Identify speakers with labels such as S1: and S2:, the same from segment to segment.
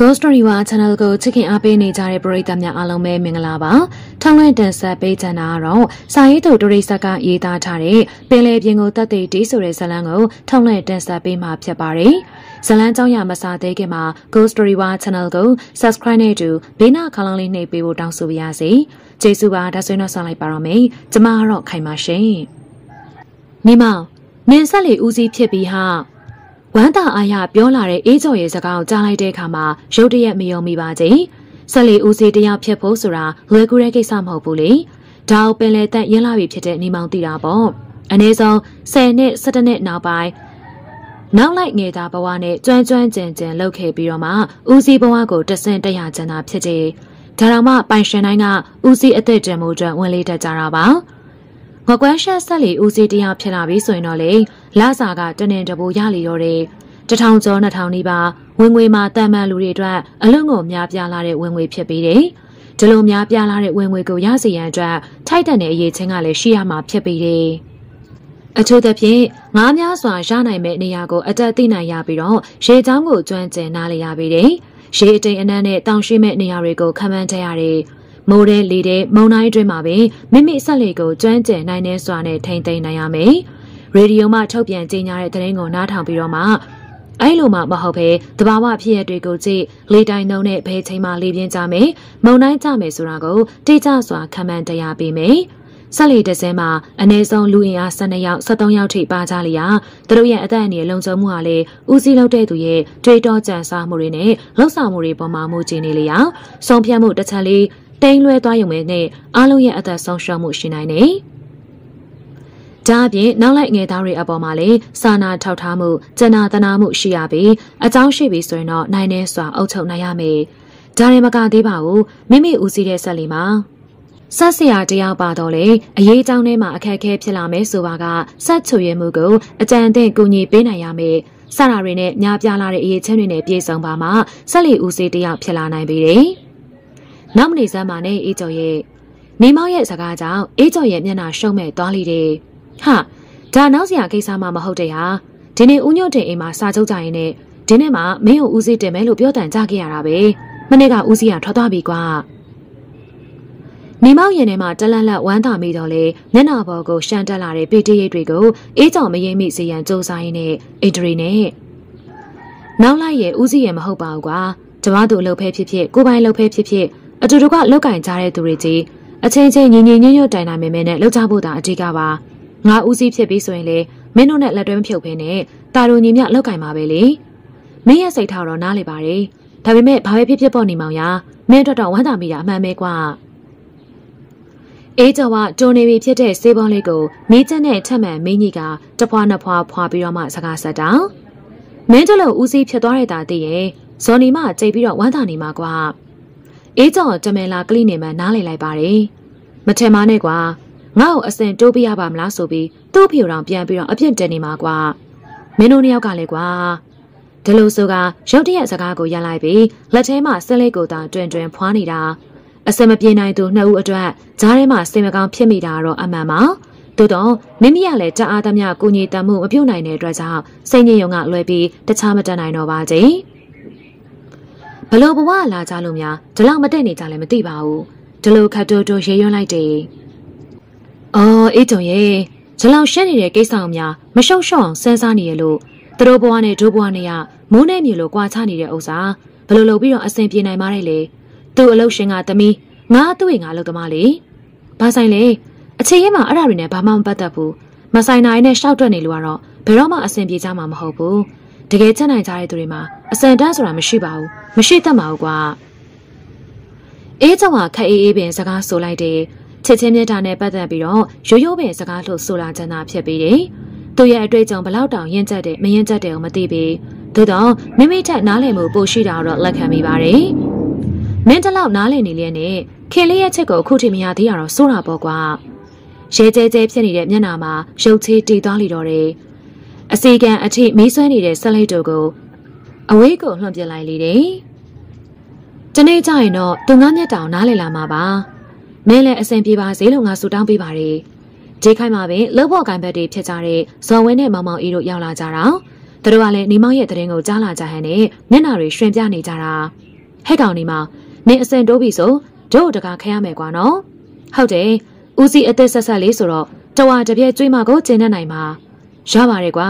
S1: Ghost Story ဝါ Channel ကိုချစ်ခင်အားပေးနေကြတဲ့ပရိသတ်များအားလုံးပဲမင်္ဂလာပါ။ထောင်းလွှင့်တင်ဆက်ပေးချင်တာကတော့စာရေးသူဒရိဆက်ကရေးသားထားတဲ့ပင်လယ်ပြင်ကိုတတ်သိတီးဆိုတဲ့ဇာတ်လမ်းကိုထောင်းလွှင့်တင်ဆက်ပေးမှာဖြစ်ပါတယ်။ဇာတ်လမ်းကြောင်းရမစားသေးခင်မှာ Ghost Story ဝါ Channel ကို Subscribe နဲ့တူဘေးနာခေါင်းလုံးလေးနှိပ်ပေးဖို့တောင်းဆိုပါရစေ။ကျေးဇူးပါဒါဆိုရင်တော့ဆောင်လိုက်ပါတော့မယ်။ကျမကတော့ခိုင်ပါရှင်။မိမောင်နင်းဆက်လေဦးစီးဖြစ်ပြီးဟာ ဝမ်းသာအားရပြောလာတဲ့အေးကျော်ရဲ့စကားကိုကြားလိုက်တဲ့အခါမှာရုတ်တရက်မယုံမိပါချင်းဆက်လီဦးစီးတယောက်ဖြစ်ဖို့ဆိုတာလွယ်ကူတဲ့ကိစ္စမဟုတ်ဘူးလေဒါကိုပင်လေတက်ရင်းလာပြီဖြစ်တဲ့နေမောင်သိတာပေါ့အနည်းဆုံး10နှစ်17နှစ်နောက်ပိုင်းနောက်လိုက်ငယ်သားဘဝနဲ့ကျွမ်းကျွမ်းကျင်ကျင်လုပ်ခဲ့ပြီးတော့မှဦးစီးဘဝကိုတဆင့်တရကျန်တာဖြစ်တယ်ဒါတော့မှပိုင်ရှင်တိုင်းကဦးစီးအသက်တန်မှုအတွက်ဝင်လေးတက်ကြတာပါငကွမ်းရှက်ဆက်လီဦးစီးတရားဖြစ်လာပြီဆိုရင်တော့လေ လာစာကတနင်တပူရလီတော့တယ်တထောင်ကျော်နှစ်ထောင်နီးပါးဝင်ငွေမှာတန်မှန်လူတွေအတွက်အလွန်ကိုများပြားလာတဲ့ဝင်ငွေဖြစ်ပြီးတယ်ဒီလိုများပြားလာတဲ့ဝင်ငွေကိုရစီရန်အတွက်ထိုက်တန်တဲ့အရေးချင်းကလည်းရှိရမှာဖြစ်ပြီးတယ်အထူးသဖြင့်ငားများစွာရနိုင်မဲ့နေရာကိုအတက်သိနိုင်ရပြီးတော့ရေချောင်းကိုကျွမ်းကျင်နားလည်ရပြီးတယ်ရေအတိမ်အနံ့နဲ့တောင်ရှိမဲ့နေရာတွေကိုခံမှန်းထရရတယ်မိုးတဲ့လေတဲ့မုံတိုင်းအတွင်းမှာပဲမိမိဆက်လေကိုကျွမ်းကျင်နိုင်တဲ့စွာနဲ့ထိမ့်သိမ်းနိုင်ရမယ်။ ရေဒီယိုမှထုတ်ပြန်ကြေညာတဲ့သတင်းကိုနားထောင်ပြီးတော့မှအဲ့လိုမှမဟုတ်ပဲတဘာဝဖြစ်ရတွေကိုကြည့်လေတိုင်နှုံနဲ့ဘယ်ချိန်မှလေပြင်းကြမယ်မုံတိုင်းကြမယ်ဆိုတာကိုတိကျစွာခံမှန်းတရားပေးမယ်။ဆက်လေတစဲမှာအ ਨੇ ဆုံးလူအင်အား12ယောက်73ယောက်ထိပါကြလျာသူတို့ရဲ့အသက်အန္တရာယ်လုံခြုံမှုဟာလေဦးစီးလုပ်တဲ့သူရဲ့တွေးတောကြံစားမှုတွေနဲ့လှုပ်ဆောင်မှုတွေပေါ်မှာမူတည်နေလျာဆုံးဖြတ်မှုတစ်ချက်လေးတိမ်လွဲသွားရုံနဲ့အားလုံးရဲ့အသက်ဆုံးရှုံးမှုရှိနိုင်တယ်။ ဒါအပြင်နောက်လိုက်ငယ်သားတွေအပေါ်မှာလည်းစာနာထောက်ထားမှုကျနာတနာမှုရှိရပြီးအကြောင်းရှိပြီဆိုရင်တော့နိုင်နေစွာအုပ်ချုပ်နိုင်ရမယ်။ဒါရင်မကသေးပါဘူးမိမိဦးစီးတဲ့ဆက်လီမှာဆက်ဆရာတယောက်ပါတော့လေအရေးအကြောင်းထဲမှာအခက်အခဲဖြစ်လာမယ်ဆိုပါကဆက်ချွေရမှုကိုအကြံအသင့်ကူညီပေးနိုင်ရမယ်။စတာတွေနဲ့များပြားလာတဲ့အရေးချင်းတွေနဲ့ပြည့်စုံပါမှဆက်လီဦးစီးတယောက်ဖြစ်လာနိုင်ပြီတဲ့။နောက်မနေစမ်းပါနဲ့အေးကျော်ရဲ့နေမောင်ရဲ့စကားကြောင့်အေးကျော်ရဲ့မျက်နှာရှုံးမဲ့သွားလိတဲ့။ ဟာဒါနောက်စရာကိစ္စမှမဟုတ်တဲ့ဟာဒီနေ့ဦးညွတ်တင်အိမ်မှာစာချုပ်ကြရင်နဲ့ဒီနေ့မှမင်းကိုဦးစီးတင်မယ်လို့ပြောတန်ကြခဲ့ရတာပဲမနေ့ကဦးစီးကထွက်သွားပြီကွာနေမောက်ရင်ထဲမှာတလန့်လန့်ဝမ်းသာမိတော့လေမျက်နှာပေါ်ကိုရှန်တက်လာတဲ့ပေတရိပ်တွေကိုအေးကြောင်မရင်မိစေရန်စူးစမ်းရင်းနဲ့အင်ဒရီနဲ့နောက်လိုက်ရဲ့ဦးစီးရမဟုတ်ပါဘူးကွာကျမတို့လှုပ်ဖဲဖြစ်ဖြစ်ကိုပိုင်လှုပ်ဖဲဖြစ်ဖြစ်အတူတူကလောက်ကင်ကြတဲ့သူတွေကြီးအချင်းချင်းညီညီညွတ်ညွတ်တိုင်နိုင်မယ်နဲ့လှုပ်ကြဖို့တာအထူးကပါ ငါဦးစီးဖြစ်ပြီးဆိုရင်လေမင်းတို့နဲ့လက်တွဲမဖြုတ်ဖဲနဲ့တာတို့ညီမြလောက်ကင်ပါပဲလေမင်းရဲ့စိတ်ထားတော့နားလေပါတယ်ဒါပေမဲ့ဘာပဲဖြစ်ဖြစ်ပေါ့နေမောင်ရမင်းတို့တော့ဝမ်းသာမိတာအမှန်ပဲကွာအေးကျော်ကတွနေပြီဖြစ်တဲ့စေးပေါင်းလေးကိုမိကျက်နဲ့ထက်မှန်မင်းကြီးကတဖွာနှစ်ဖွာဖွာပြီးတော့မှစကားဆက်တာမင်းတို့လို့ဦးစီးဖြစ်သွားတဲ့တာသိရဲ့ဇော်နီမကြိတ်ပြီးတော့ဝမ်းသာနေမှာကွာအေးကျော်တမန်လာကလိနေမှနားလေလိုက်ပါတယ်မထင်ပါနဲ့ကွာ ငါ့ကိုအစင်တိုးပြရပါမလားဆိုပြီးသူ့ဖေတော်ပြန်ပြီးတော့အပြစ်တင်နေမှာကွာမင်းတို့နှစ်ယောက်ကလည်းကွာဒီလိုဆိုကရုတ်တရက်စကားကိုရလိုက်ပြီးလက်ထဲမှာဆင်းလေးကိုသာတွင်တွင်ဖွားနေတာအစမပြေနိုင်သူနှစ်ဦးအတွက်ဂျားထဲမှာစိတ်မကောင်းဖြစ်မိတာတော့အမှန်ပါသို့တော့မိမိကလည်းတအားသမျှကိုညီတမှုမပြုတ်နိုင်တဲ့အတွက်ကြောင့်စိတ်ညစ်ရုံကလွယ်ပြီးတခြားမတတ်နိုင်တော့ပါကြဘလို့ဘဝလာကြလို့များဒီလောက်မတည့်နေကြလည်းမသိပါဘူးဒီလိုခတ်တိုးတိုးရေရွံ့လိုက်တယ် အော်အေးကြုံရဲ့ဂျလောက်ရှက်နေတဲ့ကိစ္စအောင်များမရှုပ်ရှော့အောင်စဉ်းစားနေရလို့သူတို့ဘဝနဲ့ဒိုးဘဝနဲ့ကမိုးနဲ့မြေလိုကွာချနေတဲ့ဥစ္စာဘယ်လိုလုပ်ပြီးတော့အဆင်ပြေနိုင်မှာလဲလေသူ့အလုပ်ရှင်ကသမီးငါသူ့ရဲ့ငါလုပ်သမားလေဘာဆိုင်လဲအချိန်ရင်းမှာအဲ့ဒါတွေနဲ့ဘာမှမပတ်သက်ဘူးမဆိုင်နိုင်နဲ့ရှောက်တွက်နေလို့ကတော့ဘယ်တော့မှအဆင်ပြေကြမှာမဟုတ်ဘူးတကယ်ချက်နိုင်ကြတဲ့သူတွေမှာအစံတန်းဆိုတာမရှိပါဘူးမရှိတတ်ပါဘူးကွာအေးကြောင့်ကခက်အေးအေးပင်စကားဆိုလိုက်တယ် ချစ်ချင်းမြတ်တာနဲ့ပတ်သက်ပြီးတော့ရိုးရိုးပင်စကားလို့ဆိုလာချင်တာဖြစ်ပြီးတယ်။သူ့ရဲ့အတွေ့အကြုံဘလောက်တောင်ရင့်ကျက်တယ်မရင့်ကျက်တယ်ကိုမသိပေ။သို့တော့မိမိထက်နားလည်မှုပိုရှိတာတော့လက်ခံမိပါတယ်။မင်းတလောက်နားလည်နေလျက်နဲ့ခင်လေးရဲ့ချက်ကိုအခုထိမရသေးရတော့စိုးတာပေါ့ကွာ။ရဲကျဲကျဲဖြစ်နေတဲ့မျက်နှာမှာရုပ်ချေးတည်သွားလိတော့တယ်။အစီကံအထိမီးဆွဲနေတဲ့ဆက်လိုက်တို့ကိုအဝေးကိုလှွန့်ပြလိုက်လေတယ်။တနေ့ကျရင်တော့သူငါမျက်တောင်နားလည်လာမှာပါ။ မင်းလည်းအဆင်ပြေပါစေလို့ငါဆုတောင်းပေးပါတယ်။ဂျေးခိုင်မှာပဲလှုပ်ဖို့ကံဘက်တွေဖြစ်ကြတဲ့ဇော်ဝင်းနဲ့မောင်မောင်အေးတို့ရောက်လာကြတာ။သူတို့ကလည်းနေမောင်ရဲ့တရင်ကိုကြားလာကြဟန်နဲ့မျက်နှာတွေရွှင်ပြနေကြတာဟဲ့ကောင်ဒီမှာနင်အစင်တိုးပြီဆိုတို့တကားခရရမယ်ကွာနော်ဟုတ်တယ်ဦးစီးအသက်ဆက်ဆက်လေးဆိုတော့တဝါတပြည့်ကျွေးမကိုကျင်းနေနိုင်မှာရပါတယ်ကွာ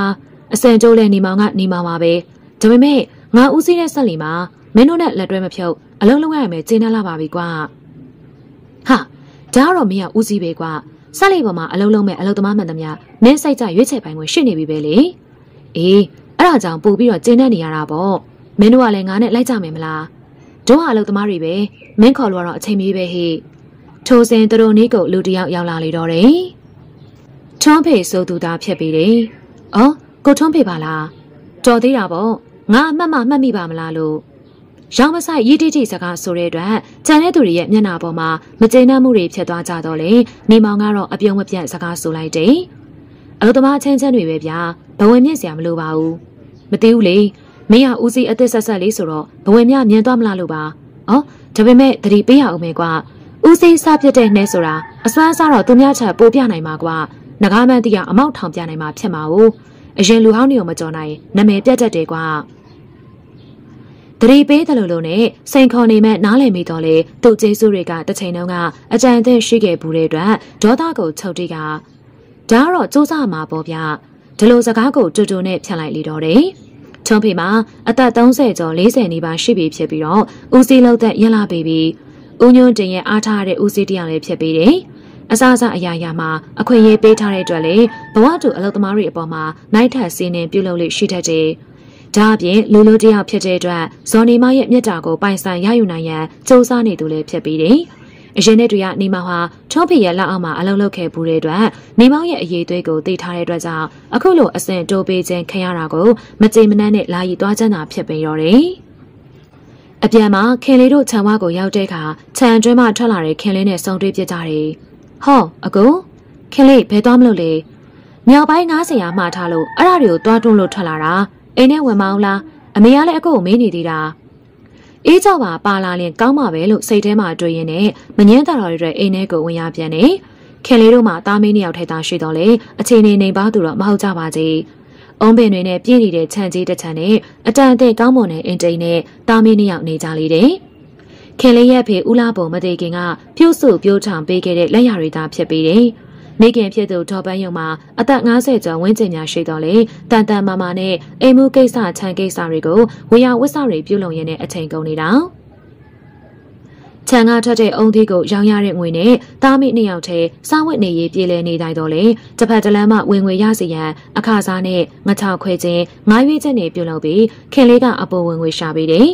S1: အစင်တိုးလဲနေမောင်ကနေမောင်ပါပဲဒါပေမဲ့ငါဦးစီးတဲ့ဆက်လီမှာမင်းတို့နဲ့လက်တွဲမဖြုတ်အလုံးလုံးရမယ်ကျင်းနေလာပါပြီကွာ ဟာဒါတော့မင်းကဦးစီးပဲကွာဆက်လီပေါ်မှာအလုံးလုံးမဲ့အလုံးသမားမှန်သမျှနင်းစိတ်ကြရွေးချယ်ပိုင်ဝင်ရှင်းနေပြီပဲလေအေးအဲ့ဒါကြောင့်ပို့ပြီးတော့ကျင်းနေနေရတာပေါ့မင်းတို့ကလည်းငါနဲ့လိုက်ကြမယ်မလားတို့ဟာအလုပ်သမားတွေပဲမင်းခေါ်လို့တော့အချိန်မီးပဲဟိထိုစဉ်သူတို့နီးကိုလူတယောက်ရောက်လာလေတော့တယ်ထွန်းဖေဆိုသူသားဖြစ်ပြီးတယ်အော်ကိုထွန်းဖေပါလားတော်သေးတာပေါ့ငါအမှတ်မှမှတ်မိပါမလားလို့ ရောင်မဆိုင်ရည်တိတိစကားဆိုတဲ့အတွက်ကြံတဲ့သူတွေရဲ့မျက်နှာပေါ်မှာမကျေနပ်မှုတွေဖြစ်သွားကြတော့လေနေမောင်ကတော့အပြုံးမပြတ်စကားဆိုလိုက်တယ်အလုပ်သမားချင်းချင်းတွေပဲဗျာဘဝင်မြင့်စရာမလိုပါဘူးမသိဘူးလေမင်းကဦးစီးအသက်ဆက်ဆက်လေးဆိုတော့ဘဝင်မြမြင်သွားမလားလို့ပါ။အော်ဒါပေမဲ့တတိပေးရအောင်မယ်ကွာ။ဦးစီးစားဖြစ်တဲ့နှဲဆိုတာအစွမ်းစားတော့သူများချက်ပိုးပြနိုင်မှာကွာ။ငကားမန်းတီးကအမောက်ထောင်ပြနိုင်မှာဖြစ်မှာ哦။အရင်လူဟောင်းတွေကိုမကြော်နိုင်နမယ်ပြတ်တတ်တယ်ကွာ။ တတိပေးတယ်လို့လို့နဲ့စိန်ခေါ်နေမဲ့နားလည်မိတော့လေသူ့ကျေးဇူးတွေကတစ်ချိန်တုန်းကအကြံအသင့်ရှိခဲ့ဘူးတဲ့အတွက်ဒေါသကိုချုပ်တိကဒါကတော့စူးစမ်းမှာပေါ့ဗျ။ဒီလိုစကားကိုတူတူနဲ့ဖြတ်လိုက်လေတော့တယ်။။ချုံဖေမှာအသက်30ကျော်40နီးပါးရှိပြီဖြစ်ပြီးတော့ဦးစီးလောက်သက်ရလာပြီပြီ။ဦးညွန့်တင်ရဲ့အားထားတဲ့ဦးစီးတရားလည်းဖြစ်ပြီးတယ်။အစအစအရာရာမှာအခွင့်အရေးပေးထားတဲ့အတွက်လေဘဝတူအလုပ်သမားတွေအပေါ်မှာနိုင်ထက်စီးနှင်ပြုလုပ်လို့ရှိတတ်တယ်။ ဒါအပြင်လူလူတယောက်ဖြစ်တဲ့အတွက်ဇော်နီမရဲ့မြတ်တာကိုပိုင်ဆိုင်ရယူနိုင်ရန်စူးစမ်းနေသူလည်းဖြစ်ပြီးတယ်။အရင်နဲ့တွေကနေမောင်ဟာထုံးဖေရဲ့လက်အောက်မှာအလုပ်လုပ်ခဲ့ဘူးတဲ့အတွက်နေမောင်ရဲ့အရေးသွေးကိုသိထားတဲ့အတွက်ကြောင့်အခုလိုအစဉ်တိုးပေးခြင်းခံရတာကိုမကြေမနက်နဲ့လာရီသွားချမ်းသာဖြစ်ပေရောတယ်။အပြန်မှာခင်လေးတို့ခြံဝါကိုရောက်တဲ့အခါခြံတွင်းမှထွက်လာတဲ့ခင်လေးနဲ့ဆုံတွေ့ပြကြတယ်။ဟောအကူခင်လေးဘယ်သွားမလို့လဲ။မြောက်ပိုင်း90ရာမှားထားလို့အဲ့ဒါတွေကိုတွားတွန်းလို့ထွက်လာတာ။ အိမ်နဲ့ဝင်မအောင်လား။အမေကလည်းအကူကိုမေးနေသေးတာ။အေးကြောပါပါလာရင်ကောင်းမှာပဲလို့စိတ်ထဲမှာတွေးရင်းနဲ့မငင်းတာတော်တွေအိမ်ထဲကိုဝင်ရပြန်နေခင်လေးတို့မှသားမင်းနှစ်ယောက်ထဲသားရှိတော့လေအချိန်နေနေပါသူတော့မဟုတ်ကြပါစေအုံးပင်တွေနဲ့ပြည့်နေတဲ့ခြံကြီးတစ်ခြံနဲ့အတန်အသင့်ကောင်းမွန်တဲ့အင်တိန်နဲ့သားမင်းနှစ်ယောက်နေကြလေတယ်ခင်လေးရဲ့ဖေဦးလာပုံမသေးခင်ကပြုတ်စုပြိုးထောင်ပေးခဲ့တဲ့လက်ရတွေသားဖြစ်ပြီးတယ် မိခင်ဖြစ်သူဒေါ်ပန်းယုံမှာအသက်50ကျော်ဝန်းကျင်များရှိတော့လေတန်တန်မာမာနဲ့အိမ်မှုကိစ္စခြံကိစ္စတွေကိုဝေယဝစ်စတွေပြုလုပ်ရင်းနဲ့အချိန်ကုန်နေတာခြံကထွက်တဲ့အုံသီးကိုရောင်းရတဲ့ငွေနဲ့သားမိနှစ်ယောက်ထဲစားဝတ်နေရေးပြည်လဲနေတိုင်းတော့လေတစ်ဖက်တစ်လမ်းမှဝင်ငွေရစီရန်အခါစားနဲ့ငချောက်ခွဲခြင်းငါးရွေးချက်နေပြုလုပ်ပြီးခင်လေးကအပေါ်ဝင်ငွေရှာပေးတယ်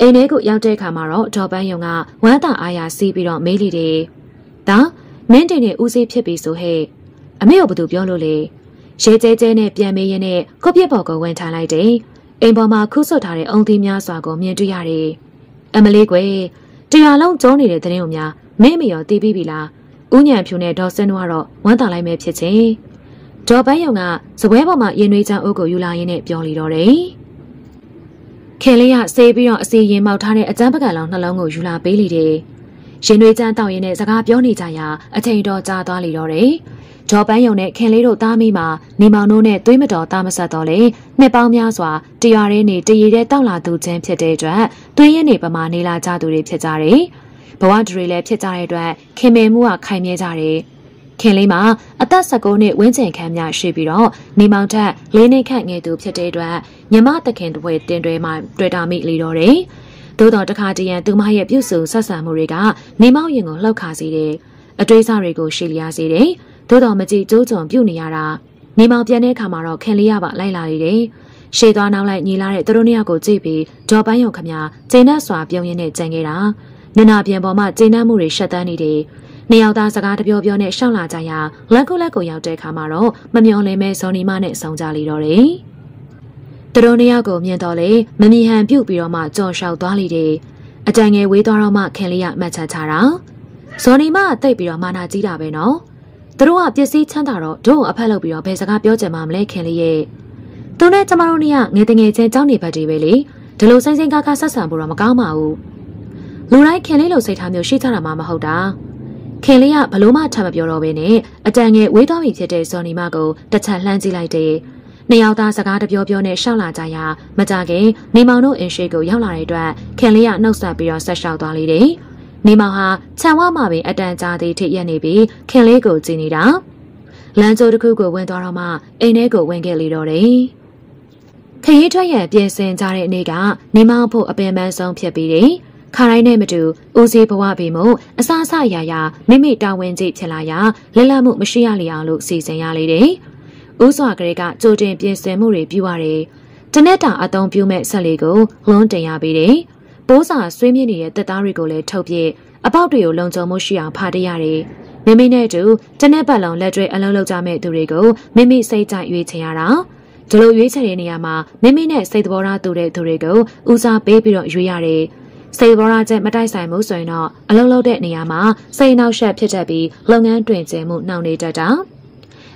S1: အိမ်ထဲကိုရောက်တဲ့အခါမှာတော့ဒေါ်ပန်းယုံကဝမ်းသာအားရစီးပြီးတော့မေးလိတယ်။ဒါ မင်းတင်နဲ့ဦးစီးဖြစ်ပြီဆိုဟဲ့အမေကဘာလို့ပြောလို့လဲရဲကျဲကျဲနဲ့ပြန်မေးရင်းနဲ့ကိုပြက်ပေါ်ကိုဝင်ထားလိုက်တယ်အိမ်ပေါ်မှာခုဆွတ်ထားတဲ့အုံသီးများစွာကိုမြင်တွေ့ရတယ်အမလေးကွယ်တရားလုံးကျုံးနေတဲ့တဲ့င်းကိုများမင်းမရောတီးပြီးပြီလားဦးညံဖြူနဲ့ဒေါ်စင်းတို့ကတော့ဝမ်းသာလိုက်မဲ့ဖြစ်ချင်းဒေါ်ပန်းယုံကစပွဲပေါ်မှာရင်နွေးချောင်းအုပ်ကိုယူလာရင်းနဲ့ပြောလီတော့တယ်ခင်လေးကဆေးပြီးတော့အစီရင်မောက်ထားတဲ့အကျန်းပကံလောင်နှလုံးကိုယူလာပေးလိတယ် ရင်နွေးချမ်းတောက်ရင်နဲ့စကားပြောနေကြရာအချိန်တော်ကြာသွားလေတော့တယ်။ဒေါ်ပန်းယုံနဲ့ခင်လေးတို့သားမိမှာနေမောင်တို့နဲ့သွေးမတော်သားမဆက်တော့လေနှစ်ပေါင်းများစွာတရားရဲနေတရေတဲ့တောက်လာသူချင်းဖြစ်တဲ့အတွက်သွေးရင်းနေပမာနေလာကြသူတွေဖြစ်ကြတယ်။ဘဝတွေလည်းဖြစ်ကြတဲ့အတွက်ခင်မင်မှုကခိုင်မြဲကြတယ်။ခင်လေးမှာအသက်19နှစ်ဝန်းကျင်ခန့်များရှိပြီးတော့နေမောင်ထက်၄နှစ်ခန့်ငယ်သူဖြစ်တဲ့အတွက်ညီမတခင်တပွဲတင်တွဲမှတွေ့တာမိလေတော့တယ်။ သို့တော်တခါတရံသူမရဲ့ပြုစုဆက်ဆံမှုတွေကနေမောက်ရင်ကိုလှောက်ခါစေတယ်အတွေးစားတွေကိုရှေ့လျားစေတယ်သို့တော်မကြည့်ကြိုးကြုံပြုတ်နေရတာနေမောင်ပြန်တဲ့အခါမှာတော့ခင်လေးရပါလိုက်လာနေတယ်ရှေ့သွားနောက်လိုက်ညီလာတဲ့သူတို့နှစ်ယောက်ကိုကြည့်ပြီးဒေါ်ပန်းယုံခမကျင်းနဲ့စွာပြုံးရင်းနဲ့ကြံခဲ့တာနနာပြန်ပေါ်မှာကျင်းနှမှုတွေရှက်တန်းနေတယ်နှစ်ယောက်သားစကားတပြောပြောနဲ့ရှောက်လာကြရာလက်ကုလက်ကိုရောက်တဲ့အခါမှာတော့မမျော်လင့်မဲ့ဇော်နီမနဲ့ဆောင်ကြလေတော့တယ် သူတို့နှစ်ယောက်ကိုမြင်တော့လေမမြင်ဟန်ပြုတ်ပြီးတော့မှကြော်လျှောက်သွားလိတယ်။အကြံငယ်ဝေးသွားတော့မှခင်လေးရမှတ်ချက်ချတာ။ဇော်နီမကတိတ်ပြီးတော့မာနာကြီးတာပဲနော်။သူတို့ကပစ္စည်းချမ်းသာတော့တို့အဖက်လုပ်ပြီးတော့ဘယ်စကားပြောကြမှာမလဲခင်လေးရဲ့။သူနဲ့ကျမတို့နှစ်ယောက်ငယ်တငယ်ချင်းကြောင်းနေဘက်တွေပဲလေ။ဒီလိုစိမ့်စိမ့်ကားကားဆက်ဆံဖို့တော့မကောင်းပါဘူး။လူတိုင်းခင်လေးလိုစိတ်ထားမျိုးရှိကြတာမှမဟုတ်တာ။ခင်လေးကဘလို့မှထပ်မပြောတော့ဘဲနဲ့အတန်ငယ်ဝေးသွားပြီဖြစ်တဲ့ဇော်နီမကိုတစ်ချက်လှမ်းကြည့်လိုက်တယ်။ နှစ်ယောက်သားစကားတပြောပြောနဲ့ရှောက်လာကြရာမကြခင်နေမောင်တို့အင်ရှိကိုရောက်လာတဲ့အတွက်ခင်လေးကနှုတ်ဆက်ပြီးတော့ဆက်လျှောက်သွားလေတယ်။နေမောင်ဟာခြံဝမှာပင်အတန်ကြာသည်ထိရက်နေပြီးခင်လေးကိုကြည့်နေတာ။လမ်းကြိုတစ်ခုကိုဝင်သွားတော့မှအိမ်ထဲကိုဝင်ခဲ့လေတော့တယ်။ခရီးထွက်ရန်ပြင်ဆင်ကြတဲ့နေ့ကနေမောင်ဖို့အပင်ပန်းဆုံးဖြစ်ပြီးတယ်။ခါတိုင်းနဲ့မတူဦးစီးဘဝပေမှုအစအစရာရာမိမိတာဝန်ကြီးဖြစ်လာရာလက်လက်မှုမရှိရလျောက်လို့စီစဉ်ရလေတယ်။ ဦးစွာကလေးကကြိုတင်ပြင်ဆင်မှုတွေပြုရတယ်။တနက်တာအသုံးပြုမဲ့ဆက်လေးကိုလွန်းတင်ရပြီးတယ်။ပိုးစာဆွေးမြင့်နေတဲ့တက်သားတွေကိုလည်းထုတ်ပြအပေါက်တွေကိုလုံခြုံမှုရှိအောင်ဖာတရတယ်။မိမိနဲ့အတူတနက်ပတ်လုံးလက်တွဲအလုံးလုံးကြမဲ့သူတွေကိုမိမိစိတ်ကြိုက်ရွေးချယ်ရတာ။ဒီလိုရွေးချယ်တဲ့နေရာမှာမိမိနဲ့စိတ်တော်ထားတူတဲ့သူတွေကိုဦးစားပေးပြီးတော့ရွေးရတယ်။စိတ်ဘောရချက်မတိုက်ဆိုင်မှုဆိုရင်တော့အလုံးလုံးတဲ့နေရာမှာစိတ်နှောက်ယှက်ဖြစ်တတ်ပြီးလုပ်ငန်းတွင်ကျမှုနှောင့်နှေးတတ်တာ။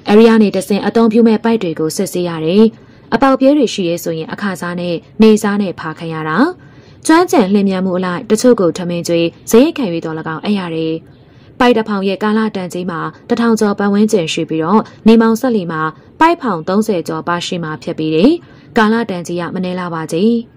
S1: အဲဒီကနေတဆင်အသုံးပြုမဲ့ပိုက်တွေကိုစစ်ဆေးရတယ်။အပေါက်ပြဲတွေရှိရဲဆိုရင်အခါစားနဲ့နေစားနဲ့ဖာခံရတာ။ကျွမ်းကျန်လျင်မြန်မှုအလိုက်တချို့ကိုထမင်းကျွေးဈေးခံ၍တော်၎င်းအဲ့ရတယ်။ပိုက်တဖောင်ရဲ့ကာလတန်ကြီးမှာတထောင်ကျော်ပတ်ဝန်းကျင်ရှိပြီးတော့နေမောင်ဆက်လီမှာပိုက်ဖောင်30ကျော်ပါရှိမှဖြစ်ပြီးတယ်။ကာလတန်ကြီးကမနေလာပါကြီး။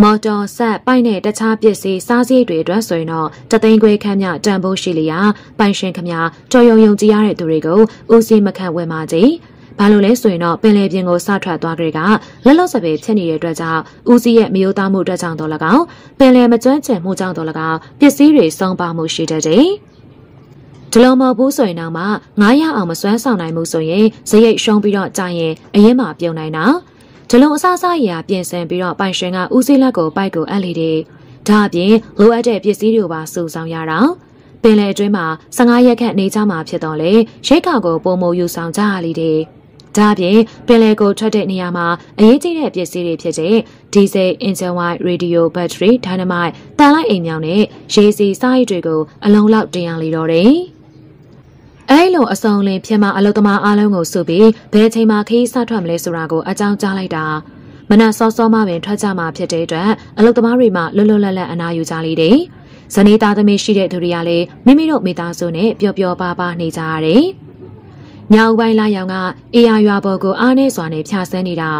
S1: မော်တော်ဆက်ပိုက်နဲ့တခြားပစ္စည်းစားစရိတ်တွေအတွက်ဆိုရင်တော့တသိန်းခွဲခန့်မြတန်ဖိုးရှိလျာပိုင်ရှင်ခမကြော်ယုံယုံကြည်ရတဲ့သူတွေကိုဦးစီးမခန့်ဝယ်မှကြီးဘာလို့လဲဆိုရင်တော့ပင်လယ်ပြင်ကိုစထွက်သွားကြတဲ့ကလက်လော့စပယ်ဖြစ်နေတဲ့အတွက်ကြောင့်ဦးစီးရဲ့မယိုးသားမှုအတွက်ကြောင့်တော့၎င်းပင်လယ်မကျွမ်းကျင်မှုကြောင့်တော့၎င်းပစ္စည်းတွေဆုံးပါမှုရှိတတ်တယ်ဒီလိုမဟုတ်ဘူးဆိုရင်တော့မှ900အောင်မစွမ်းဆောင်နိုင်မှုဆိုရင်ဇရိတ်ရှုံးပြီးတော့ကြာရင်အရင်မှပြုံနိုင်တာ ဂျလုံးအစားစားရာပြင်ဆင်ပြီးတော့ပိုင်ရှင်ကဦးစီးလက်ကိုပိုက်ကိုအပ်လေတယ်။ဒါအပြင်လိုအပ်တဲ့ပစ္စည်းတွေပါစုဆောင်ရတာ။ပင်လယ်အတွင်းမှာ15ရက်ခန့်နေကြမှာဖြစ်တော့လေရိတ်ခါကိုပုံမယူဆောင်ကြရလေတယ်။ဒါအပြင်ပင်လယ်ကိုထွက်တဲ့နေရာမှာအရေးကြီးတဲ့ပစ္စည်းတွေဖြစ်တဲ့ဒီဇယ်အင်ဂျင်ဝိုင်းရေဒီယိုဘက်ထရီဒိုင်နမိုက်တန်လိုက်အိမ်မြောင်နဲ့ရေစီစားရည်တွေကိုအလုံးလောက်တင်ရလေတော့တယ်။ အဲလိုအစုံလင်ဖြစ်မှအလုသမားအားလုံးကိုစုပြီးဘယ်ချိန်မှခီးစထွက်မလဲဆိုတာကိုအကြောင်းကြားလိုက်တာမနက်စောစောမှပင်ထွက်ကြမှာဖြစ်တဲ့အတွက်အလုသမားတွေမှလွတ်လွတ်လပ်လပ်အနားယူကြလေတယ်။ဇနီးသားသမီးရှိတဲ့သူတွေကလည်းမိမိတို့မိသားစုနဲ့ပျော်ပျော်ပါပါနေကြရတယ်။ညောင်ပိုင်းလာရောင်ကအေးရရွာပေါ်ကိုအားနေစွာနဲ့ဖြာဆန်းနေတာ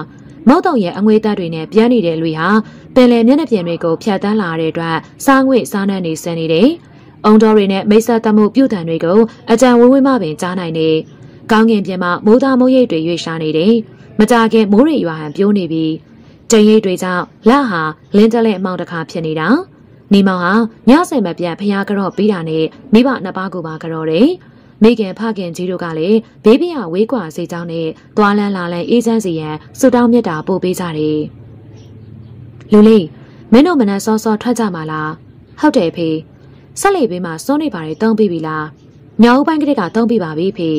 S1: မုတ်တုံရဲ့အငွေသက်တွေနဲ့ပြန်နေတဲ့လူဟာပင်လယ်မျက်နှာပြင်တွေကိုဖြတ်တန်းလာတဲ့အတွက်စားငွေစားနှံ့နေစနေတယ်။ အုံတော်တွေနဲ့မိတ်ဆက်တမှုပြုတံတွေကိုအကြံဝင်းဝင်းမှပင်ကြားနိုင်နေ။ကောင်းကင်ပြင်မှာမိုးသားမိုးရိပ်တွေရွေ့ရှာနေတယ်။မကြခင်မိုးရိပ်ရွာဟန်ပြိုးနေပြီ။တရိပ်တွေကြောင့်လက်ဟာလင်းတလဲအမောင်တခါဖြစ်နေတာ။နီမောင်ဟာညဆယ်မပြတ်ဖျားကြော့ပြီးတာနဲ့မိဘနှစ်ပါးကိုပါကြော့တယ်။မိခင်ဖခင်ကြီးတို့ကလည်းဘေးပြဝေးကွာစေကြောင်းနဲ့သွားလန်းလာလန်းအေးချမ်းစီရန်ဆုတောင်းမြတ်တာပို့ပေးကြတယ်။လူလေးမင်းတို့မနက်စောစောထွက်ကြမှာလား။ဟုတ်တယ်ဖေ။ ဆက်လေဘေးမှာစွန်းနေပါတယ်တုံးပြီးပြီလားညောင်ပိုင်းကလေးကတုံးပြီးပါပြီဖေ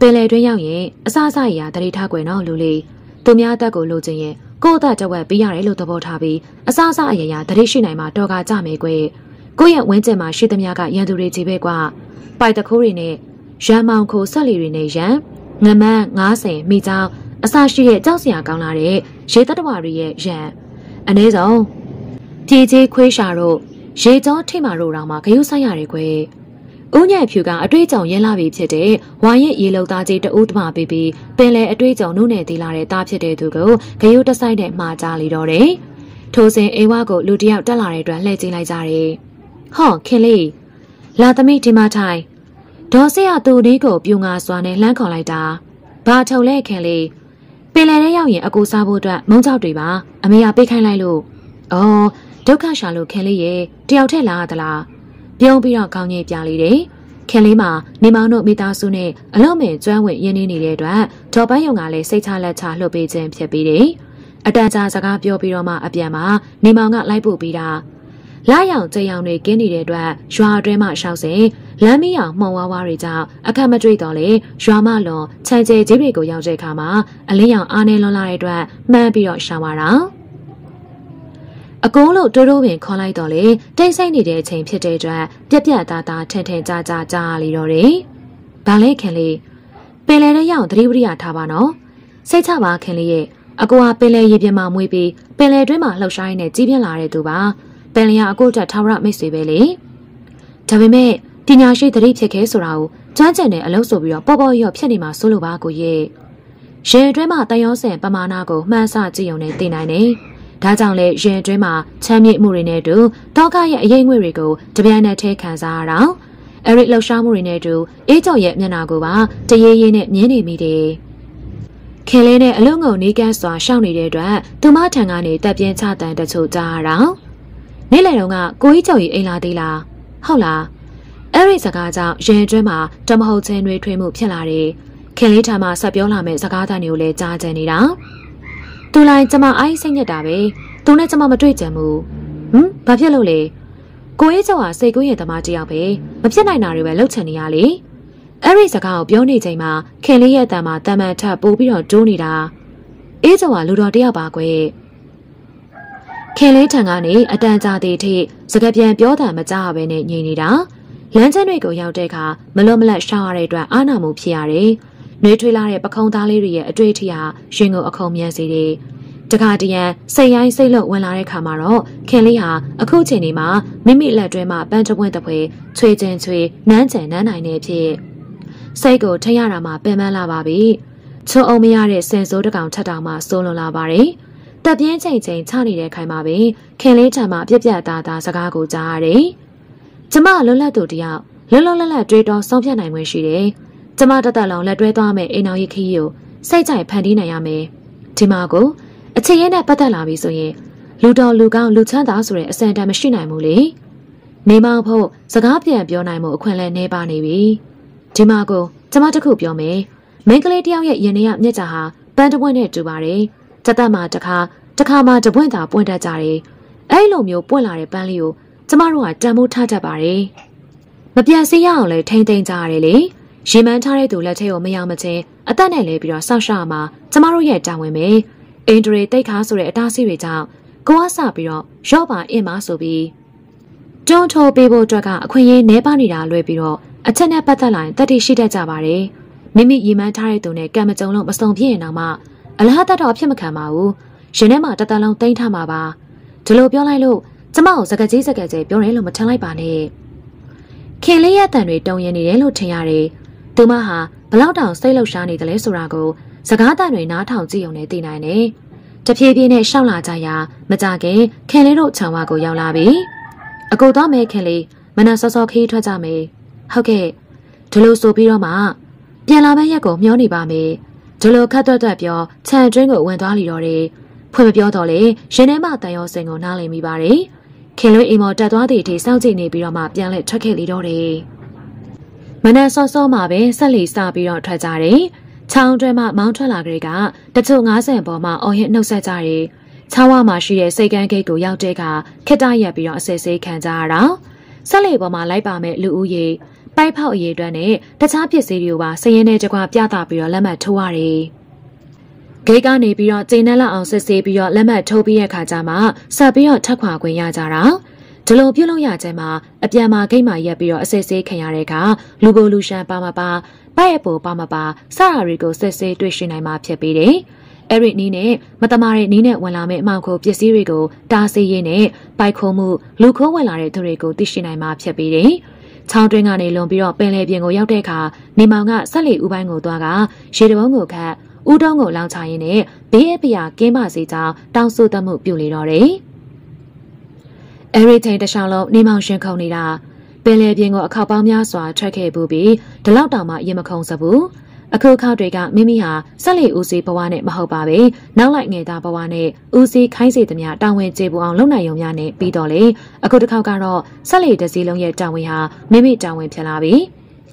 S1: ပင်လေတွင်းရောက်ရင်အစအစရာတရေထားကွယ်နော်လူလေးသူများတက်ကိုလိုချင်ရင်ကိုယ့်အသက်တဝက်ပေးရတယ်လို့သဘောထားပြီးအစအစအရာရာတရေရှိနိုင်မှာတော်ကကြမယ်ကွယ်ကိုယ့်ရဲ့ဝင်းကျင်မှာရှိသမျှကရန်သူတွေကြီးပဲကွာပိုက်တခိုးတွေနဲ့ရန်မောင်ခိုဆက်လီတွေနဲ့ရန်ငမန်း90မိချောင်းအစရှိရဲ့ကြောက်စရာကောင်းလာတဲ့ရေတတဝတွေရဲ့ရန်အနည်းဆုံးပြေချေးခွေးရှာတို့ ရေကြောထိတ်မာတို့တောင်မှဂယုဆိုင်ရတယ်ကွယ်။ဦးညံ့ဖြူကအတွေ့အကြုံရင်းလာပြီဖြစ်တဲ့ဝါရင်ရေလုံသားကြီးတဦးတမပေးပြီးပင်လေအတွေ့အကြုံနုနယ်သေးလာတဲ့သားဖြစ်တဲ့သူကိုဂယုတဆိုင်နဲ့မှာကြားလေတော့တယ်။ထိုစဉ်အိမ်ဝကိုလူတယောက်တက်လာတဲ့အတွက်လှည့်ကြည့်လိုက်ကြတယ်။ဟောခင်လေးလာသမီးဒီမထိုင်ဒေါ်ဆေးရသူလေးကိုပြူငါစွာနဲ့လှမ်းခေါ်လိုက်တာ။ဘာထုံလဲခင်လေးပင်လယ်ထဲရောက်ရင်အကူစားဖို့အတွက်မုံကြောက်တွေပါအမေကပေးခိုင်းလိုက်လို့။အော် ဒုက္ခရှာလို့ခင်လေးရဲ့တယောက်ထက်လာသလားပြုံးပြီးတော့ခေါင်းကြီးပြလေးတယ်ခင်လေးမှာနေမောင်တို့မိသားစုနဲ့အလုံးမဲ့ကျွမ်းဝင်ရင်းနှီးနေတဲ့အတွက်ဒေါ်ပန်းယုံကလည်းစိတ်ချလက်ချလှုပ်ပေးခြင်းဖြစ်ပြီးတယ်အတန်ကြာစကားပြောပြီးတော့မှအပြန်မှာနေမောင်ကလိုက်ပို့ပြီးတာလာရောင်ကြံရောင်တွေကင်းနေတဲ့အတွက်ရွာအတွင်းမှာရှောက်စဉ်လမ်းမီးအောင်မှုံဝါးဝါးတွေကြောင့်အခက်မတွေ့တော့လေရွာမလွန်ခြံကျဲကြီးတွေကိုရောက်တဲ့အခါမှာအလင်းရောင်အားနေလွန်လာတဲ့အတွက်မှန်းပြီးတော့ရှောင်လာတာ အကုန်းလို့တိုးတိုးပင်ခေါ်လိုက်တော့လေတိတ်ဆိတ်နေတဲ့အချိန်ဖြစ်တဲ့အတွက်ပြက်ပြက်သားသားထန်ထန်ကြာကြာကြာလီတော့တယ်။ဘာလဲခင်လေးပင်လယ်ထဲရောက်သတိဝရိယထားပါနော်။စိတ်ချပါခင်လေးရဲ့အကူကပင်လယ်ရေပြင်မှာမွေးပြီးပင်လယ်တွင်းမှာလှုပ်ရှားရင်းနဲ့ကြီးပြင်းလာတဲ့သူပါ။ပင်လယ်ကအကူတက်ထာဝရမိတ်ဆွေပဲလေ။ဒါပေမဲ့ပညာရှိသတိဖြစ်ခဲဆိုတာကိုကြမ်းကြံတဲ့အလုပ်ဆိုပြီးတော့ပေါ်ပေါ်ရော့ဖြစ်နေမှာစိုးလို့ပါကိုရဲ့။ရင်အတွင်းမှာတယောဆင်ပမာဏကိုမှန်းဆကြည့်ုံနဲ့သိနိုင်တယ်။ ဒါကြောင့်လေရင်အတွင်းမှာချမ်းမြေ့မှုတွေနဲ့အတူတောကရဲ့အရေးငွေတွေကိုတပြိုင်နက်တည်းခံစားရတာ။အဲ့ဒီလှုပ်ရှားမှုတွေနဲ့အတူအေးကြော်ရဲ့မျက်နှာကိုပါတရေးရေးနဲ့မြင်နေမိတယ်။ခင်လေးနဲ့အလုံးငုံနေကန်းစွာရှောင်းနေတဲ့အတွက်သူမထံကနေတက်ပြင်းချတန်တချို့ကြားရတာ။နေ့လယ်တုန်းကကိုကြီးကျော်ကြီးအိမ်လာသေးလား။ဟုတ်လား။အဲ့ဒီစကားကြောင့်ရင်အတွင်းမှာတမဟုတ်ချင်းတွေထွေးမှုဖြစ်လာတယ်။ခင်လေးထာမဆက်ပြောလာမယ့်စကားသံတွေကိုလည်းကြားကြနေတာ သူလိုက်ကျမအိုင်းစိတ်ညစ်တာပဲသူနဲ့ကျမမတွေ့ကြဘူးဟမ်ဘာဖြစ်လို့လဲကိုရေးကျော်ဟာစိတ်ကူးရင်သမားတယောက်ပဲမဖြစ်နိုင်တာတွေပဲလှုပ်ချင်နေရလေအဲ့ဒီစကားကိုပြောနေချိန်မှာခင်လေးရဲ့တန်မှာတမန်ထပ်ပိုးပြီးတော့တိုးနေတာအေးကျော်ဟာလူတော်တယောက်ပါကွယ်ခင်လေးထံကနေအတန်ကြာသေးထိစကားပြန်ပြောတာမကြားဘဲနဲ့ညင်နေတာလမ်းကျန်းတွေကိုရောက်တဲ့အခါမလွတ်မလပ်ရှောင်ရတဲ့အတွက်အာနာမှုဖြစ်ရတယ်။ နှွေးထွေးလာတဲ့ပခုံးသားလေးတွေရဲ့အတွေ့အထိဟာရင်ကိုအခုံမြန်စေတယ်။တခါတရံစိတ်ရိုင်းစိတ်လွတ်ဝင်လာတဲ့ခါမှာတော့ခင်လေးဟာအခုချိန်ဒီမှာမိမိလက်တွဲမှာပန်းတပွင့်တပွဲချွေချင်းချွေနန်းချန်နန်းနိုင်နေဖြစ်စိတ်ကိုထရတာမှပင်ပန်းလာပါပြီ။ချုံအောင်မရတဲ့စင်စိုးတကောင်ထက်တောင်မှစိုးလွန်လာပါတယ်။တက်ပြင်းချိန်ချိန်ချနေတဲ့ခိုင်မှာပဲခင်လေးထံမှပြက်ပြက်သားသားစကားကိုကြားရတယ်။ကျမလွတ်လပ်သူတယောက်လွတ်လွတ်လပ်လပ်တွေးတော်ဆုံးဖြတ်နိုင်ခွင့်ရှိတယ်။ ကျမတသက်လောင်လက်တွဲသွားမယ်အိမ်အောင်ရခီးကိုစိတ်ကြိုက်ဖန်တီးနိုင်ရမယ်ဒီမှာကိုအခြေရဲနဲ့ပတ်သက်လာပြီဆိုရင်လူတော်လူကောင်းလူချမ်းသာဆိုတဲ့အစံတန်မရှိနိုင်ဘူးလေနေမောင်ဖို့စကားပြန်ပြောနိုင်မှုအခွင့်အလမ်းနှဲပါနေပြီဒီမှာကိုကျမတခုပြောမယ်မိန်းကလေးတယောက်ရဲ့ရင်ထဲကမျက်ကြဟာပန်းတပွင့်နဲ့တူပါတယ်စက်သက်မှာတခါတခါမှတပွင့်သာပွင့်တတ်ကြတယ်အဲ့လိုမျိုးပွင့်လာတဲ့ပန်းလေးကိုကျမတို့ကတန်ဖိုးထားတတ်ပါတယ်မပြတ်စေးရအောင်လဲထိမ့်သိမ့်ကြရတယ်လေ ရေမှန်းထားတဲ့သူလက်ထဲကိုမရောက်မချင်းအသက်နဲ့လဲပြီးတော့စောက်ရှောက်မှာကျမတို့ရဲ့တာဝန်ပဲအင်ဒရီတိတ်ခါဆိုတဲ့အတားဆီးတွေကြောင့်ကိုကစပြီးတော့ရော့ပါအင်မဆိုပြီးတွန်းထိုးပေးဖို့အတွက်ကအခွင့်အရေးနှဲပါနေတာလွဲပြီးတော့အချက်နဲ့ပတ်သက်လာရင်တတိရှိတတ်ကြပါတယ်မိမိရေမှန်းထားတဲ့သူနဲ့ကံမကြုံလို့မစုံဖြစ်ရင်တော့မှအလားတတော့ဖြစ်မခံပါဘူးရင်ထဲမှာတတလုံးတိမ့်ထားမှာပါဒီလိုပြောလိုက်လို့ကျမကိုစကကြီးစကကြီးပြောတယ်လို့မထင်လိုက်ပါနဲ့ခင်လေးရဲ့တန်တွေတုံရင်နေတယ်လို့ထင်ရတယ် သူမဟာဘလောက်တောင်စိတ်လှုပ်ရှားနေတယ်လဲဆိုတာကိုစကားတန်တွေနားထောင်ကြည့်ုံနဲ့သိနိုင်တယ်။တဖြည်းဖြည်းနဲ့ရှောက်လာကြရာမကြခင်ခင်လေးတို့ခြံဝါကိုရောက်လာပြီ။အကူတော့မဲခင်လေးမနက်စောစောခီးထွက်ကြမယ်။ဟုတ်ကဲ့ဒီလိုဆိုပြီးတော့မှပြန်လာမယ့်ရက်ကိုမျောနေပါမယ်။ဒီလိုခတ်တွတ်တွတ်ပြောခြံတွင်းကိုဝင်သွားလီတော့တယ်။ဖွင့်မပြောတော့လေရင်ထဲမှာတန်ရောစင်ကိုနားလည်မိပါတယ်။ခင်လွေးအိမ်မော်တက်သွားတဲ့အထိစောင့်ကြည့်နေပြီးတော့မှပြန်လဲထွက်ခဲ့လီတော့တယ်။ မနက်စောစောမှပဲဆက်လီစပြီးတော့ထွက်ကြတယ်။ချောင်းတွဲမှမောင်းထွက်လာကြတဲ့ကတချို့90ပေါ်မှာအော်ဟစ်နှုတ်ဆက်ကြတယ်။ချောင်းဝမှာရှိတဲ့စိတ်ကန်းဂိတ်ကိုရောက်တဲ့ကခက်တရက်ပြီးတော့အစစ်ဆေးခံကြရတာ။ဆက်လီပေါ်မှာလိုက်ပါမဲ့လူဦးရေပိုက်ဖောက်အရေးအတွက်နဲ့တခြားပစ္စည်းတွေကိုပါစည်ရင်နဲ့ကြွားပြသပြီးတော့လက်မှတ်ထိုးရတယ်။ဂိတ်ကနေပြီးတော့ကျင်းနဲ့လောက်အောင်စစ်ဆေးပြီးတော့လက်မှတ်ထိုးပြီးတဲ့ခါကျမှဆက်ပြီးတော့ထက်ခွာခွင့်ရကြတာ။ ဒီလိုပြုလုပ်ရခြင်းမှာအပြန်မှာဂိတ်မှာရက်ပြီးတော့အစစ်ဆေးခံရတဲ့အခါလူကိုလူရှန်ပါမပါပိုက်အပေါ်ပါမပါစတာတွေကိုစစ်ဆေးတွေ့ရှိနိုင်မှာဖြစ်ပြီးတယ်။အဲ့ဒီနီးနဲ့မတမာတဲ့နီးနဲ့ဝင်လာမယ့်အမောက်ခိုပစ္စည်းတွေကိုတားဆီးရင်းနဲ့ပိုက်ခိုးမှုလူခိုးဝင်လာတဲ့သူတွေကိုသိရှိနိုင်မှာဖြစ်ပြီးတယ်။ချောင်းတွင်းကနေလွန်ပြီးတော့ပင်လယ်ပြင်ကိုရောက်တဲ့အခါနေမောင်ကဆက်လီဥပိုင်းကိုသွားကရေတဘုံကိုခတ်ဦးတုံးကိုလောင်ချရင်းနဲ့ဘေးအပရာကင်းပါစေကြောင်းတောင်းဆိုတမှုပြုလေတော့တယ်။ အဲ့ဒီချိန်တခြားလုံးနေမောင်ရှင်ခုန်နေတာပင်လယ်ပြင်ကိုအခောက်ပေါင်းများစွာထွက်ခဲ့ပူပြီးဒီလောက်တောင်မှရင်မခုန်စဘူးအခုခောက်တွေကမိမိဟာဆက်လီဦးစီးဘဝနဲ့မဟုတ်ပါပဲနောက်လိုက်ငယ်သားဘဝနဲ့ဦးစီးခိုင်းစေသမျှတာဝန်ကျေပူအောင်လုပ်နိုင်ရုံများနဲ့ပြီးတော့လေအခုတစ်ခေါက်ကတော့ဆက်လီတစည်းလုံးရဲ့တာဝန်ဟာမိမိတာဝန်ဖြစ်လာပြီ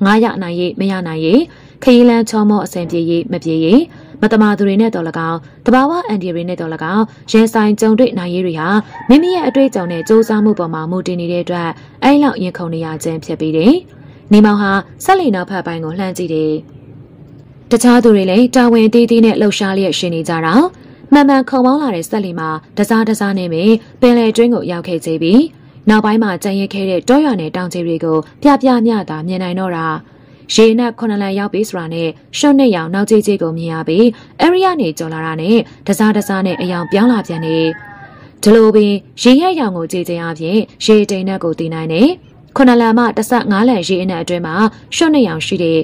S1: ငားရနိုင်ရေးမရနိုင်ရေး ခရီးလန်းချောမောအဆင်ပြေရေးမပြေရေးမတမာသူတွေနဲ့တော်လကောင်တဘာဝအန်ဒီတွေနဲ့တော်လကောင်ရင်ဆိုင်ကြုံတွေ့နိုင်ရေးတွေဟာမိမိရဲ့အတွေ့အကြုံနဲ့စူးစမ်းမှုပေါ်မှာမူတည်နေတဲ့အတွက်အဲ့လောက်ရင်ခုန်နေရခြင်းဖြစ်ပြီးတယ်။နေမောင်ဟာဆက်လီနောက်ဖက်ပိုင်းကိုလှမ်းကြည့်တယ်။တခြားသူတွေလည်းတာဝန်သေးသေးနဲ့လှုပ်ရှားလျက်ရှင်နေကြတာ။မှန်မှန်ခုံပေါင်းလာတဲ့ဆက်လီမှာတစားတစားနဲ့ပဲပင်လယ်တွင်းကိုရောက်ခဲ့ကြပြီးနောက်ပိုင်းမှာကြံရခဲ့တဲ့တောရွာနယ်တောင်ကျေးတွေကိုပြပြမျှတာမြင်နိုင်တော့တာ။ ရေနက်ခုနှစ်လန်ရောက်ပြီဆိုတာနဲ့ရှုံးနဲ့ရောင်နောက်ကြီးကြီးကိုမြင်ရပြီးအဲ့ရီကနေကြော်လာတာနဲ့တစားတစားနဲ့အယောင်ပြောင်းလာပြန်နေဒီလိုပင်ရေရဲ့ရောင်ကိုကြည်ခြင်းအပြင်ရေတိန်နဲ့ကိုတည်နိုင်တယ်ခုနှစ်လန်မှ15လန်ရေအနက်အတွင်းမှာရှုံးနဲ့ရောင်ရှိတဲ့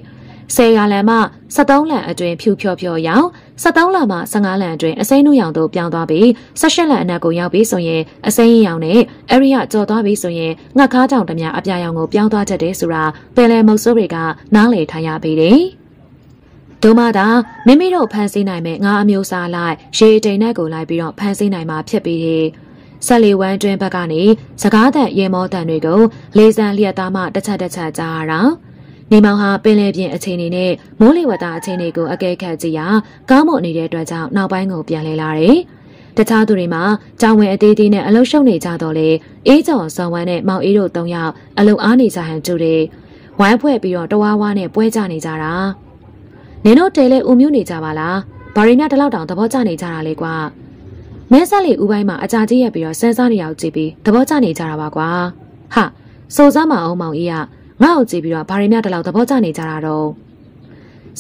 S1: 10ရာလန်မှ73လန်အတွင်းဖြူဖြောဖြောရောင်73လန်မှ15လန်အတွင်းအစိမ်းနုရောင်တို့ပြောင်းသွားပြီး18လန်အနက်ကိုရောက်ပြီးဆိုရင်အစိမ်းရောင်နဲ့အရိယကြော်သွားပြီးဆိုရင်ငှက်ခါးကြောင်တများအပြာရောင်ကိုပြောင်းသွားတတ်တယ်ဆိုတာပယ်လယ်မုတ်ဆိုးတွေကနားလည်ထားရပေတယ်။ဒုမသာမိမိတို့ဖန်ဆီးနိုင်မဲ့ငါအမျိုးစားလိုက်ရေတိန်နဲ့ကိုလိုက်ပြီးတော့ဖန်ဆီးနိုင်မှာဖြစ်ပြီးတယ်။ဆက်လီဝမ်းတွင်ဘက်ကနေစကားတန်ရေမောတန်တွေကိုလေးစံလျက်သားမှတစ်ချက်တစ်ချက်ကြားရတာ။ နေမောင်ဟာပင်လယ်ပြင်အခြေအနေနဲ့မိုးလေဝသအခြေအနေကိုအကဲခတ်ကြည့်ရာကောင်းမွန်နေတဲ့အတွက်ကြောင့်နောက်ပိုင်းကိုပြန်လဲလာတယ်။တခြားသူတွေမှာကြောင်ဝင်အသေးသေးနဲ့အလုရှုံနေကြတော့လေအေးကြော်စော်ဝမ်းနဲ့မောင်အေးတို့၃ယောက်အလုအားနေကြဟန်တူတယ်။ဝိုင်းဖွဲ့ပြီးတော့တဝါဝါနဲ့ပွဲကြနေကြတာ။နင်တို့တဲလဲဦးမျိုးနေကြပါလား။ဘာရီမြတလောက်တောင်သဘောကျနေကြတာလေကွာ။မဲဆက်လီဦးပိုင်းမှာအကြာကြီးရက်ပြီးတော့စန်းစားနေရောက်ကြည့်ပြီးသဘောကျနေကြတာပါကွာ။ဟာစိုးစားမအောင်မောင်အေးက ငါ့ကိုကြည့်ပြီးတော့ဘာတွေများတလောက်သဘောကျနေကြတာတော့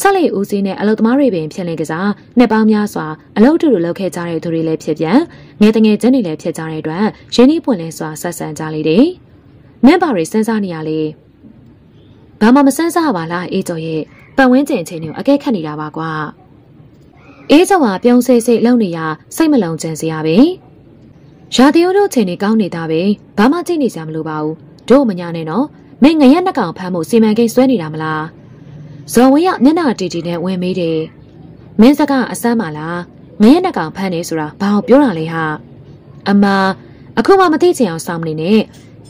S1: ဆက်လက်ဦးစီးနဲ့အလုသမားတွေပင်ဖြစ်လင်ကစားနှစ်ပေါင်းများစွာအလုတူတူလုပ်ခဲ့ကြတဲ့သူတွေလည်းဖြစ်ပြန်ငယ်တငယ်ချင်းတွေလည်းဖြစ်ကြတဲ့အတွက်ရင်းနှီးပွင့်လင်းစွာဆက်ဆံကြလေတယ်။မင်းဘာတွေစဉ်းစားနေရလဲ။ဘာမှမစဉ်းစားပါလားအေးကျော်ရဲ့ပတ်ဝန်းကျင်ချင်းတွေကိုအကဲခတ်နေတာပါကွာ။အေးကျော်ကပြုံးစိတ်စိတ်လုံနေရစိတ်မလုံခြုံစေရပဲ။ရာသီဥတုချိန်တွေကောင်းနေတာပဲဘာမှကြည့်နေစရာမလိုပါဘူး။တို့မညာနဲ့နော်။ မင်းငရက်နှကောင်ဖမ်းဖို့စီမံကိန်းဆွဲနေတာမလားဇော်ဝင်းကမျက်နှာတီတီနဲ့ဝင်မေးတယ်မင်းစကားအစမ်းပါလားငရက်နှကောင်ဖမ်းနေဆိုတာဘာလို့ပြောတာလဲဟာအမအခုမှမသိချင်အောင်စောင့်နေနဲ့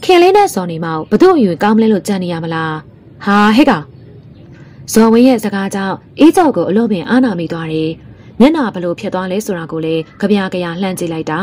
S1: ခင်လေးနဲ့ဇော်နေမအောင်ဘသူ့အယူကောင်းမလဲလို့ကြံနေရမလားဟာဟဲ့ကောင်ဇော်ဝင်းရဲ့စကားကြောင့်အေးကြောက်ကိုအလို့ပင်အာနာမိသွားတယ်မျက်နှာဘလို့ဖြစ်သွားလဲဆိုတာကိုလေကြပြာကြရလှမ်းကြည့်လိုက်တာ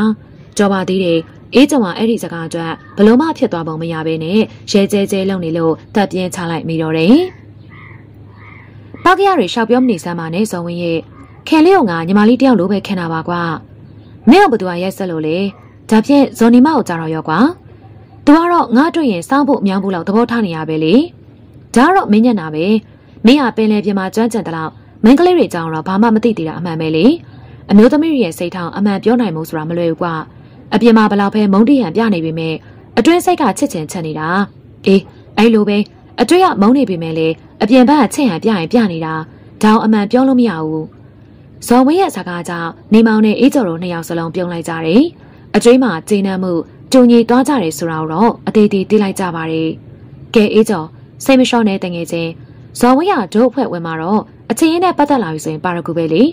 S1: ကြောပါသေးတယ် အေးကြုံကအဲ့ဒီစကားအတွက်ဘလို့မှဖြစ်သွားပုံမရဘဲနဲ့ရဲကျဲကျဲလုံနေလို့တပ်ပြင်းချလိုက်မိတော့တယ်။ပောက်ကရတွေရှောက်ပြောမနေစမ်းပါနဲ့ဇော်ဝင်းရဲ့ခင်လေးကညီမလေးတယောက်လိုပဲခင်တာပါကွာ။မင်းကဘသူကရက်ဆက်လို့လေ။ဒါဖြင့်ဇော်နီမကိုကြတော့ရောကွာ။ तू ကတော့ငါတွေ့ရင်စောင်းဖို့အများဘူးလောက်သဘောထားနေရပဲလေ။ဒါကတော့မင်းညံ့တာပဲ။မင်းကပင်လေပြင်မှာကျွမ်းကျင်တဲ့လောက်မင်းကလေးတွေကြောင်တော့ဘာမှမသိသေးတာအမှန်ပဲလေ။အမျိုးသမီးရဲ့စိတ်ထောင်အမှန်ပြောနိုင်မှုဆိုတာမလွယ်ဘူးကွာ။ အပြင်မှာဘလောက်ပဲမုန်းတရံပြနေပေမဲ့အတွင်းစိတ်ကချစ်ချင်ချက်နေတာအေးအဲ့လိုပဲအတွင်းကမုန်းနေပေမဲ့လေအပြင်ဘက်ကချစ်ဟန်ပြရင်ပြနေတာဒေါင်အမှန်ပြောလို့မရဘူးဇော်ဝင်းရဲ့စကားကြောင့်နေမောင်နဲ့အေးကျော်တို့နှစ်ယောက်စလုံးပြုံးလိုက်ကြတယ်အကျွေးမှာကျင်းနှံမှုကြုံကြီးသွားကြတယ်ဆိုတာတော့အသေးသေးသိလိုက်ကြပါတယ်ကဲအေးကျော်စိတ်မလျှော့နဲ့တငယ်ချင်းဇော်ဝင်းရဒုတ်အဖွဲ့ဝင်မှာတော့အချင်းရင်းနဲ့ပတ်သက်လာပြီဆိုရင်ပါရကူပဲလေ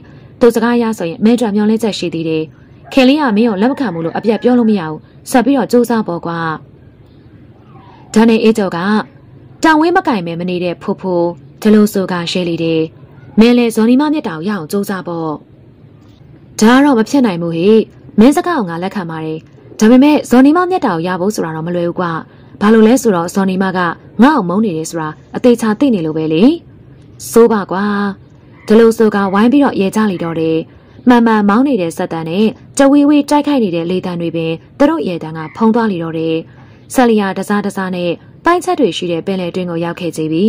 S1: သူစကားရဆိုရင်မဲကြွမျောလင်းချက်ရှိသေးတယ် ခင်လေးကမင်းကိုလက်မခံဘူးလို့အပြတ်ပြောလို့မရဘူးဆက်ပြီးတော့စူးစမ်းပေါ်ကွာဒါနဲ့အေးကျော်ကတောင်ဝင်းမကင်မဲမနေတဲ့ဖိုးဖိုးဒီလိုဆိုကရှဲလီတယ်မင်းလေဇော်နီမမြတ်တောင်ရအောင်စူးစမ်းပေါ့ဒါကတော့မဖြစ်နိုင်ဘူးဟေ့မင်းစကားကငါလက်ခံပါတယ်ဒါပေမဲ့ဇော်နီမမြတ်တောင်ရဖို့ဆိုတာတော့မလွယ်ဘူးကွာဘာလို့လဲဆိုတော့ဇော်နီမကငါ့အောင်မုန်းနေတယ်ဆိုတာအသေးချာသိနေလို့ပဲလေစိုးပါကွာဒီလိုဆိုကဝိုင်းပြီးတော့ရဲကြလိတော့တယ် မှန်မှန်မောင်းနေတဲ့စက်တန်နဲ့ကြဝီဝီတိုက်ခိုက်နေတဲ့လေတံတွေပင်သူတို့ရဲတန်းကဖုံးသွားလိတော့တယ်။ဆက်လျာတစားတစားနဲ့ပိုင်းချက်တွေရှိတဲ့ပင်လယ်တွင်းကိုရောက်ခဲ့ကြပြီ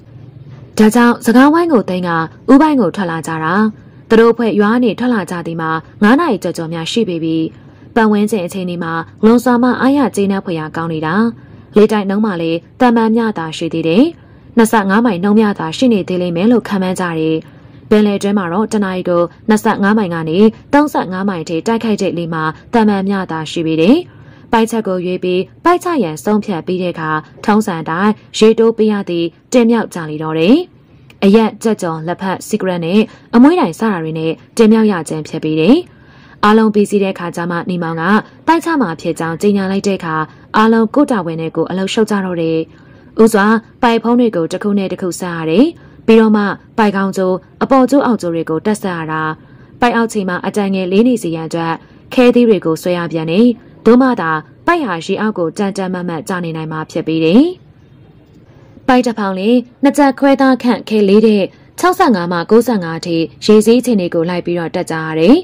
S1: ။ဒါကြောင့်စကားဝိုင်းကိုသိန်းကဥပိုင်းကိုထွက်လာကြတာ။သူတို့ဖွဲ့ရွာနေထွက်လာကြသည်မှာ9နာရီကြော်ကြော်များရှိပေပြီ။ပန်ဝင်းကျင်အချိန်ဒီမှာလွန်စွာမှအားရကျေးနှက်ဖွယ်ရာကောင်းနေတာ။လေတိုက်နှုံးမှလည်းတန်ပန်းမြတာရှိသေးတယ်။25မိုင်နှုံးမြတာရှိနေသေးလိမ့်မယ်လို့ခန့်မှန်းကြတယ်။ပ င်လယ်တွင်းမှာတော့တနအီကို25မိုင်ကနေ35မိုင်ထိတိုက်ခိုက်တဲ့လေမှာတမန်မြတာရှိပေတယ်။ပိုက်ချက်ကိုရွေးပြီးပိုက်ချရန်ဆုံးဖြတ်ပြီးတဲ့အခါထုံးစံတိုင်းရေတိုးပေးရသည်တင်မြောက်ကြလိတော့တယ်။အရက်ကြက်ကြော်လက်ဖက်စီကရက်နဲ့အမွှေးတိုင်စတာတွေနဲ့တင်မြောက်ရခြင်းဖြစ်ပြီးတယ်။အားလုံးပြီးစီးတဲ့အခါကျမှနေမောင်ကပိုက်ချမှာဖြစ်ကြောင်းကြေညာလိုက်တဲ့အခါအားလုံးကိုတာဝန်နဲ့ကိုအလုပ်ရှုပ်ကြတော့တယ်။ဥစွာပိုက်ဖုံးတွေကိုတစ်ခုနဲ့တစ်ခုစားရတယ်။ ပြီးတော့မှပိုက်ကောင်းကျိုးအပေါ်ကျိုးအောက်ကျိုးတွေကိုတက်ဆက်ရတာပိုက်အောက်ချိန်မှာအတန်ငယ်လေးနေစီရန်အတွက်ခဲသီးတွေကိုဆွဲရပြန်နေဒုမှသာပိုက်ဟာရှိအောက်ကိုကြမ်းကြမ်းမတ်မတ်ကျနေနိုင်မှာဖြစ်ပြီးတယ်ပိုက်တစ်ဖောင်လေးနှစ်ချက်ခွဲသားခန့်ခဲလေးတဲ့65မှ95အထိရေစည်းချိန်တွေကိုလိုက်ပြီးတော့တက်ကြရတယ်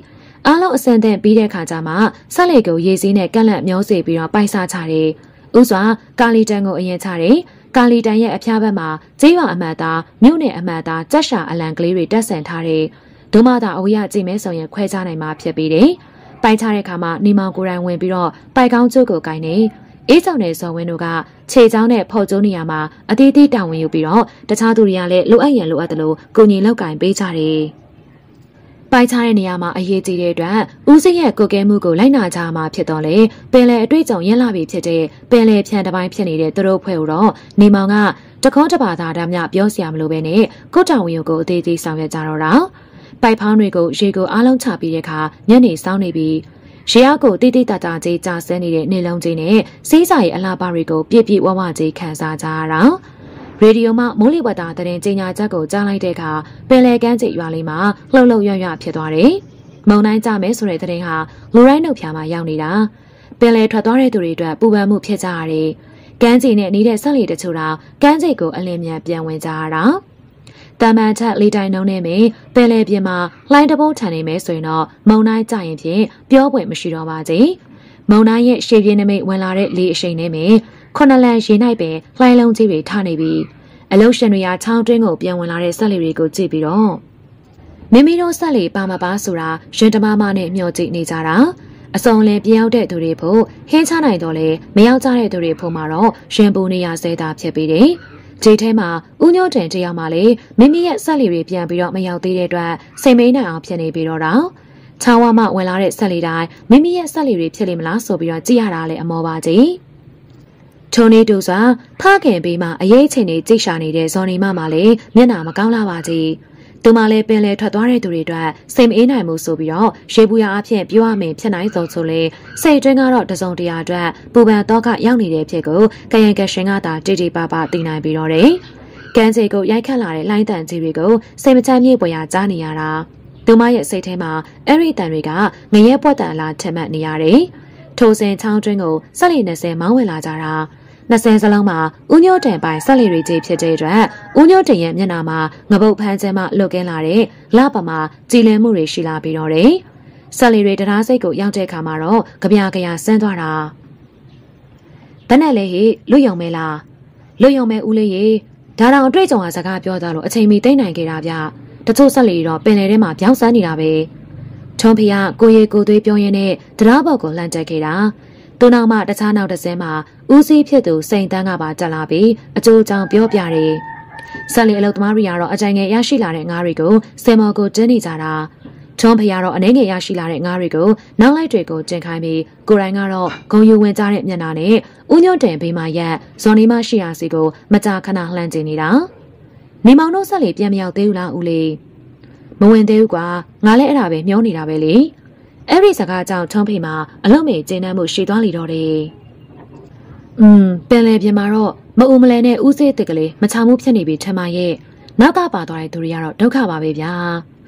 S1: အားလုံးအစင်သင့်ပြီးတဲ့ခါကျမှဆက်လက်ကိုရေစည်းနဲ့ကန့်လန့်မျောစေပြီးတော့ပိုက်စားချတယ်။ဥစွာကာလီတန်ကိုအရင်ချတယ် ကာလီတန်ရဲ့အဖျားဘက်မှာကျေးရွာအမှတ်သားမြို့နယ်အမှတ်သားကြက်ရှာအလံကလေးတွေတက်ဆင်ထားတဲ့ဒုမသာအဝေးရကြည့်မဲဆိုရင်ခွဲခြားနိုင်မှာဖြစ်ပြီးတယ်။ပိုင်ချတဲ့အခါမှာနေမောင်ကိုယ်တိုင်ဝင်ပြီးတော့ပိုက်ကောင်းကျုပ်ကိုကိုင်းနေအေးဆောင်တဲ့ဇော်ဝင်းတို့ကခြေချောင်းနဲ့ဖော်ကျိုးနေရမှာအသေးသေးတာဝန်ယူပြီးတော့တခြားသူတွေကလည်းလိုအပ်ရင်လိုအပ်တယ်လို့ကိုညီလောက်ကင်ပေးကြတယ်။ ပိုက်ချတဲ့နေရာမှာအရေးကြီးတဲ့အတွက်ဦးစိရဲ့ကိုကဲမှုကိုလိုက်နာကြမှာဖြစ်တော့လေပင်လယ်အတွေ့အကြုံရင်းလာပြီဖြစ်တဲ့ပင်လယ်ဖြန်တစ်ပိုင်းဖြစ်နေတဲ့သူတို့ဖွဲ့ကိုတော့နေမောင်ကတခေါတပါသားတမ်းမြပြောစရာမလိုပဲနဲ့ကိုတာဝန်ယူကိုအသေးသေးဆောင်ရွက်ကြတော့တာပိုက်ဖောင်းတွေကိုရေကိုအားလုံးချပြီးတဲ့အခါညနေစောင်းနေပြီးရေအားကိုတိတိတတကြီးကြာဆင်းနေတဲ့နေလုံးကြီးနဲ့စီးစာရဲ့အလားပါတွေကိုပြည့်ပြည့်ဝဝကြီးခန်းစားကြရတာ ရေဒီယိုမှမိုးလေဝသသတင်းကြေညာချက်ကိုကြားလိုက်တဲ့အခါပင်လယ်ကမ်းခြေရွာလေးမှာလှုပ်လှုပ်ရွရွဖြစ်သွားတယ်။မုံတိုင်းကြမယ်ဆိုတဲ့သတင်းဟာလူရိုင်းနှုတ်ဖြာမှာရောက်နေတာ။ပင်လယ်ထွက်သွားတဲ့သူတွေအတွက်ပူပန်မှုဖြစ်ကြရတယ်။ကမ်းခြေနဲ့နေတဲ့ဆက်လီတချို့တော့ကမ်းခြေကိုအလင်းမြန်ပြန်ဝင်ကြရတာ။တမန်ချက်လေးတိုင်နှုံးနေမယ်ပင်လယ်ပြင်မှာလှိုင်းတဘုံထန်နေမယ်ဆိုရင်တော့မုံတိုင်းကြရင်ဖြင့်ပြောပွင့်မရှိတော့ပါစေ။မုံတိုင်းရဲ့ရှေ့ပြင်းနမိတ်ဝင်လာတဲ့လေအရှိန်နဲ့မယ် ခုနလန်ရေနိုင်ပင်လှိုင်းလုံးကြီးတွေထနေပြီးအလုရှင်တွေကချောင်းတွင်းကိုပြန်ဝင်လာတဲ့ဆက်လီတွေကိုကြည့်ပြီးတော့မိမိတို့ဆက်လီပါမပါဆိုတာရင်တမမနဲ့မျှော်ကြည့်နေကြတာအစုံလင်ပြောင်းတဲ့သူတွေဖို့ဟင်းချနိုင်တော့လေမရောက်ကြတဲ့သူတွေဖို့မှာတော့ရင်ပူနေရဆဲတာဖြစ်ပြီးတယ်။ဒီထဲမှာဦးညို့တန်တယောက်မှလေမိမိရဲ့ဆက်လီတွေပြန်ပြီးတော့မရောက်သေးတဲ့အတွက်စိတ်မိန်နိုင်အောင်ဖြစ်နေပြီးတော့တာ။ချောင်းဝမဝင်လာတဲ့ဆက်လီတိုင်းမိမိရဲ့ဆက်လီတွေဖြစ်လိမ့်မလားဆိုပြီးတော့ကြည့်ရတာလေအမောပါကြီး။ ထိုနေတူစွာဖခင်ပေးမှအရေးချိန်တွေကြိတ်ရှာနေတဲ့ဇော်နီမမှလည်းမျက်နှာမကောင်းလာပါကြီး။သူမလည်းပင်လေထွက်သွားတဲ့သူတွေအတွက်စိတ်မအေးနိုင်မှုဆိုပြီးတော့ရေပူရအဖြစ်ပြောရမယ်ဖြစ်နိုင်စုံဆိုလေစိတ်အတွင်းကတော့တစုံတရာအတွက်ပူပန်တော့ကရောက်နေတဲ့ဖြစ်ကိုကယံကရှင်ကသာတိတိပပသိနိုင်ပြီးတော့တယ်။ကန်းစီကိုရိုက်ခတ်လာတဲ့လိုင်းတန်ကြီးတွေကိုစိတ်မချမ်းမြေ့ပွေရကြားနေရတာ။သူမရဲ့စိတ်ထဲမှာအဲ့ဒီတန်တွေကငရဲပွက်တန်လာထက်မှတ်နေရတယ်။ထိုစဉ်ချောင်းတွင်းကိုဆက်လီ20မောင်းဝင်လာကြတာ။ 20စလုံးမှာဦးညို့တန်ပိုင်ဆက်လီရီကြီးဖြစ်တဲ့အတွက်ဦးညို့တန်ရဲ့မျက်နှာမှာငပုတ်ဖန်းကျဲမှလွတ်ကင်းလာတဲ့လပမှာကြည်လင်မှုတွေရှိလာပြီးတော့တယ်။ဆက်လီရီတရားစိတ်ကိုရောက်တဲ့အခါမှာတော့ကြပြကြရဆန်းသွားတာ။ဘယ်နဲ့လဲဟိလွတ်ယုံမဲလား။လွတ်ယုံမဲဦးလေးရေဒါတောင်အတွေ့အကြုံဟာစကားပြောသားလို့အချိန်မီတိတ်နိုင်ခဲ့တာဗျ။တချို့ဆက်လီတော့ပင်လယ်ထဲမှာပြောင်းဆန်းနေတာပဲ။ထုံးဖျားကိုရီကိုသွေးပြောရင်းနဲ့တရားဘောက်ကိုလှမ်းတက်ခဲ့တာ။ သူနောက်မှတခြားနောက်တစ်စင်းမှာဦးစီးဖြစ်သူစိန်တန်းကပါတက်လာပြီးအကျိုးကြောင့်ပြောပြတယ်။ဆက်လီအလုသမားတွေကတော့အကြိုင်ငယ်ရရှိလာတဲ့ငါးတွေကိုစင်မော်ကိုတင်းနေကြတာ။ထုံးဖျားတော့အနေငယ်ရရှိလာတဲ့ငါးတွေကိုနောက်လိုက်တွေကိုကျင်ခိုင်းပြီးကိုရိုင်းကတော့ဂုံယူဝင်ကြတဲ့မျက်နှာနဲ့ဦးညွန့်တင်ဘေးမှာရက်ဇော်နီမရှိရာစီကိုမကြာခဏလှမ်းကျင်နေတာ။နေမောင်တို့ဆက်လီပြန်မရောက်သေးဘူးလားဦးလေး။မဝင်သေးဘူးကွာငါလည်းအဲ့ဒါပဲမျောနေတာပဲလေ။ အဲ့ဒီစကားကြောင့်ထုံးဖေမှာအလုံးမေကျင်းနှံမှုရှိသွားလိတော့တယ်။อืมပင်လယ်ပြင်မှာတော့မအူမလဲနဲ့ဦးစေးတစ်ကလေးမချမှုဖြစ်နေပြီထမရဲ့နောက်ကပါသွားတဲ့သူတွေကတော့ဒုက္ခပါပဲဗျာ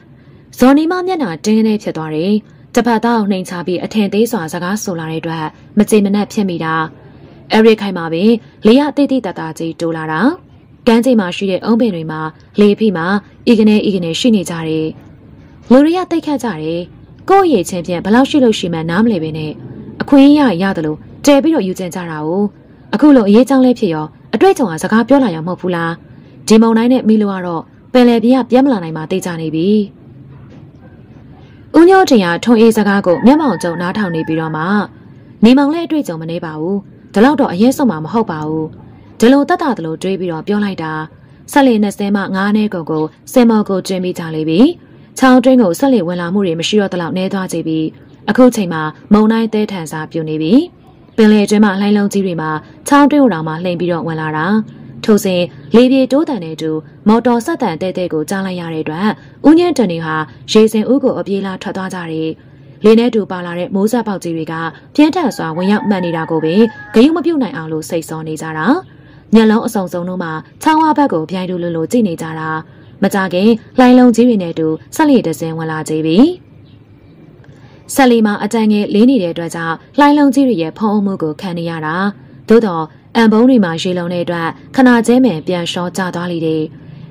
S1: ။ဇော်နီမမျက်နှာတင်းနေဖြစ်သွားတယ်။တပတ်သားနှိမ်ချပြီးအထင်သေးစွာစကားဆိုလာတဲ့အတွက်မကြေမနက်ဖြစ်မိတာ။အဲ့ဒီခိုင်မှာပဲလေရတိတိတတကြီးတိုးလာတာ။ကမ်းခြေမှာရှိတဲ့အုံးပင်တွေမှာလေဖိမှာဤကနေဤကနေရှိနေကြတယ်။လူရီယာတိတ်ခတ်ကြတယ်။ ကိုယ့်ရဲ့ချင်းဖြင့်ဘလောက်ရှိလို့ရှိမှနားမလဲပဲနဲ့အခွင့်အရေးရတယ်လို့တဲပြီးတော့ယူကျင်ကြတာ哦အခုလိုအရေးကြောင်းလဲဖြစ်ရောအတွေ့အကြုံကစကားပြောလာရမဟုတ်ဘူးလားဒီမုံတိုင်းနဲ့မီလိုကတော့ပယ်လေပြင်းကပြမ်းမလာနိုင်မှသိကြနေပြီဦးညိုတင်ရထုံအေးစကားကိုမျက်မှောင်ကျုံနားထောင်နေပြီးတော့မှနေမောင်လည်းအတွေ့အကြုံမနေပါဘူးဒီလောက်တော့အရေးဆုံးမှာမဟုတ်ပါဘူးဒီလိုတတ်တာတလို့တွေးပြီးတော့ပြောလိုက်တာဆက်လီနဲ့ဆဲမငားနေကုန်ကိုစင်မော်ကိုကျင်းပြီးကြလေပြီ ချောင်းတွင်းကိုဆက်လက်ဝင်လာမှုတွေမရှိတော့တလောက်နှဲသွားကြပြီးအခုချိန်မှာမုံတိုင်းတဲထန်စားပြုနေပြီပင်လယ်ကျွန်းမှာလှိုင်းလုံးကြီးတွေမှာချောင်းတွင်းကိုတောင်မှလှိမ်ပြီးတော့ဝင်လာတာထို့စဉ်လေပြေတိုးတန်တဲ့တူမော်တော်ဆက်တန်တဲတဲကိုကြားလိုက်ရတဲ့အတွက်ဦးညင်းတန်တွေဟာရေစင်ဦးကိုအပြေးလာထွက်သွားကြတယ်လေနဲ့တူပါလာတဲ့မိုးဆက်ပေါက်ကြီးတွေကပြင်းထန်စွာဝင်ရောက်မှန်နေတာကိုပဲဂယုမပြုတ်နိုင်အောင်လို့စိတ်ဆောနေကြတာညလုံးအစုံစုံတို့မှချောင်းဝါဘက်ကိုပြိုင်တူလိုလိုကြည့်နေကြတာ မကြခင်လှိုင်းလုံးကြီးတွေနဲ့တူဆက်လီတစင်းဝင်လာကြပြီဆက်လီမှာအတန်ငယ်လေးနေတဲ့အတွက်ကြောင့်လှိုင်းလုံးကြီးတွေရဲ့ဖုံးအမှုကိုခံနေရတာသို့တော့အံဘုံတွေမှာရေလုံးတဲ့အတွက်ခနာကျဲမယ်ပြန်လျှောကျသွားလိမ့်တယ်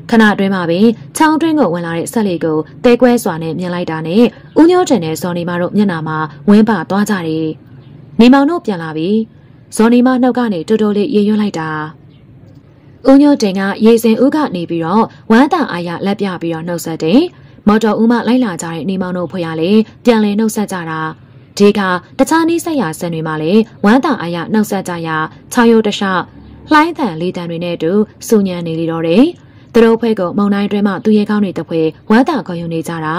S1: ခဏအတွင်းမှာပင်ချောင်းတွင်းကိုဝင်လာတဲ့ဆက်လီကိုတဲကွဲစွာနဲ့မြင်လိုက်တာနဲ့ဦးညိုးတန်နဲ့ဇော်နီမတို့မျက်နှာမှာဝင်းပါသွားကြတယ်နေမောင်တို့ပြန်လာပြီဇော်နီမနှုတ်ကနေတူတူလေးရေရွတ်လိုက်တာ ဦးညိုတင်ကရေစင်ဦးကနေပြီးတော့ဝမ်းတာအားရလက်ပြပြီးတော့နှုတ်ဆက်တယ်။မော်တော်ဦးမလိုက်လာကြတဲ့နေမောင်တို့ဖွေရလေပြန်လည်နှုတ်ဆက်ကြတာဒီခါတခြားနီးစက်ရဆန်တွေမှာလည်းဝမ်းသာအားရနှုတ်ဆက်ကြရာခြောက်ရုပ်တခြားလှိုင်းတန်လေးတန်တွေနဲ့အတူစူညံနေလေတော့တယ်။သူတို့ဖွဲ့ကမုံတိုင်းတွဲမှသူရဲကောင်းတွေတဖွဲဝမ်းသာခေါ်ယူနေကြတာ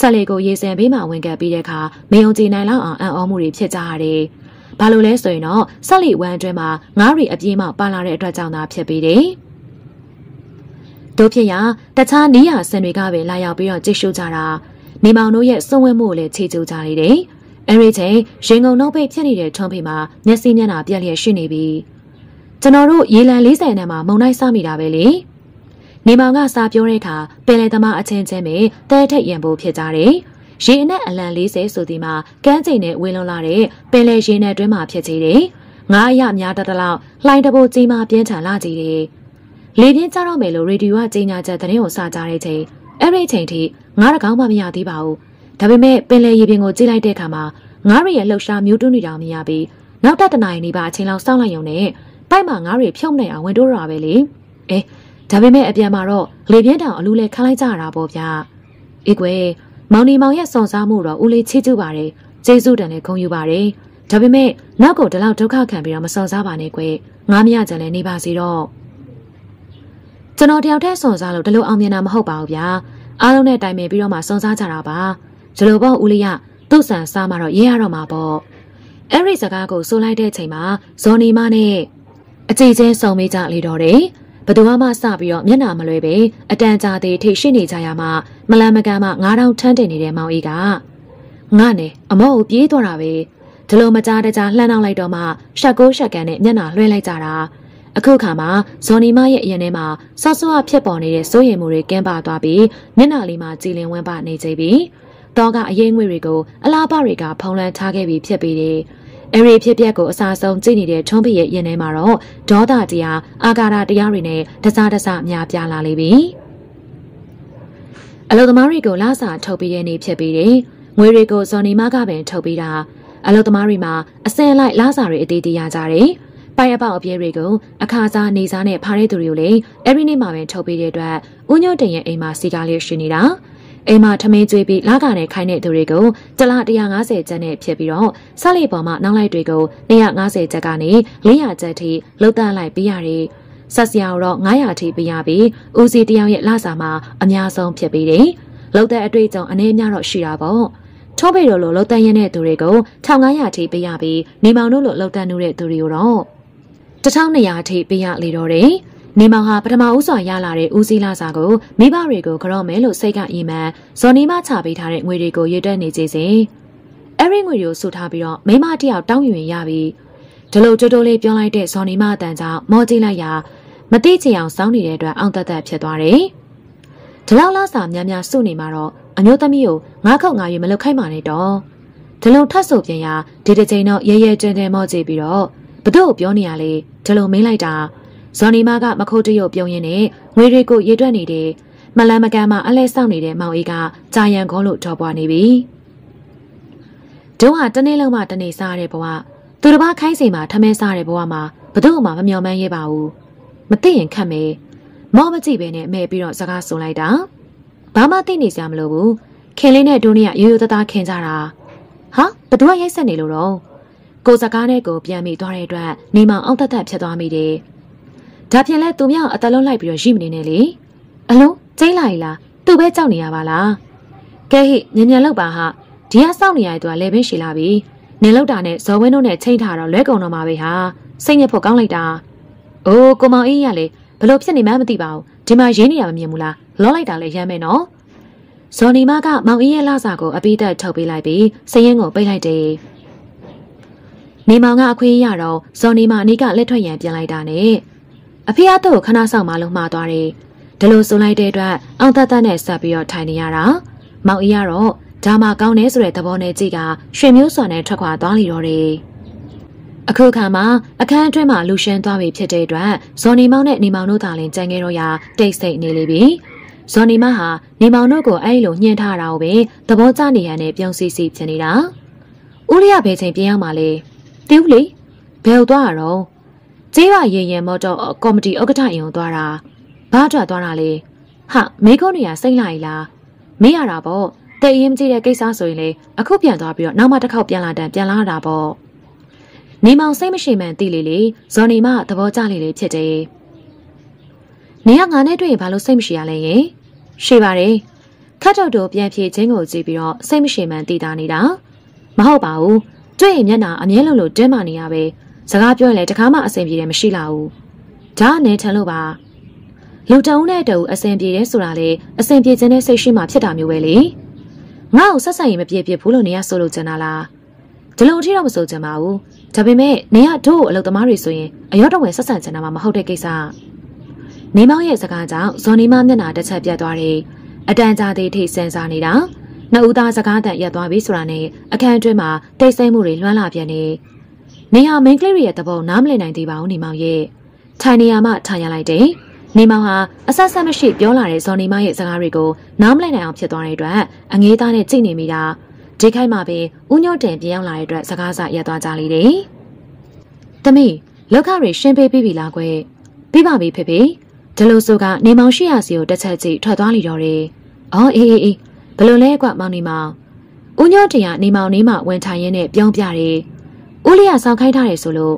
S1: ဆက်လေကိုရေစံဘေးမှာဝင်ကပ်ပြီးတဲ့အခါမေုံကြည်နိုင်လောက်အောင်အံ့ဩမှုတွေဖြစ်ကြရတယ်။ ဘာလို့လဲဆိုရင်တော့ဆက်လီဝမ်းအတွင်းမှာငားရီအပြေးမှပါလာတဲ့အတွက်ကြောင့်သာဖြစ်ပြီးတယ်။တို့ဖြစ်ရာတခြားနီးရဆန်တွေကပဲလာရောက်ပြီးတော့ကြည့်ရှုကြတာနေမောင်တို့ရဲ့စွန့်ဝဲမှုကိုလည်းခြေကျူကြနေတယ်။အဲဒီချိန်ရင်ကုန်နှုတ်ပိတ်ဖြစ်နေတဲ့ထွန်းဖေမှာမျက်စိမျက်နှာပြက်လျက်ရှိနေပြီ။ကျွန်တော်တို့ရေလံ40နဲ့မှမုံနိုင်စမိတာပဲလေ။နေမောင်ကစာပြောတဲ့အခါပင်လယ်သမားအချင်းချင်းပဲတဲထိတ်ရံဖို့ဖြစ်ကြတယ်။ ရေအနက်အလံ40ဆိုဒီမှာကမ်းချိန်နဲ့ဝင်းလွန်လာတဲ့ပင်လယ်ရေနဲ့တွင်းမှာဖြစ်သေးတယ်။ငါးရများတတလောက်လှိုင်းတဘိုးကြီးမှပြင်းထန်လာကြည့်တယ်။လေပြင်းကြတော့မယ်လို့ရေဒီယိုကကြီးညာချက်သတင်းကိုစကြတဲ့ချိန်အဲ့ဒီချိန်ထိငါးတကောင်မှမရသေးပါဘူး။ဒါပေမဲ့ပင်လယ်ရေပြင်ကိုကြည့်လိုက်တဲ့အခါမှာငါးရရဲ့လှုပ်ရှားမျိုးတွန်းနေတာမြင်ရပြီးနောက်တက်တနိုင်နေပါအချိန်လောက်စောင့်လိုက်ရုံနဲ့ပိုက်မှာငါးရဖြုံနေအောင်ဝင်တိုးရပဲလေ။အဲဒါပေမဲ့အပြန်မှာတော့လေပြင်းတောင်အလူလဲခန်းလိုက်ကြရတာပေါ့ဗျာ။အေးကွယ် မောင်နီမောင်ရဲ့စွန်စားမှုတော့ဦးလေးချီးကျူးပါတယ်။ကျေးဇူးတန်လည်းဂုဏ်ယူပါတယ်။ဒါပေမဲ့နောက်ကိုဒီလောက်ဒုက္ခခံပြီးတော့မစွန်စားပါနဲ့ကွယ်။ငားမရကြလည်းနေပါစီတော့။ကျွန်တော်တယောက်တည်းစွန်စားလို့ဒီလိုအောင်မြင်တာမဟုတ်ပါဘူးဗျာ။အားလုံးနဲ့တိုင်ပင်ပြီးတော့မှစွန်စားကြတာပါ။ဒီလိုပေါ့ဦးလေးရသူ့ဆန်စားမှတော့ရေးရတော့မှာပေါ့။အဲ့ဒီစကားကိုဆိုလိုက်တဲ့ချိန်မှာဇော်နီမနဲ့အကြည်ချင်းစုံမိကြလေတော့တယ်။ ဘသူမှစပြီးတော့မျက်နာမလွယ်ပဲအတန်ကြာသေးထိရှိနေကြရမှမလန်မကန်မှ9000ထန်းတင်နေတဲ့မောင်အေးကငါနဲ့အမောကိုပြေးသွားတာပဲဒီလိုမကြားတကြားလှမ်းအောင်လိုက်တော့မှရှက်ကိုရှက်ကန်နဲ့မျက်နာလွှဲလိုက်ကြတာအခုခါမှာဇော်နီမရဲ့အရင်ထဲမှာဆော့ဆော့ဖြစ်ပေါ်နေတဲ့စိုးရိမ်မှုတွေကင်းပါသွားပြီးမျက်နာလေးမှာကြည်လင်ဝန်းပနေကြပြီတော့ကအရေးငွေတွေကိုအလားပတွေကဖုံးလန်းထားခဲ့ပြီးဖြစ်ပြီးတယ် အဲဒီဖြစ်ပျက်ကိုအစာဆုံးကြည့်နေတဲ့ထုံးပြရဲ့ရင်ထဲမှာတော့ဒေါသတရားအာဃာတတရားတွေနဲ့တစားတစားများပြားလာလိမ့်ပြီအလုသမားတွေကိုလာစာထုတ်ပြီးတဲ့နေ့ဖြစ်ပြီးတယ်ငွေတွေကိုဇော်နီမကပင်ထုတ်ပြီးတာအလုသမားတွေမှာအစင်လိုက်လာစာတွေအသေးသေးရကြတယ်ပိုင်အပေါက်အပြဲတွေကိုအခါစားနေစားနဲ့ဖားတဲ့သူတွေကိုလည်းအဲ့ဒီနေ့မှာပဲထုတ်ပေးတဲ့အတွက်ဦးညွတ်တင်ရဲ့အိမ်မှာစီကားလေးရှိနေတာ အိမ်မှာထမင်းကျွေးပြီးလာကနဲ့ခိုင်းတဲ့သူတွေကိုတလ150ကျပ်နဲ့ဖြစ်ပြီးတော့ဆက်လီပေါ်မှာနောက်လိုက်တွေကို250ကျပ်ကနေ400ကျပ်ထိလှုပ်တန်းလိုက်ပေးရတယ်။ဆက်စရာတော့900ထိပေးရပြီးဦးစီတယောက်ရဲ့လစာမှာအများဆုံးဖြစ်ပြီးတယ်။လှုပ်တဲ့အတွေ့အကြုံအနေများတော့ရှိတာပေါ့။ထုံးပေတော်လိုလှုပ်တန်းရတဲ့သူတွေကို1500ထိပေးရပြီးနေမောင်တို့လိုလှုပ်တန်းနေတဲ့သူတွေကိုတော့1200ထိပေးရလေတော့တယ်။ နေမောင်ဟာပထမဦးစွာရလာတဲ့ဦးစီးလာစာကိုမိဘတွေကိုကြော့မယ်လို့စိတ်ကအိမ်မှန်ဇော်နီမချပေးထားတဲ့ငွေတွေကိုရွေတက်နေကြစဉ်အဲ့ဒီငွေတွေကိုစုထားပြီးတော့မိမတယောက်တောင်းယူရင်ရပြီဒီလိုတိုးတိုးလေးပြောလိုက်တဲ့ဇော်နီမအတန်ကြောင့်မောကြည့်လိုက်ရာမတိချင်အောင်စောင်းနေတဲ့အတွက်အောင်သက်သက်ဖြစ်သွားတယ်ဒီလောက်လာစာများများစုနေမှာတော့အမျိုးသမီးကိုငါးခေါက်ငါရွေမလုပ်ခိုင်းပါနဲ့တော့ဒီလိုထပ်ဆိုပြန်ရာဒီတစ်ချိန်တော့ရဲရဲကျန်းကျန်းမောကြည့်ပြီးတော့ဘသူ့ကိုပြောနေရလေဒီလိုမင်းလိုက်တာ ဇော်နီမကမခိုးတရုပ်ပြုံးရင်းနဲ့ငွေတွေကိုရေတွက်နေတဲ့မလန်မကန်မှအလဲဆောက်နေတဲ့မောင်အေးကကြာရန်ကုန်းလို့ထော်ပွားနေပြီ။ဒုံးဟာတနေ့လုံးမှတနေ့စားတဲ့ဘဝသူတစ်ပါးခိုင်းစီမှာထမင်းစားတဲ့ဘဝမှာဘသူ့မှမမျော်မှန်းရဲပါဘူး။မသိရင်ခတ်မယ်။မောမကြည့်ပဲနဲ့မဲပြီးတော့စကားဆိုလိုက်တာ။ဘာမှသိနေစရာမလိုဘူး။ခင်လေးနဲ့ဒုံးနဲ့ရိုးရိုးသားသားခင်ကြတာ။ဟာဘသူကရိုက်ဆက်နေလို့တော့ကိုစကားနဲ့ကိုပြန်မိသွားတဲ့အတွက်နေမောင်အောင်သက်သက်ဖြစ်သွားမိတယ်။ ဒါဖြင့်လဲသူမြောက်အတလုံးလိုက်ပြီးတော့ရှိမနေနဲ့လေအလုံးကျိန်းလိုက်လားသူပဲကြောက်နေရပါလားကဲဟိညံညံလောက်ပါဟာဒီကစောင့်နေရတဲ့သူကလဲဘင်းရှိလာပြီနင်လောက်တာနဲ့ဇော်ဝင်းတို့နဲ့ချိန်ထားတော့လွဲကုန်တော့မှာပဲဟာစိတ်ညစ်ဖို့ကောင်းလိုက်တာအိုးကိုမောင်အေးရလေဘလို့ဖြစ်နေမှမသိပါဘူးဒီမှာရင်းနေရမမြင်ဘူးလားလောလိုက်တာလဲရမ်းမယ်နော်ဇော်နီမကမောင်အေးရဲ့လစာကိုအပိသက်ထုတ်ပေးလိုက်ပြီးစရင်ကိုပိတ်လိုက်တယ်နေမောင်ကအခွင့်ရတော့ဇော်နီမအနီးကလက်ထွက်ရန်ပြန်လိုက်တာနဲ့ အဖေအတော့ခဏဆောင်မလို့မှားသွားတယ်။ဒီလိုဆိုလိုက်တဲ့အတွက်အောင်တတ်တတ်နဲ့ဆက်ပြီးတော့ထိုင်နေရတာ။မောင်အီကတော့ဒါမှကောင်းတယ်ဆိုတဲ့သဘောနဲ့ကြည့်ကရွှေမျိုးစွာနဲ့ထွက်ခွာသွားလိတော့တယ်။အခုခါမှာအခန်းအတွင်းမှာလူရှင်းသွားပြီဖြစ်တဲ့အတွက်ဇော်နီမောင်နဲ့နေမောင်တို့သာလင်ကြံခဲ့တော့ရာတိတ်ဆိတ်နေလေပြီ။ဇော်နီမဟာနေမောင်တို့ကိုအဲ့လိုညှင်းထားတာကိုပဲသဘောကျနေရတဲ့ပြုံးစီစီဖြစ်နေတာ။ဦးလေးကဘယ်ချိန်ပြန်ရောက်မှလဲ။တိဦးလေဘယ်ကိုသွားရတော့ ကျေးရွာရေရင်မော်တော်ကော်မတီဥက္ကဋ္ဌအိမ်ကိုသွားတာဘာအတွက်သွားတာလဲဟာမိကုန်းနေရစိတ်လိုက်လားမေးရတာပေါ့တဲ့ရင်ကြည့်တဲ့ကိစ္စဆိုရင်လေအခုပြန်သွားပြီးတော့နောက်မှတစ်ခေါက်ပြန်လာတဲ့ပြန်လာတာပေါ့နေမောင်စိတ်မရှိမှန်သိလေလေဇော်နေမသဘောကျလေလေဖြစ်တယ်နေကငါနဲ့တွေ့ရင်ဘာလို့စိတ်မရှိရလဲရင်ရှိပါတယ်ခတ်ထုတ်တို့ပြန်ဖြေချင်းကိုကြည့်ပြီးတော့စိတ်မရှိမှန်တည်တာနေတာမဟုတ်ပါဘူးတွေ့ရင်မျက်နှာအမြဲလုံးလို့တင်းမာနေရပဲ စကားပြောရင်လည်းတခါမှအဆင်ပြေတယ်မရှိလာဘူးဒါအနေထန်လို့ပါလူတအုံးနဲ့တူအဆင်ပြေတယ်ဆိုတာလေအဆင်ပြေခြင်းနဲ့စိတ်ရှိမှဖြစ်တာမျိုးပဲလေငါ့ကိုဆက်ဆက်ရင်မပြေပြဘူးလို့နေရဆိုလို့ကျင်တာလားဒီလိုအထိတော့မဆိုချင်ပါဘူးဒါပေမဲ့နေရတို့အလုပ်သမားတွေဆိုရင်အရော့တော်ဝင်ဆက်ဆံချင်တာမှမဟုတ်တဲ့ကိစ္စနေမောင်ရဲ့စကားကြောင့်ဇော်နီမမျက်နှာတစ်ချက်ပြတ်သွားတယ်အတန်ကြာသေးထိစင်စားနေတာနှစ်ဦးသားစကားတန်ရက်သွားပြီဆိုတာနဲ့အခန်းအတွင်းမှာတိတ်ဆိတ်မှုတွေလွှမ်းလာပြန်နေ နေဟာမိန်းကလေးတွေရဲ့သဘောနားမလည်နိုင်သေးပါဘူးနေမောင်ရဲ့ထိုင်နေရမှထိုင်ရလိုက်တယ်နေမောင်ဟာအဆက်ဆက်မရှိပြောလာတဲ့ဇော်နေမရဲ့စကားတွေကိုနားမလည်နိုင်အောင်ဖြစ်သွားတဲ့အတွက်အငေးသားနဲ့ကြိတ်နေမိတာဒီခိုက်မှာပင်ဦးညွန့်တင်ပြန်ရောက်လာတဲ့အတွက်စကားစရက်သွားကြလေတယ်။တမီးလောက်ခရီရှင်းပေးပြီးပြီလားကွယ်။ပြီးပါပြီဖေဖေ။ဒီလိုဆိုကနေမောင်ရှိရစီကိုတစ်ချက်ကြည့်ထွက်သွားလိတော့တယ်။အော်အေးအေးအေးဘလို့လဲကွမောင်နေမောင်။ဦးညွန့်တင်ကနေမောင်နေမှဝင်ထိုင်ရင်းနဲ့ပြောင်းပြတယ်။ ဦးလေးကစောင်းခိုင်းထားတယ်ဆိုလို့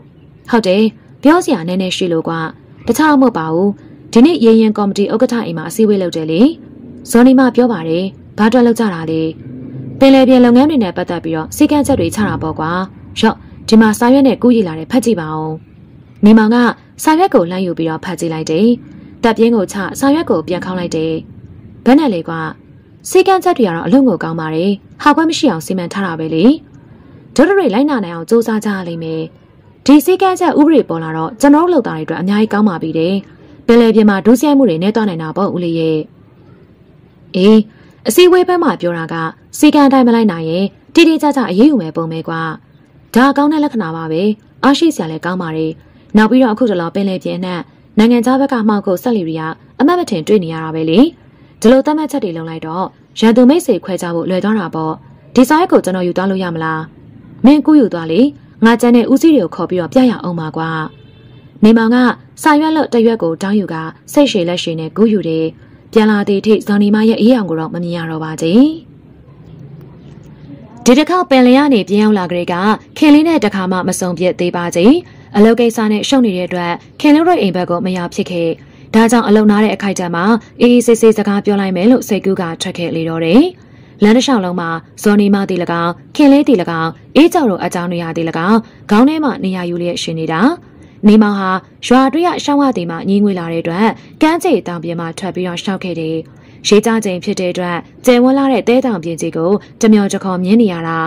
S1: ဟုတ်တယ်ပြောစရာနည်းနည်းရှိလို့ကွာတခြားမဟုတ်ပါဘူးဒီနေ့ရေရင်ကော်မတီဥက္ကဋ္ဌအိမ်မှာအစည်းအဝေးလုပ်တယ်လေဇော်နီမပြောပါတယ်ဘာအတွက်လုပ်ကြတာလဲပင်လယ်ပြင်လုပ်ငန်းတွေနဲ့ပတ်သက်ပြီးတော့စီကံချက်တွေချတာပေါ့ကွာရော့ဒီမှာစာရွက်နဲ့ကူးရည်လာတယ်ဖတ်ကြည့်ပါဦးနေမောင်ကစာရွက်ကိုလှမ်းယူပြီးတော့ဖတ်ကြည့်လိုက်တယ်တပ်ပြင်းကိုချစာရွက်ကိုပြန်ခေါင်းလိုက်တယ်ဘယ်နဲ့လဲကွာစီကံချက်တွေကတော့အလုံးကိုကောင်းပါတယ်ဟာခွဲမရှိအောင်စီမံထားတာပဲလေ ဒုဒရိလိုက်နာနိုင်အောင်စူးစမ်းကြရလိမ့်မယ်ဒီစီကံချက်ဥပဒေပေါ်လာတော့ကျွန်တော်တို့လုပ်သားတွေအတွက်အများကြီးကောင်းပါပြီတဲ့ပင်လယ်ပြင်မှာဒုစရိုက်မှုတွေနဲ့တွားနိုင်တာပေါ့ဦးလေးရဲ့အေးအစည်းအဝေးဘက်မှာပြောတာကစီကံတိုင်းမလိုက်နိုင်ရင်တိတိကျကျအရေးယူမယ်ပုံပဲကွာဒါကောင်းတဲ့လက္ခဏာပါပဲအားရှိစရာလည်းကောင်းပါတယ်နောက်ပြီးတော့အခုတလောပင်လယ်ပြင်နဲ့နိုင်ငံခြားဘက်ကမှောက်ကိုဆက်လီရီကအမတ်မထင်တွေ့နေရတာပဲလေဒီလိုတတ်မှတ်ချက်တွေလုံလိုက်တော့ရန်သူမိတ်ဆွေခွဲကြဖို့လွယ်သွားတာပေါ့ဒီစာရက်ကိုကျွန်တော်ယူသွားလို့ရမလား မင်းကူးယူသွားလေငါကျန်တဲ့ဦးစီးတွေကိုခေါ်ပြီးတော့ပြရအောင်ပါကွာနေမောင်ကစာရွက်လွတ်တရွက်ကိုတောင်းယူကစိတ်ရှည်လက်ရှည်နဲ့ကူးယူတယ်ပြန်လာသည့်ထိဇော်နီမရဲ့အေးအောင်ကိုတော့မမြင်ရတော့ပါကြီးဒီတစ်ခါပင်လျာနေပြန်ရောက်လာကြတဲ့ကခင်လေးနဲ့တခါမှမစုံပြစ်သေးပါကြီးအလုပ်ကိစ္စနဲ့ရှုပ်နေတဲ့အတွက်ခင်လေးတို့အိမ်ဘက်ကိုမရဖြစ်ခဲ့ဒါကြောင့်အလုံနာတဲ့အခိုက်အတန့်မှာအေးအေးဆေးဆေးစကားပြောလိုက်မယ်လို့စိတ်ကူးကထွက်ခဲ့လေတော့တယ် လမ်းတစ်လျှောက်လုံးမှာဇော်နီမတီ၎င်းခင်လေးတီ၎င်းအေးကြော်တို့အကြောင်းတွေရာတီ၎င်းခေါင်းထဲမှာနေရာယူလျက်ရှင်နေတာနေမောင်ဟာရွာတွေ့ရရှောင်းဝတီမှာညင်းငွေလာတဲ့အတွက်ကမ်းခြေတောင်ပြင်မှာထွက်ပြီးတော့ရှောက်ခဲ့တယ်။ရေးကြချိန်ဖြစ်တဲ့အတွက်ကျယ်ဝန်းလာတဲ့တဲတောင်ပြင်ကြီးကိုတမျောတခေါ်မြင်နေရတာ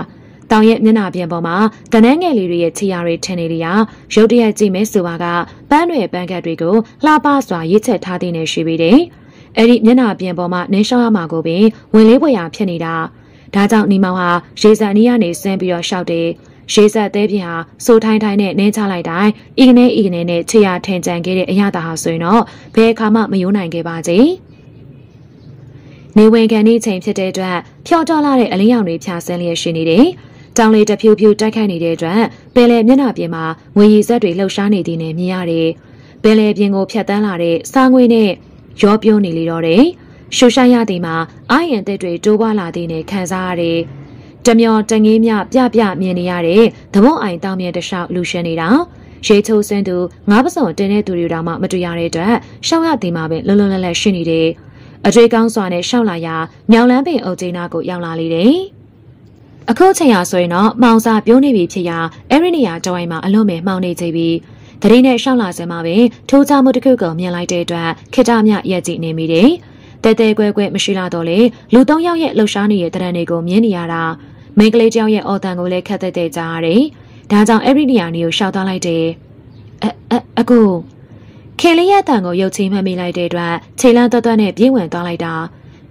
S1: တောင်ရဲ့မျက်နှာပြင်ပေါ်မှာကနန်းငယ်လေးတွေရဲ့ခြေရာတွေထင်နေလျာရုတ်တရက်ကြည့်မဲဆိုပါကပန်းတွေပန်းကတ်တွေကိုလှပစွာရေးချက်ထားတဲ့နေရှိပြီးတယ်။ အဲ့ဒီမျက်နှာပြင်ပေါ်မှာနင်းရှောင်းရမှာကိုပင်ဝင်လေးပွေရာဖြစ်နေတာ။ဒါကြောင့်နီမောင်ဟာရေစံနီးကနေဆင်းပြီးတော့ရှောက်တယ်။ရေဆက်သေးပြင်ဟာစိုးထိုင်းထိုင်းနဲ့နင်းချလိုက်တိုင်းဤကနေဤကနေနဲ့ခြေရထင်ကြံခဲ့တဲ့အရာတာဟာဆိုရင်တော့ဘယ်အခါမှမယိုးနိုင်ခဲ့ပါကြနေဝင်ကန်ဤချိန်ဖြစ်တဲ့အတွက်ဖျော်တော်လာတဲ့အလင်းရောင်တွေဖြာဆင်းလျက်ရှိနေတယ်။တောင်လေတဖြူဖြူတိုက်ခိုက်နေတဲ့အတွက်ပင်လယ်မျက်နှာပြင်မှာငွေရည်စက်တွေလှုပ်ရှားနေသည်နဲ့မြင်ရတယ်။ပင်လယ်ပြင်ကိုဖြတ်တန်းလာတဲ့စားငွေနဲ့ ရောပြိုးနေလေတော့တယ်။ရှူရှိုင်းရသည်မှာအာယန်သက်တွေတိုးပွားလာသည်နဲ့ခံစားရတယ်။တမျောတငေးမြပြပြမြင်နေရတဲ့သဘုံအိုင်တောင်မြဲတလျှောက်လူရှင်နေတာရေချိုးစင်းသူငါးပစုံတင်းတဲ့သူတွေတောင်မှမတွေ့ရတဲ့အတွက်ရှောက်ရသည်မှာပဲလွန်လွန်လည်လည်ရှိနေတယ်အတွေ့ကောင်းစွာနဲ့ရှောက်လာရာမြောင်လန်းပင်အုပ်ကျင်းနာကိုရောက်လာလေတယ်အခုချိန်ရဆိုရင်တော့မှောင်စာပြိုးနေပြီဖြစ်ရာအဲ့ဒီနေရာတောင်အိမ်မှာအလွန်ပဲမှောင်နေကြပြီ တရင်နဲ့ရှောက်လာစမှာပဲထိုးချမှုတစ်ခုကိုမြင်လိုက်တဲ့အတွက်ခိတမြရက်ကြည့်နေမိတယ်တဲတဲကွဲကွဲမရှိလာတော့လေလူသုံးယောက်ရဲ့လှူရှားနေတဲ့တရံတွေကိုမြင်နေရတာမိန်းကလေးတယောက်ရဲ့အော်တန်ကိုလည်းခက်သက်သက်ကြားရတယ်။ဒါကြောင့်အဲ့ဒီနေရာနေကိုရှောက်သွားလိုက်တယ်။အအအကူခင်လေးရဲ့တန်ကိုရုပ်ချင်းမှတ်မိလိုက်တဲ့အတွက်ခြေလန်းသွက်သွက်နဲ့ပြေးဝင်သွားလိုက်တာ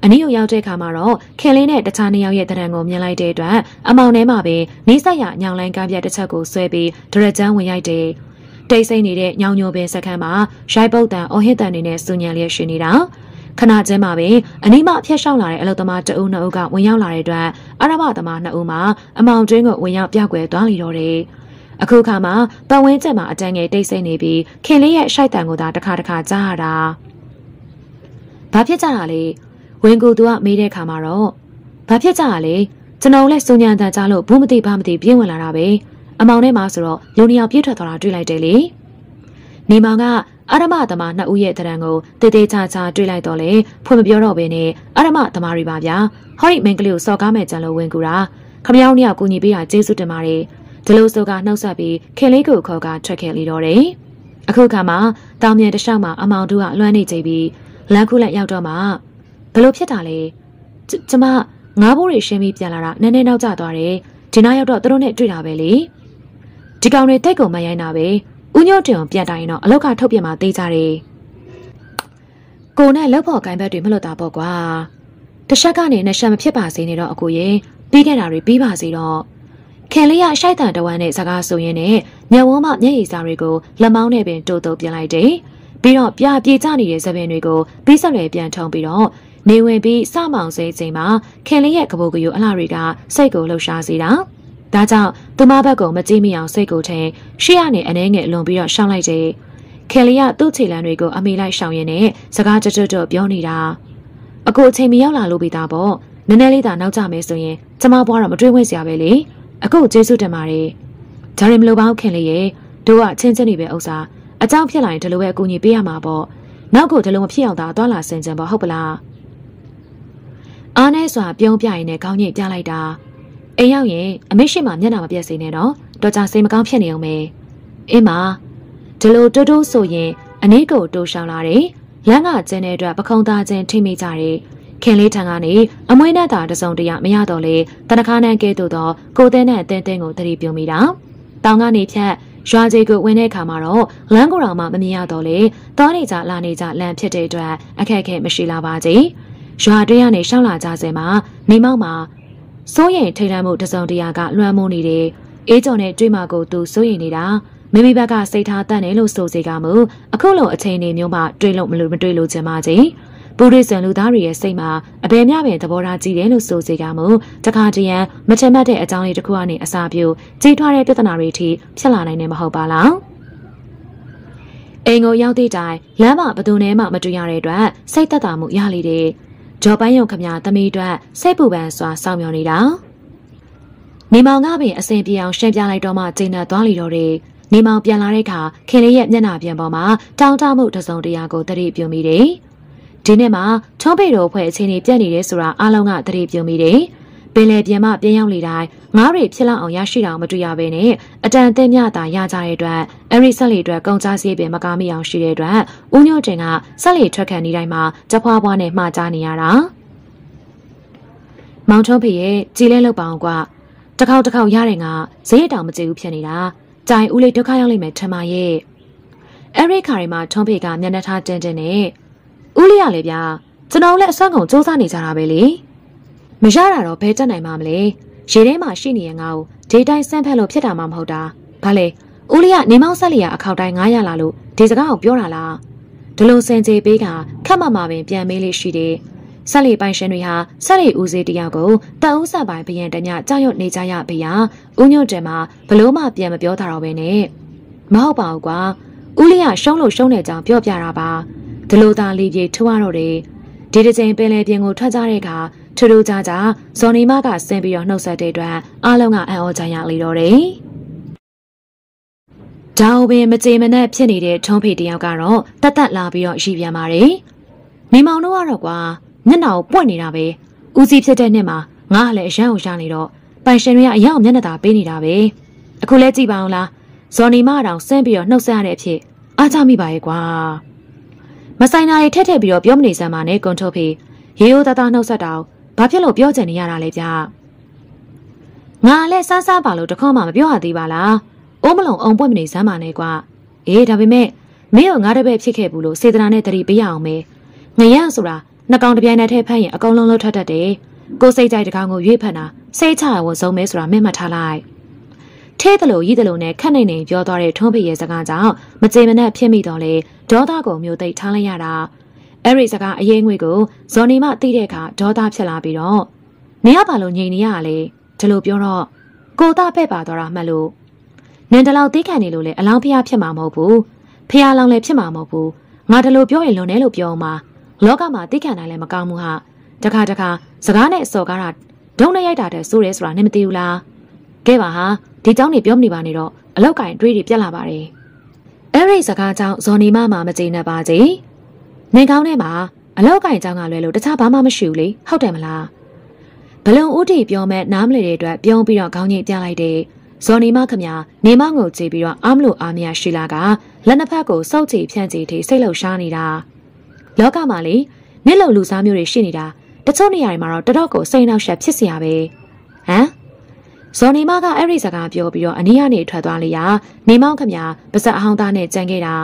S1: အနည်းကိုရောက်တဲ့အခါမှာတော့ခင်လေးနဲ့တခြားနှစ်ယောက်ရဲ့တရံကိုမြင်လိုက်တဲ့အတွက်အမောင်ထဲမှာပဲနေဆက်ရညောင်လိုင်းကမ်းပြတစ်ချက်ကိုဆွဲပြီးဒရကြမ်းဝင်ရိုက်တယ်။ တိတ်ဆိတ်နေတဲ့ညောင်ညိုပင်စခန်းမှာရိုက်ပုတ်တန်အော်ဟစ်တန်တွေနဲ့စူညံလျက်ရှိနေတာ။ခဏချင်းမှာပဲအနီးမှဖျက်ရှောက်လာတဲ့အလုသမားတအုပ်နှစ်ဦးကဝင်ရောက်လာတဲ့အတွက်အရမသမားနှစ်ဦးမှာအမောင်တွင်းကိုဝင်ရောက်ပြကွယ်သွားလီတော့တယ်။အခုခါမှာပတ်ဝန်းကျင်မှာအတန်းငယ်တိတ်ဆိတ်နေပြီးခင်လေးရဲ့ရှိုက်တန်ကိုသာတစ်ခါတစ်ခါကြားရတာ။ဘာဖြစ်ကြတာလဲ။ဝင်ကူသူကမေးတဲ့ခါမှာတော့ဘဘာဖြစ်ကြရလဲကျွန်တော်လည်းစုံညံတန်ကြလို့ဘူးမသိဘာမသိပြင်းဝင်လာတာပဲ အမောင်ထဲမှာဆိုတော့လူနှစ်ယောက်ပြေးထွက်သွားတာတွေ့လိုက်တယ်လေနေမောင်ကအရမသမားနှစ်ဦးရဲ့တရံကိုတေးသေးချာချာတွေ့လိုက်တော့လေဖွင့်မပြောတော့ဘဲနဲ့အရမသမားတွေပါဗျာဟောဒီမင်္ဂလိကိုစော်ကားမဲ့ကြံလို့ဝင်ကူတာခမယောင်းနှစ်ယောက်ကူညီပေးတာကျေးဇူးတင်ပါတယ်ဒီလိုဆိုကနှုတ်ဆက်ပြီးခင်လေးကိုခေါ်ကထွက်ခဲ့လေတော့တယ်အခုခါမှာတောင်မြန်တစ်လျှောက်မှာအမောင်တို့ကလွှမ်းနေကြပြီးလမ်းခုလက်ရောက်တော့မှဘလို့ဖြစ်တာလဲကျမငါးဘိုးတွေရှင်းပြီးပြန်လာတာနည်းနည်းနောက်ကျသွားတယ်ဒီနောက်ရောက်တော့သူတို့နဲ့တွေ့တာပဲလေ ဒီကောင်တွေတိတ်ကုန်မရိုင်းတာပဲဦးညို့တင်အောင်ပြန်တိုင်းတော့အလောက်ကထုတ်ပြမှာသေးကြတယ်ကိုနဲ့လက်ဖို့ကိုင်းဘက်တွေမလွတ်တာပေါ့ကွာတချက်ကနေနဲ့ရှက်မဖြစ်ပါစေနဲ့တော့အကိုရင်ပြီးခဲ့တာတွေပြီးပါစေတော့ခင်လေးရရှိုက်တန်တဝမ်းနဲ့စကားဆိုရင်းနဲ့ညဝန်းမမျက်ရည်စာတွေကိုလက်မောင်းနဲ့ပင်တိုးတိုးပြန်လိုက်တယ်ပြီးတော့ပြပြေကျနေတဲ့သပင်တွေကိုပြီးဆက်လွယ်ပြန်ထုံပြီးတော့နေဝင်ပြီးစမောင်စေးချိန်မှာခင်လေးရဲ့ကဘိုးကယူအလှတွေကစိတ်ကိုလှုပ်ရှားစေတာ ဒါကြောင့်သူမဘက်ကမကြည့်မိအောင်စိတ်ကိုထင်ရှေ့ရနေအနေငယ်လွန်ပြီးတော့ရှောင်းလိုက်တယ်ခင်လေးကသူ့ခြေလမ်းတွေကိုအမိလိုက်ရှောင်ရင်းနဲ့စကားကြွကြွပြောနေတာအခုအချိန်မရောက်လာလို့ပြီးသားပေါ့နည်းနည်းလေးသာနောက်ကျမယ်ဆိုရင်ကျမဘွားတော့မတွေးဝဲစရာပဲလေအခုကျေးဇူးတင်ပါတယ်ဒါရင်မလိုပါဘူးခင်လေးရဲ့တို့ကချင်းချင်းနေပဲဥစ္စာအကြောင်းဖြစ်လာရင်ဒီလိုပဲအကူအညီပေးရမှာပေါ့နောက်ကိုဒီလိုမဖြစ်အောင်သာသွားလာဆင်ခြင်ပေါ့ဟုတ်ပလားအားနဲ့စွာပြုံးပြရင်လည်းခေါင်းညိတ်ပြလိုက်တာ အိမ်ရောက်ရင်အမေရှိမှမျက်နှာမပြတ်စေနဲ့တော့တော်ကြစိတ်မကောင်းဖြစ်နေအောင်ပဲအင်းမဒီလိုတိုးတိုးဆိုရင်အနည်းကိုတိုးရှောင်းလာတယ်လမ်းကကျင်းတဲ့အတွက်ပခုံးသားချင်းထိမိကြတယ်ခင်လေးထံကနေအမွေးနဲ့တာတစုံတရမရတော့လေတနခါနန်းကဲသို့သောကိုသဲနဲ့အတင်းတင်းကိုတတိပြုံမိတာတောင်ကနေဖြတ်ရွာကြီးကိုဝင်တဲ့အခါမှာတော့လမ်းကိုယ်တော်မှမမြင်ရတော့လေသွားနေကြလာနေကြလမ်းဖြစ်တဲ့အတွက်အခက်အခဲမရှိလာပါကြီးရွာတွင်းကနေရှောင်းလာကြစဲမှာနေမောက်မှာ စိုးရိမ်ထိတ်လန့်မှုတစုံတရာကလွှမ်းမိုးနေတယ်အေးကြော်နဲ့တွေးမှကိုသူစိုးရိမ်နေတာမိမိဘက်ကစိတ်ထားတတ်တယ်လို့ဆိုစေကမူအခုလိုအချိန်နေမျိုးမှတွေးလို့မလို့မတွေးလို့ချင်ပါကြီးပူရိစံလူသားတွေရဲ့စိတ်မှာအဘယ်မျှပင်သဘောထားကြည့်တယ်လို့ဆိုစေကမူတခါတရံမချင်မှတ်တဲ့အကြောင်းလေးတစ်ခုကနေအစာပြုကြီးထွားတဲ့ပြဿနာတွေထိဖြစ်လာနိုင်တယ်မဟုတ်ပါလားအိမ်ကိုရောက်သည့်တိုင်လမ်းမှာဘသူနဲ့မှမတွေ့ရတဲ့အတွက်စိတ်သက်သာမှုရလေတယ်။ ဂျော်ပိုင်းယုံခမသမီးအတွက်စိတ်ပူပန်စွာစောင့်မျှော်နေတာ။နေမောင်ကပင်အစဉ်ပြေအောင်ရှင်းပြလိုက်တော့မှကျိန်းနဲ့သွားလီတော့တယ်။နေမောင်ပြန်လာတဲ့အခါခင်လေးရဲ့မျက်နှာပြန်ပေါ်မှာတောင်းတမှုတစုံတရာကိုတတိပြုံမိတယ်။ဒီနေ့မှာချုံးပေတော်ဖွဲ့အခြေအနေပြတ်နေတယ်ဆိုတာအားလုံးကသတိပြုမိတယ်။ ပင်လယ်ပြင်မှပြန်ရောက်လေတိုင်းငားတွေဖြစ်လောက်အောင်ရရှိတာမတွေ့ရဘဲနဲ့အတန်အသင့်မြတာရကြတဲ့အတွက်အဲ့ဒီဆက်လီအတွက်ကုန်ကြစည်ပင်မကားမိအောင်ရှိတဲ့အတွက်ဦးညို့တင်ကဆက်လီထွက်ခံနေတိုင်းမှာကြဖွားပွားနဲ့မှားကြနေရတာ။မောင်ထုံးဖေရဲ့ကြည်လဲလောက်ပါအောင်ကွာတခေါက်တခေါက်ရတဲ့ငါဈေးတောင်မကြည့်ဘူးဖြစ်နေတာ။ကြိုင်ဦးလေးဒုက္ခရောက်လိမ့်မယ်ထင်ပါရဲ့။အဲ့ဒီခါရီမှာထုံးဖေကမျက်နှာထားတင်းတင်းနဲ့ဦးလေးရလေဗျာကျွန်တော်လည်းအစွမ်းကုန်စူးစမ်းနေကြတာပဲလေ မရတာတော့ဘယ်တက်နိုင်မှာမလဲရေထဲမှာရှိနေရငါ့ကိုဒေတိုင်းစမ်းဖက်လို့ဖြစ်တာမှမဟုတ်တာဘာလဲဦးလေးကနေမောင်းဆက်လျာအခေါက်တိုင်း900လာလို့ဒီစကားကိုပြောတာလားဒီလိုစင်ကြေပေးကခက်မှမှပင်ပြန်မေးလေးရှိတယ်ဆက်လီပိုင်ရှင်တွေဟာဆက်လီဦးစေးတယောက်ကိုတအုပ်ဆက်ပိုင်ဘရင်တညကြောက်ရွံ့နေကြရပေရာဦးညွတ်တယ်မှာဘလို့မှပြန်မပြောတာတော့ပဲနဲ့မဟုတ်ပါဘူးကွာဦးလေးကရှုံးလို့ရှုံးနေကြောင်ပြောပြတာပါဒလိုသားလေးပြေထွားတော့တယ်ဒီတစ်ချိန်ပင်လယ်ပြင်ကိုထွက်ကြတဲ့အခါ ထူးထူးခြားခြားဇော်နီမကဆင်းပြီးတော့နှုတ်ဆက်တဲ့အတွက်အားလုံးကအံ့ဩကြရလေတော့တယ်။ဒါအပင်မကြေမနက်ဖြစ်နေတဲ့ထုံးဖေတယောက်ကတော့တတ်တတ်လာပြီးတော့ရီပြန်ပါတယ်။မိမောင်တို့ကတော့ကွာမျက်နှာကိုပွက်နေတာပဲ။ဦးစီးဖြစ်တဲ့နှစ်မှာငါကလည်းအရန်ကိုရနေတော့ပန်ရှင်တွေကအရောက်မျက်နှာသာပေးနေတာပဲ။အခုလဲကြည့်ပါအောင်လား။ဇော်နီမတောင်ဆင်းပြီးတော့နှုတ်ဆက်ရတဲ့အဖြစ်အားကြမိပါရဲ့ကွာ။မဆိုင်တာတွေထက်ထက်ပြီးတော့ပြောမနေစမ်းပါနဲ့ကွန်ထိုဖေရေရိုးသားသားနှုတ်ဆက်တာ ဘာဖြစ်လို့ပြောချင်နေရတာလဲဗျငါလည်းစားစားပါလို့တခေါက်မှမပြောရသေးပါလားအိုးမလုံးအောင်ပွင့်မနေစမ်းပါနဲ့ကွာအေးဒါပေမဲ့မင်းတို့ငါတပည့်ဖြစ်ခဲ့ဘူးလို့စေတနာနဲ့တတိပေးရအောင်မေငရဆိုတာနှကောင်တပြိုင်နက်တည်းဖမ်းရင်အကုန်လုံးလုံးထွက်တတ်တယ်ကိုစိတ်ကြိုက်တကောင်ကိုရွေးဖက်တာစိတ်ချရဝဆုံးမဲဆိုတာမင်းမှတ်ထားလိုက်ထဲတလို့ရည်တလို့နဲ့ခက်နေနေပြောသွားတဲ့ထွန်းဖေရဲ့စကားကြောင့်မကြေမနက်ဖြစ်မိတော့လေဒေါသကိုမျိုးသိပ်ထားလိုက်ရတာ အဲ့ဒီစကားအရေးငွေကိုဇော်နေမသိတဲ့အခါဒေါသဖြစ်လာပြီးတော့နေရပါလို့ငြိမ်နေရလေဒီလိုပြောတော့ကိုသားပဲ့ပါသွားတာမှတ်လို့နင်တလောက်သိခံနေလို့လေအလောင်းဖျားဖြစ်မှာမဟုတ်ဘူးဖျားလောင်းလည်းဖြစ်မှာမဟုတ်ဘူးငါဒီလိုပြောရင်လွန်တယ်လို့ပြောအောင်ပါလောကမှာသိခံနိုင်လည်းမကောင်းဘူးဟာတခါတခါစကားနဲ့စော်ကားတာ ဒုံနဲ့ရိုက်တာတဲ့ဆိုးရဲဆိုတာနင်မသိဘူးလားကဲပါဟာဒီเจ้าနေပြောမနေပါနဲ့တော့အလောက်ကင်တွေးတွေပြက်လာပါတယ်အဲ့ဒီစကားကြောင့်ဇော်နီမမှာမကျေနပ်ပါစေ နေကောင်းထဲမှာအလောက်ကင်အကြောင်းကလွဲလို့တခြားဘာမှမရှိဘူးလေဟုတ်တယ်မလားဘလုံဦးတီပြောမဲ့နားမလည်တဲ့အတွက်ပြုံးပြီးတော့ခေါင်းကြီးပြလိုက်တယ်ဇော်နေမခမနေမငုံကြည့်ပြီးတော့အားမလို့အားမရရှိလာကလက်နှစ်ဖက်ကိုစောက်ချီဖြန့်ချီထိစိတ်လှုပ်ရှားနေတာလောကမှာလေမျက်လုံးလူစားမျိုးတွေရှိနေတာတချို့နေရာတွေမှာတော့တတော့ကိုစိတ်နှောက်ယှက်ဖြစ်စရာပဲဟမ်ဇော်နေမကအဲ့ဒီစကားပြောပြီးတော့အနည်းအနေထွက်သွားလေရာနေမောင်ခမပါဇက်အဟောင်းသားနဲ့ကြံခဲ့တာ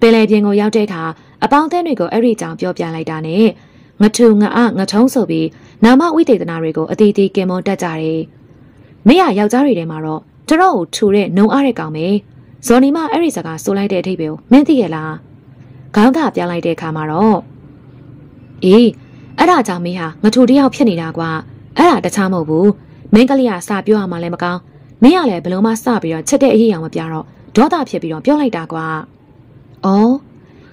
S1: ပင်လယ်ပြင်ကိုရောက်တဲ့အခါအပေါင်းအသင်းတွေကိုအဲ့ဒီကြောင်ပြောပြလိုက်တာနဲ့ငထူငအငထုံးဆိုပြီးနာမဝိသေသနာတွေကိုအတီးတီးကင်မွန်တက်ကြတယ်မရယောက်ျားတွေထဲမှာတော့ကျတော့ကိုထူတဲ့နှုံအားတဲ့ကောင်ပဲဇော်နီမအဲ့ဒီစကားဆိုလိုက်တဲ့အထိပ္ပယ်ကိုမင်းသိရလားခေါင်းကပြလိုက်တဲ့အခါမှာတော့အေးအဲ့ဒါကြောင့်မင်းဟာငထူတယောက်ဖြစ်နေတာကွာအဲ့ဒါတခြားမဟုတ်ဘူးမင်းကလေးကစပြောရမှလည်းမကောင်းမင်းကလည်းဘလုံးမစပြီးတော့ချက်တဲ့အရေးအောင်မပြတော့ဒေါသဖြစ်ပြီးတော့ပြောလိုက်တာကွာ အော်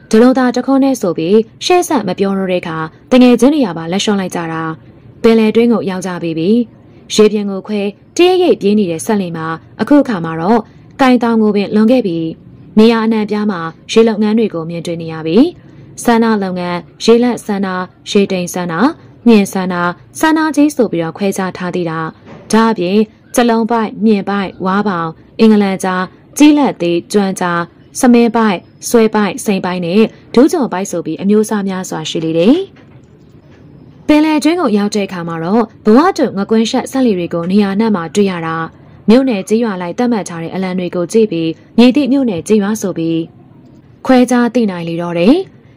S1: ဒီလိုသာတခုံးနဲ့ဆိုပြီးရှေ့ဆက်မပြောတော့တဲ့အခါတငယ်ချင်းတွေကပါလက်လျှော့လိုက်ကြတာပင်လယ်တွင်းကိုရောက်ကြပြီပြီရေပြင်ကိုခွဲတရရိပ်ပြင်းနေတဲ့ဆက်လင်မှာအခုအခါမှာတော့ကင်တောင်ကိုပင်လွန်ခဲ့ပြီနေရာအနှံပြားမှာရေလုပ်ငန်းတွေကိုမြင်တွေ့နေရပြီဆန္ဒလုပ်ငန်းရေလက်ဆန္ဒရေတိန်ဆန္ဒမြင်ဆန္ဒဆန္ဒကြီးဆိုပြီးတော့ခွဲခြားထားသေးတာဒါအပြင်စလုံးပိုက်မြင်ပိုက်ဝါပေါင်အင်္ဂလန်ကြားကြီးလက်သေးကျွမ်းကြား စမဲပိုက်ဆွဲပိုက်စိန်ပိုက်နဲ့ဒူးကြုံပိုက်ဆိုပြီးအမျိုးအစားများစွာရှိလေတယ်ပင်လယ်ကျွန်းကိုရောက်တဲ့အခါမှာတော့ဘဝတုံငကွင်းရှက်ဆက်လီတွေကိုနေရာနှံ့မှာတွေ့ရတာမြို့နယ်ကြီးရွာလိုက်တတ်မှတ်ထားတဲ့အလံတွေကိုကြည့်ပြီးမြေတိမြို့နယ်ကြီးရွာဆိုပြီးခွဲခြားသိနိုင်လေတော့တယ်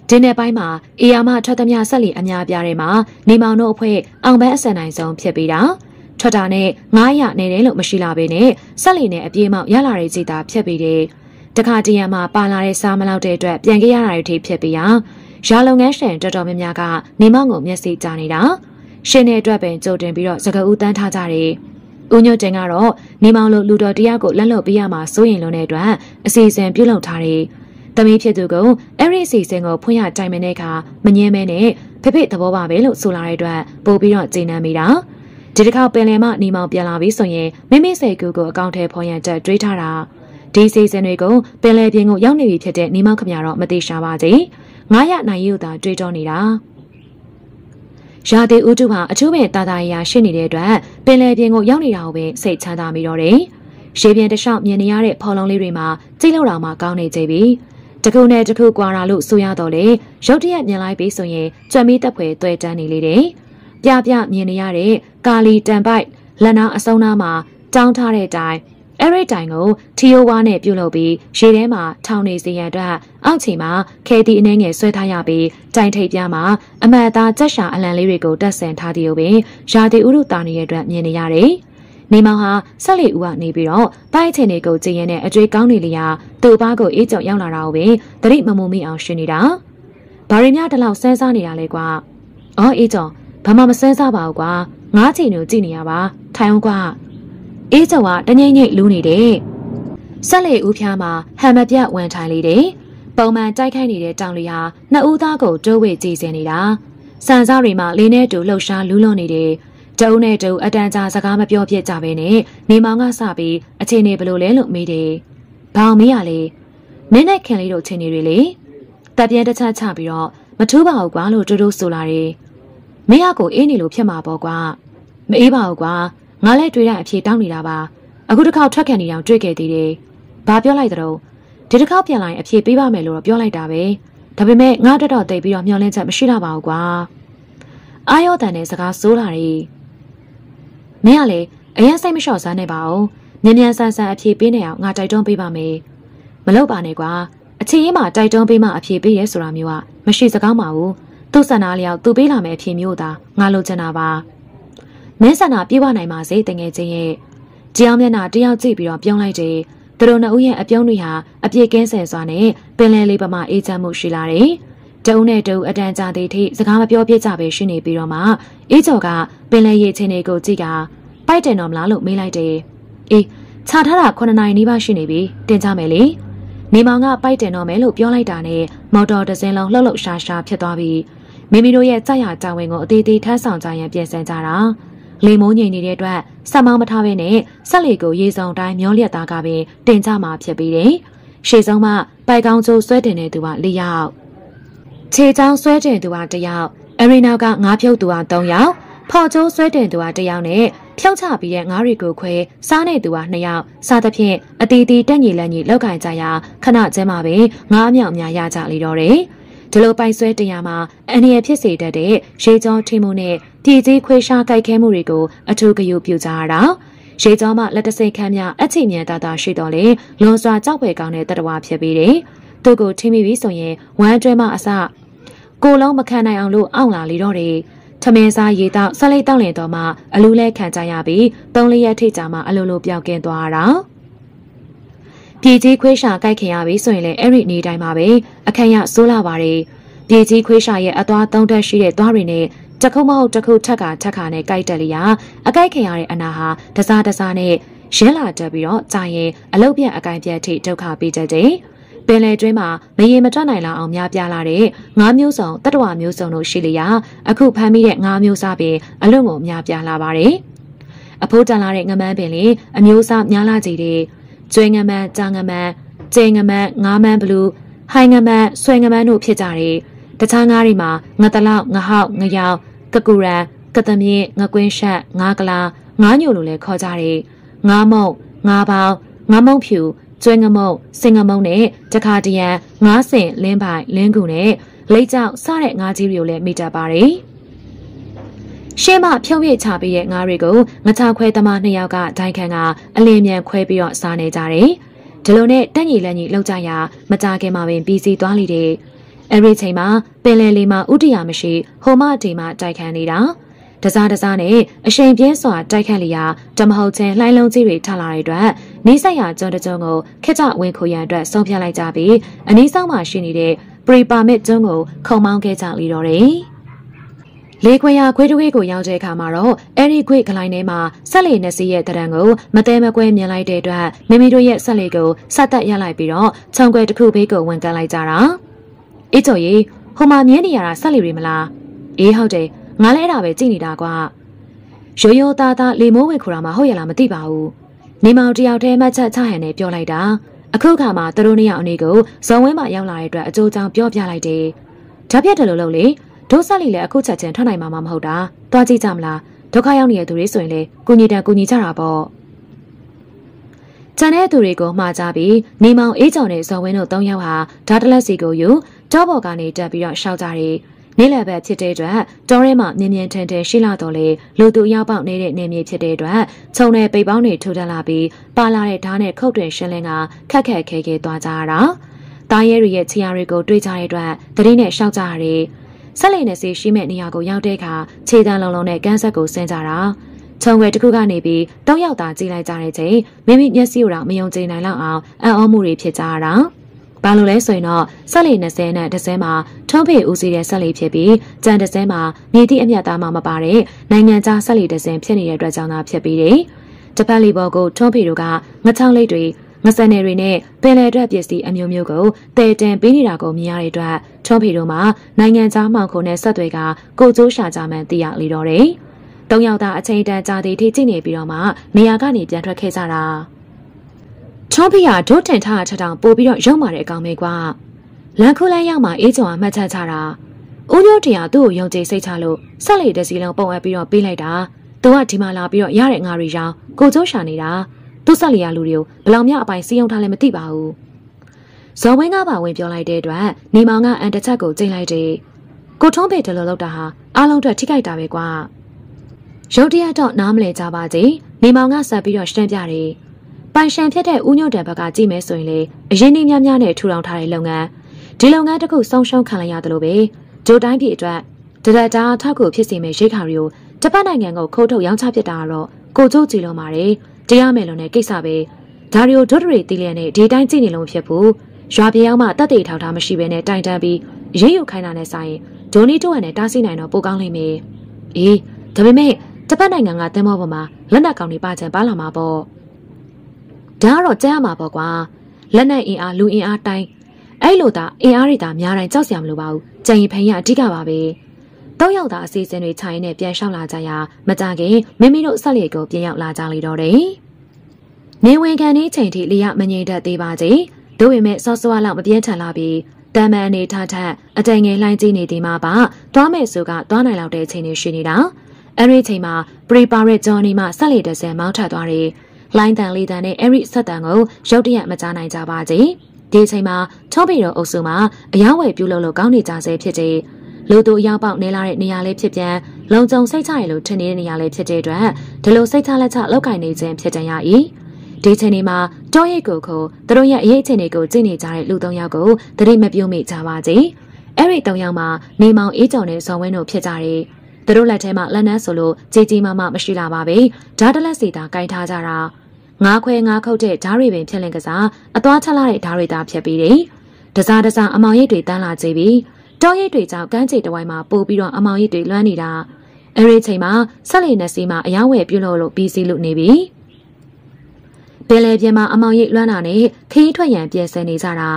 S1: ဒီနေ့ပိုင်းမှာအေယာမထွက်သမျှဆက်လီအများပြားတွေမှာနေမောင်တို့အဖွဲ့အောင်ပန်းအစံနိုင်ဆုံးဖြစ်ပြီးတာထွက်တာနဲ့900နေတယ်လို့မရှိလာပေနဲ့ဆက်လီနဲ့အပြေးမောက်ရလာတဲ့ကြည်သာဖြစ်ပြီးတယ် တခါတရံမှာပါလာတဲ့စားမလောက်တဲ့အတွက်ပြန်ခဲ့ရတာတွေထိဖြစ်ပြီးအောင်ရာလုပ်ငန်းရှင်တော်တော်များများကနေမောင်ကိုမျက်စိကြနေတာရှင်တဲ့အတွက်ပင်ကြိုတင်ပြီးတော့စကဦးတန်းထားကြတယ်ဦးညွတ်တင်ကတော့နေမောင်လိုလူတော်တရားကိုလက်လွတ်ပေးရမှာစိုးရင်လုံးတဲ့အတွက်အစီအစဉ်ပြုလုပ်ထားတယ်။တမီးဖြစ်သူကအဲ့ဒီအစီအစဉ်ကိုဖွင့်ရတိုင်မတဲ့အခါမငင်းမဲနဲ့ဖိဖိသဘောပါပဲလို့ဆိုလာတဲ့အတွက်ပို့ပြီးတော့ကျေနပ်မိတာ။ဒီတစ်ခါပင်လယ်မှနေမောင်ပြန်လာပြီဆိုရင်မိမိစိတ်ကူကိုအကောင့်ထဲဖော်ရချက်တွေးထားတာ ဒီစီစဉ်တွေကိုပင်လယ်ပြင်ကိုရောက်နေပြီဖြစ်တဲ့နေမောင်ခမရတော့မသိရှာပါစေ။900နိုင်ရုပ်သာတွေးတောနေတာရာသီဥတုဟာအထူးပင်တာတာရာရှိနေတဲ့အတွက်ပင်လယ်ပြင်ကိုရောက်နေတာကိုပဲစိတ်ချမ်းသာမိတော့တယ်။ရေပြင်တစ်လျှောက်မြင်နေရတဲ့ဖော်လုံးလေးတွေမှာကြိတ်လောက်တာမှကောင်းနေကြပြီ။တခုနဲ့တခုကွာတာလို့ဆိုရတော့လေရုတ်တရက်မြင်လိုက်ပြီးဆိုရင်ကြွမီးတက်ဖွယ်တွေ့တန်းနေလေတယ်။ပြပြမြင်နေရတဲ့ကာလီတန်ပိုက်လက်နာအစုံနာမှာတောင်းထားတဲ့အတိုင်း အဲ့ဒီတိုင်ကိုထီယိုဝါနဲ့ပြုတ်လုပ်ပြီးရေထဲမှာထောင်နေစေရန်အတွက်အောက်ခြေမှာခဲတီအနှဲငယ်ဆွဲထားရပြီးတိုင်ထိပ်ပြားမှာအမှတ်သားကြက်ရှာအလံလေးတွေကိုတက်ဆင်ထားသည်ကိုပင်ရာသီဥတုတာနေတဲ့အတွက်မြင်နေရတယ်။နေမောင်ဟာဆက်လက်ဦးကနေပြီးတော့တိုက်ချင်တွေကိုကြည်ရင်နဲ့အကျွေးကောင်းနေလျာသူ့ဘာကိုအေးကြောင်ရောက်လာတာကိုပင်တရိမမုံမိအောင်ရှင်နေတာ။ဘာရီများတလောက်စဲစားနေတာလဲကွာ။အော်အေးကြောင်ဘာမှမစဲစားပါဘူးကွာ။ငါးချိန်ကိုကြည့်နေရပါ။ထိုင်အောင်ကွာ။ အေးကျော်ကတငိမ့်ငိမ့်လူးနေတဲ့ဆက်လေဦးဖျားမှာဟန်မပြတ်ဝန်ထိုင်လေတယ်ပုံမှန်တိုက်ခိုက်နေတဲ့တောင်လျာနှစ်ဦးသားကိုတိုးဝေကြည်စင်နေတာစံစားတွေမှာလင်းနဲ့တူလှုပ်ရှားလူးလွန်နေတယ်တအုပ်နဲ့တူအတန်ကြာစကားမပြောပြကြဘဲနဲ့နေမောင်ကစပြီးအချိန်နေဘလို့လဲလို့မေးတယ်။ဘောင်မေးရလေမင်းနဲ့ခင်လေးတို့ချိန်နေတွေလေတပ်ပြဲတစ်ချက်ချပြီးတော့မထူးပါဘူးကွာလို့တူတူဆိုလာတယ်။မင်းကကိုအေးနေလို့ဖြစ်မှာပေါ့ကွာမအေးပါဘူးကွာ ငါလည်းတွေ့တဲ့အဖြေတောင်းနေတာပါအခုတစ်ခေါက်ထွက်ခံနေအောင်တွေ့ခဲ့သေးတယ်ဘာပြောလိုက်တော့ဒီတစ်ခေါက်ပြန်လာရင်အဖြေပေးပါမယ်လို့တော့ပြောလိုက်တာပဲဒါပေမဲ့ငါတက်တော့တိတ်ပြီးတော့မျောလင်းချက်မရှိတော့ပါဘူးကွာအာယောတန်နဲ့စကားဆိုးလာတယ်မင်းကလည်းအရင်စိတ်မလျှော့စမ်းနေပါဦးမြန်မြန်ဆန်ဆန်အဖြေပေးနေအောင်ငါတိုက်တွန်းပေးပါမယ်မလုပ်ပါနဲ့ကွာအချိန်ရင်မှတိုက်တွန်းပေးမှအဖြေပေးရဲဆိုတာမျိုးကမရှိစကားပါဘူးသူ့ဆန္ဒလျောက်သူပေးလာမယ့်အဖြေမျိုးသာငါလိုချင်တာပါ မင်းဆန္ဒပြေးဝနိုင်ပါစေတငယ်ချင်းရဲ့ကြောင်မျက်နှာတယောက်ကြည့်ပြီးတော့ပြောင်းလိုက်တယ်သူတို့နှစ်ဦးရဲ့အပြုံးတွေဟာအပြည့်ကင်းဆယ်စွာနဲ့ပင်လယ်လေးပမာအေးချမ်းမှုရှိလာတယ်တအုံနဲ့တအုံအတန်ကြာသေးထိစကားမပြောပြကြပဲရှိနေပြီးတော့မှအေးကျော်ကပင်လယ်ရေချင်းတွေကိုကြည့်ကပိုက်တယ်တော့မလားလို့မေးလိုက်တယ်အေးခြာထားတာ9နိုင်နီးပါးရှိနေပြီတင်ကြမယ်လေနေမောင်ကပိုက်တယ်တော့မယ်လို့ပြောလိုက်တာနဲ့မော်တော်တစ်စင်းလုံးလှုပ်လှုပ်ရှားရှားဖြစ်သွားပြီးမိမိတို့ရဲ့ကြာရကြောင်ဝင်ကိုအသေးသေးထမ်းဆောင်ကြရန်ပြင်ဆင်ကြတာ လေမိုးငိန်နေတဲ့အတွက်ဆက်မောင်းမထားဘဲနဲ့ဆက်လေကိုရေစုံတိုင်းမျောလျက်သားကပင်တင်ကြမှာဖြစ်ပြီးတယ်။ရှေ့ဆုံးမှပိုက်ကောင်းကျိုးဆွဲတင်တဲ့သူက၄ယောက်ခြေချောင်းဆွဲတင်သူက၁ယောက်အရီနောက်ကငါးဖြုတ်သူက၃ယောက်ဖော်ကျိုးဆွဲတင်သူက၁ယောက်နဲ့ဖြုတ်ချပြီးတဲ့ငါးရီကိုခွဲစားနေသူက2ယောက်စားသဖြင့်အတီးတီတက်ညီလက်ညီလောက်ကင်ကြရာခဏကျဲမှာပဲငါးမြောက်များရကြလေတော့တယ် ဒီလိုပိုင်ဆွဲတရားမှာအန္တရာယ်ဖြစ်စေတတ်တဲ့ရေကြောထိမှုနဲ့ပြည်ကြီးခွေးရှားကြိုက်ခဲမှုတွေကိုအထူးဂရုပြုကြရတာရေကြောမှလက်တစိတ်ခမ်းများအချိမြန်တာတာရှိတော်လေလွန်စွာကြောက်ဖွယ်ကောင်းတဲ့တတဝါဖြစ်ပြီးတယ်သူကိုထိမိပြီဆိုရင်ဝမ်းတွဲမှအစကိုလုံးမခံနိုင်အောင်လို့အောင့်လာလေတော့တယ်ထမင်းစားရေတောက်ဆက်လိုက်တောက်လင်တော့မှအလူလဲခံကြရပြီးသုံးလျက်ထိတ်ကြမှာအလိုလိုပြောက်ကင်းသွားတာ ပြည်ကြီးခွေးရှာကြိုက်ခင်ရပြီဆိုရင်လည်းအဲ့ဒီနေတိုင်းမှာပဲအခန့်ရဆိုးလာပါတယ်ပြည်ကြီးခွေးရှာရဲ့အသွားသုံးတက်ရှိတဲ့သွားတွေနဲ့တခုမဟုတ်တခုထက်ကထက်ခါနဲ့ကြိုက်တက်လျာအကြိုက်ခင်ရတဲ့အနာဟာတစားတစားနဲ့ရဲလာတက်ပြီးတော့ကြာရင်အလုတ်ပြက်အကိုင်ပြက်ထိဒုက္ခပေးတတ်တယ်ပင်လယ်တွင်းမှာမရေမတွက်နိုင်လောက်အောင်များပြားလာတဲ့ငါးမျိုးစုံတတဝမျိုးစုံတို့ရှိလျာအခုဖမ်းမိတဲ့ငါးမျိုးစားပင်အလွန်ကိုများပြားလာပါတယ်။အဖိုးတန်လာတဲ့ငမန်းပင်လေအမျိုးစားများလာကြတဲ့ ကျွဲငမန်း၊ကြာငမန်း၊ကျဲငမန်း၊ငါးမန်းဘလူး၊ဟိုင်ငမန်း၊ဆွဲငမန်းတို့ဖြစ်ကြတယ်။တခြားငါးတွေမှာငတလောက်ငဟောက်ငယောင်ကကူရန်ကသမင်းငကွင်းရှက်ငါးကလာငါးညိုလိုလည်းခေါ်ကြတယ်။ငါးမုံငါးပေါင်းငါးမုံဖြူကျွဲငမုံစင်ငမုံနဲ့တခါတရံငါးဆင်လင်းပိုင်လင်းကူနဲ့လိတ်ကြောက်စတဲ့ငါးကြီးတွေကိုလည်းမိတတ်ပါတယ် ရှင်းမဖြုံးရချပေးတဲ့ငါးတွေကိုငချခွဲသမားနှစ်ယောက်ကဒိုင်ခံကအလင်းမြန်ခွဲပြီးတော့စားနေကြတယ်။ဒီလိုနဲ့တက်ညီလက်ညီလောက်ကြရမကြခင်မှာပင်ပြီးစီသွားလိတဲ့။အဲဒီချိန်မှာပင်လယ်လေးမှာဥတီယာမရှိဟိုမဒီမှာတိုက်ခန်းနေတာ။တစားတစားနဲ့အရှိန်ပြင်းစွာတိုက်ခတ်လျာဓမ္မဟုတ်ချင်းလှိုင်းလုံးကြီးတွေထလာတဲ့အတွက်နီးစပ်ရာကျွန်းတကျွန်းကိုခက်ကြဝင်ခိုရန်အတွက်ဆုံးဖြတ်လိုက်ကြပြီးအနီးဆောင်မှာရှိနေတဲ့ပရီပါမစ်ကျွန်းကိုခုံမောင်းခဲ့ကြလိတော့တယ်။ လေခွေရခွေးတခွေးကိုရောက်တဲ့အခါမှာတော့အဲ့ဒီခွေးကလိုင်းထဲမှာဆက်လေနှစ်စီးရဲ့တရံကိုမတဲမကွဲမြင်လိုက်တဲ့အတွက်မိမိတို့ရဲ့ဆက်လေကိုဆက်တက်ရလိုက်ပြီးတော့ခြုံခွဲတစ်ခုဘေးကိုဝင်ကန်လိုက်ကြတာ။အေးကျော်ကြီးဟိုမှာမြင်နေရတာဆက်လေတွေမလား။အေးဟုတ်တယ်ငါလည်းအဲ့ဒါပဲကြည့်နေတာကွာရိုးရိုးသားသားလေမိုးဝင်ခူတာမှဟုတ်ရလားမသိပါဘူးနေမောင်တယောက်တည်းမှချက်ချဟန်နဲ့ပြောလိုက်တာအခုခါမှာသူတို့နှစ်ယောက်အနေကိုဇော်ဝင်းမရောက်လာတဲ့အတွက်အကျိုးကြောင့်ပြောပြလိုက်တယ်ဓာတ်ပြတ်တယ်လို့လို့လေ ဒုဆက်လီလည်းအခုချက်ချင်းထွက်နိုင်မှာမဟုတ်တာတွားကြည့်ကြမလားဒုက္ခရောက်နေတဲ့သူတွေဆိုရင်လေကုညီတန်ကုညီကြတာပေါ့ကျန်တဲ့သူတွေကိုမှားကြပြီးနေမောင်အေးကြောင်နဲ့ဇော်ဝင်းတို့၃ယောက်ဟာဓာတ်တလက်စီကိုယူတောဘော်ကနေတက်ပြီးတော့ရှောက်ကြတယ်နေ့လယ်ဘက်ဖြစ်တဲ့အတွက်တောထဲမှာမြင်မြင်ထင်ထင်ရှိလာတော့လေလူသူရောက်ပေါက်နေတဲ့နေမြေဖြစ်တဲ့အတွက်ခြုံတဲ့ပိတ်ပေါင်းတွေထိုးတက်လာပြီးပါလာတဲ့ဓာတ်နဲ့ခုတ်တွင်ရှင်းလင်းကခက်ခက်ခဲခဲသွားကြရတာ။တားရဲတွေရဲ့ခြေရာတွေကိုတွေးကြတဲ့အတွက်တတိနဲ့ရှောက်ကြရတယ်။ ဆက်လက်နေစီရှိမဲ့နေရာကိုရောက်တဲ့အခါခြေတန်းလုံးလုံးနဲ့ကန်းဆက်ကိုဆင်းကြတာ။ခြုံွယ်တစ်ခုကနေပြီးတောက်ရောက်တာကြည့်လိုက်ကြတဲ့ချိန်မိမိမျက်စိကိုတော့မယုံကြည်နိုင်လောက်အောင်အံ့ဩမှုတွေဖြစ်ကြရတာ။ဘာလို့လဲဆိုရင်တော့ဆက်လီ20နဲ့တစ်စဲမှာထုံးဖေဦးစီးတဲ့ဆက်လီဖြစ်ပြီးကြံတစ်စဲမှာမြေတိအမျက်သားမှမပါတဲ့နိုင်ငံခြားဆက်လီတစ်စင်းဖြစ်နေတဲ့အတွက်ကြောင့်သာဖြစ်ပြီးတယ်။ဂျပန်လီဘော်ကိုထုံးဖေတို့ကငချောင်းလိတ်တွေ ငစနယ်တွေနဲ့ပင်လယ်အတွက်ပစ္စည်းအမျိုးမျိုးကိုတည်တံပေးနေတာကိုမြင်ရတဲ့အတွက်ထုံးဖေတို့မှာနိုင်ငံခြားမှောင်ခုံနဲ့ဆက်တွေကကိုကျိုးရှာကြမှန်းသိရလေတော့တယ်။တုံးယောက်သားအချိန်တန်ကြာသည်ထိကြည့်နေပြီးတော့မှနေရာကနေပြန်ထွက်ခဲ့ကြတာ။ချောဖေးကဒုတ်တင်ထားတဲ့ထထောင်ပို့ပြီးတော့ရုံမာတဲ့အကောင်ပဲကွာလန်ခုလန်းရောက်မှအေးချုံကမှတ်ချက်ချတာဦးညိုတရားသူ့ကိုယုံကြည်စိတ်ချလို့ဆက်လေတဲ့စီလုံးပုံအပ်ပြီးတော့ပေးလိုက်တာသူကဒီမှာလာပြီးတော့ရတဲ့ငါတွေရောင်းကိုကျိုးရှာနေတာ သူ့ဆက်လေရလူတွေကိုဘလောင်မြအပိုင်စီယုံထားလည်းမသိပါဘူးဇော်ဝင်းကပါဝင်ပြောလိုက်တဲ့အတွက်နေမောင်ကအန်တစ်ချက်ကိုကျိန်လိုက်တယ်ကိုထုံးပေတလို့လောက်တာဟာအားလုံးအတွက်ထိခိုက်တာပဲကွာရုတ်တရက်တော့နားမလဲကြပါစေနေမောင်ကဆက်ပြီးတော့ရှင်းပြတယ်ပိုင်ရှင်ဖြစ်တဲ့ဦးညွန့်တန်ဘက်ကကြည့်မယ်ဆိုရင်လေအရင်နှင်းများများနဲ့ထူထောင်ထားတဲ့လုပ်ငန်းဒီလုပ်ငန်းတစ်ခုဆုံးရှုံးခံလိုက်ရတယ်လို့ပဲဂျိုတိုင်းပြည်အတွက်ဒရတာထောက်ကူဖြစ်စေမယ့်ရိတ်ခါတွေကိုဂျပန်နိုင်ငံကိုခိုးထုတ်ရောင်းချပစ်တာကတော့ကိုကျိုးကြည်လုံးပါတယ် တရားမယ်လို့နဲ့ကိစ္စပဲဒါရီယိုဒုဒရီတီလျန်နဲ့ဒီတိုင်းကြည့်နေလို့ဖြစ်ဘူးရွာပြောင်းမှတက်တေထောက်ထားမရှိဘဲနဲ့တိုင်တန်းပြီးရိတ်ရုပ်ခိုင်းတာနဲ့ဆိုင်ဂျိုနီတိုဝန်နဲ့တားဆီးနိုင်တော့ပိုကောင်းလိမ့်မယ်အေးဒါပေမဲ့ဂျပန်နိုင်ငံကတင်မောပေါ်မှာလက်နက်ကောင်တွေပါချင်ပါလာမှာပေါ့ဒါကတော့ကြားမှာပေါ့ကွာလက်နဲ့အင်အားလူအင်အားတိုင်းအဲ့လိုသာအင်အားတွေသာများတိုင်းကြောက်စရာမလိုပါဘူးကြံရင်ဖန်ရအဓိကပါပဲ တောက်ရောက်တာအစီအစဉ်တွေခြိုင်းနဲ့ပြန်လျှောက်လာကြရာမကြခင်မိမိတို့ဆက်လက်ကိုပြန်ရောက်လာကြလေတော့တယ်။နေဝင်ခံနေချိန်ထိလျက်မငြိမ်တတ်သေးပါကြ။တို့ပေမဲ့စောစောလောက်မပြင်းထန်လာပြီးတမန်အနေထားထက်အတိုင်ငယ်လှိုင်းကြည့်နေသည်မှာပါသွားမယ်ဆိုကသွားနိုင်လောက်တဲ့အချိန်တွေရှိနေတာ။အဲ့ဒီချိန်မှာပရီပါရက်ဂျော်နီမှဆက်လက်တဲ့ဆယ်မောင်းထသွားတယ်။လိုင်းတန်လေးတန်နဲ့အဲ့ဒီဆက်တန်ကိုရုတ်တရက်မကြားနိုင်ကြပါကြ။ဒီချိန်မှာချောပီတော်အုပ်စုမှာအယောဝယ်ပြုလုပ်လို့ကောင်းနေကြဆဲဖြစ်တဲ့ လူတို့ရောက်ပေါက်နေလာတဲ့နေရာလေးဖြစ်ပြန်လုံခြုံစိတ်ချရလို့ထင်နေတဲ့နေရာလေးဖြစ်တဲ့အတွက်ဒီလိုစိတ်ချလက်ချလောက်ကင်နေခြင်းဖြစ်ကြရ၏ဒီချိန်ဒီမှာတောရိတ်ကိုခုသူတို့ရဲ့အရေးချိန်တွေကိုကြည့်နေကြတဲ့လူသုံးယောက်ကိုတတိမပြုံးမိကြပါစေအဲ့ဒီသုံးယောက်မှာနေမောင်အေးကြော်နဲ့ဇော်ဝင်းတို့ဖြစ်ကြတယ်သူတို့လက်ထဲမှာလက်နက်ဆိုလို့ကြေကြီးမမမရှိလာပါပဲဓာတ်တလက်စီတာကင်ထားကြတာငါးခွဲငါးခုတ်တဲ့ဓာတ်တွေပင်ဖြစ်လင်ကစားအသွားချလာတဲ့ဓာတ်တွေသာဖြစ်ပြီးတယ်တစားတစားအမောင်ရိပ်တွေတန်းလာကြပြီး တောရိပ်တွေကြောင့်ကမ်းခြေတဝိုင်းမှာပို့ပြီးတော့အမောင်ရိပ်တွေလွှမ်းနေတာအဲဒီချိန်မှာဆက်လီနက်စီမှာအယောင်းဝယ်ပြုလုပ်လို့ပြီးစီလို့နေပြီပင်လယ်ပြင်မှာအမောင်ရိပ်လွှမ်းတာနဲ့ခီးထွက်ရန်ပြင်ဆင်နေကြတာ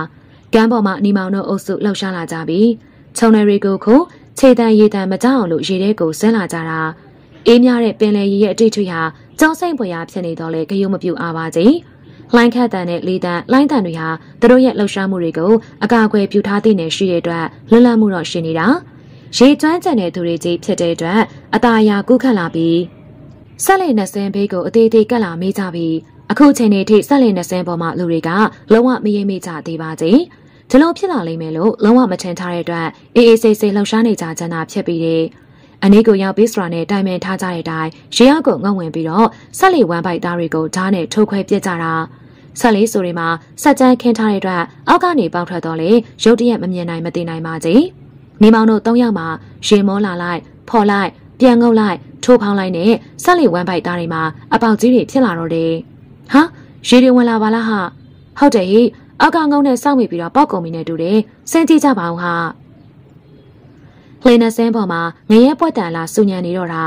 S1: ကမ်းပေါ်မှာအနီမောင်တို့အုပ်စုလှောက်ရှားလာကြပြီးခြုံနယ်တွေကိုခုခြေတန်ရေတန်မကြောက်အောင်လို့ရေထဲကိုဆင်းလာကြတာအေးမြတဲ့ပင်လယ်ရေရဲ့အတိတ်ထွေဟာကြောက်စိမ့်ပွေရာဖြစ်နေတော့လေဂယုမပြူအားပါကြီး လိုင်းခတ်တန်နဲ့လေတန်လိုင်းတန်တွေဟာသူတို့ရဲ့လှုပ်ရှားမှုတွေကိုအကာအကွယ်ပြုထားသည့်နယ်ရှိတဲ့အတွက်လွတ်လပ်မှုတော့ရှိနေတာရေကျွမ်းကျန်တဲ့သူတွေကြီးဖြစ်တဲ့အတွက်အตาအယာကုခတ်လာပြီးဆက်လက်နှစင်းဘေးကိုအသေးသေးကတ်လာမေးကြပြီးအခုချိန်နေထိဆက်လက်နှစင်းပေါ်မှာလူတွေကလုံးဝမရေမေးကြသေးပါသေးဒီလိုဖြစ်လာလိမ့်မယ်လို့လုံးဝမထင်ထားတဲ့အတွက်အေးအေးဆေးဆေးလှုပ်ရှားနေကြကြတာဖြစ်ပြီးတဲ့အနည်းကိုရောက်ပြီးစရာနဲ့တိုင်ပင်ထားကြတဲ့အတိုင်းရေရောက်ကိုငုံဝင်ပြီးတော့ဆက်လီဝမ်းပိုက်သားတွေကိုဓာတ်နဲ့ထိုးခွဲပြစ်ကြတာ ဆက်လေးဆိုတွေမှာစက်ကြမ်းခင်းထားတဲ့အတွက်အောက်ကနေပေါက်ထွက်တော့လေရုတ်တရက်မမြင်နိုင်မသိနိုင်ပါကြီးနေမောင်တို့၃ယောက်မှာရေမောလာလိုက်ဖော်လိုက်ပြန်ငုတ်လိုက်ထိုးဖောင်းလိုက်နဲ့ဆက်လီဝမ်းပိုက်သားတွေမှာအပေါက်ကြီးတွေဖြစ်လာတော့တယ်ဟာရေတွေဝင်လာပါလားဟာဟုတ်တယ်ဟိအောက်ကငုံနဲ့စောင့်မိပြီးတော့ပေါက်ကုန်ပြီနဲ့တူတယ်စမ်းကြည့်ကြပါဦးဟာလှေနဲ့ဆင်းပေါ်မှာငရဲပွက်တန်လာစူညံနေတော့တာ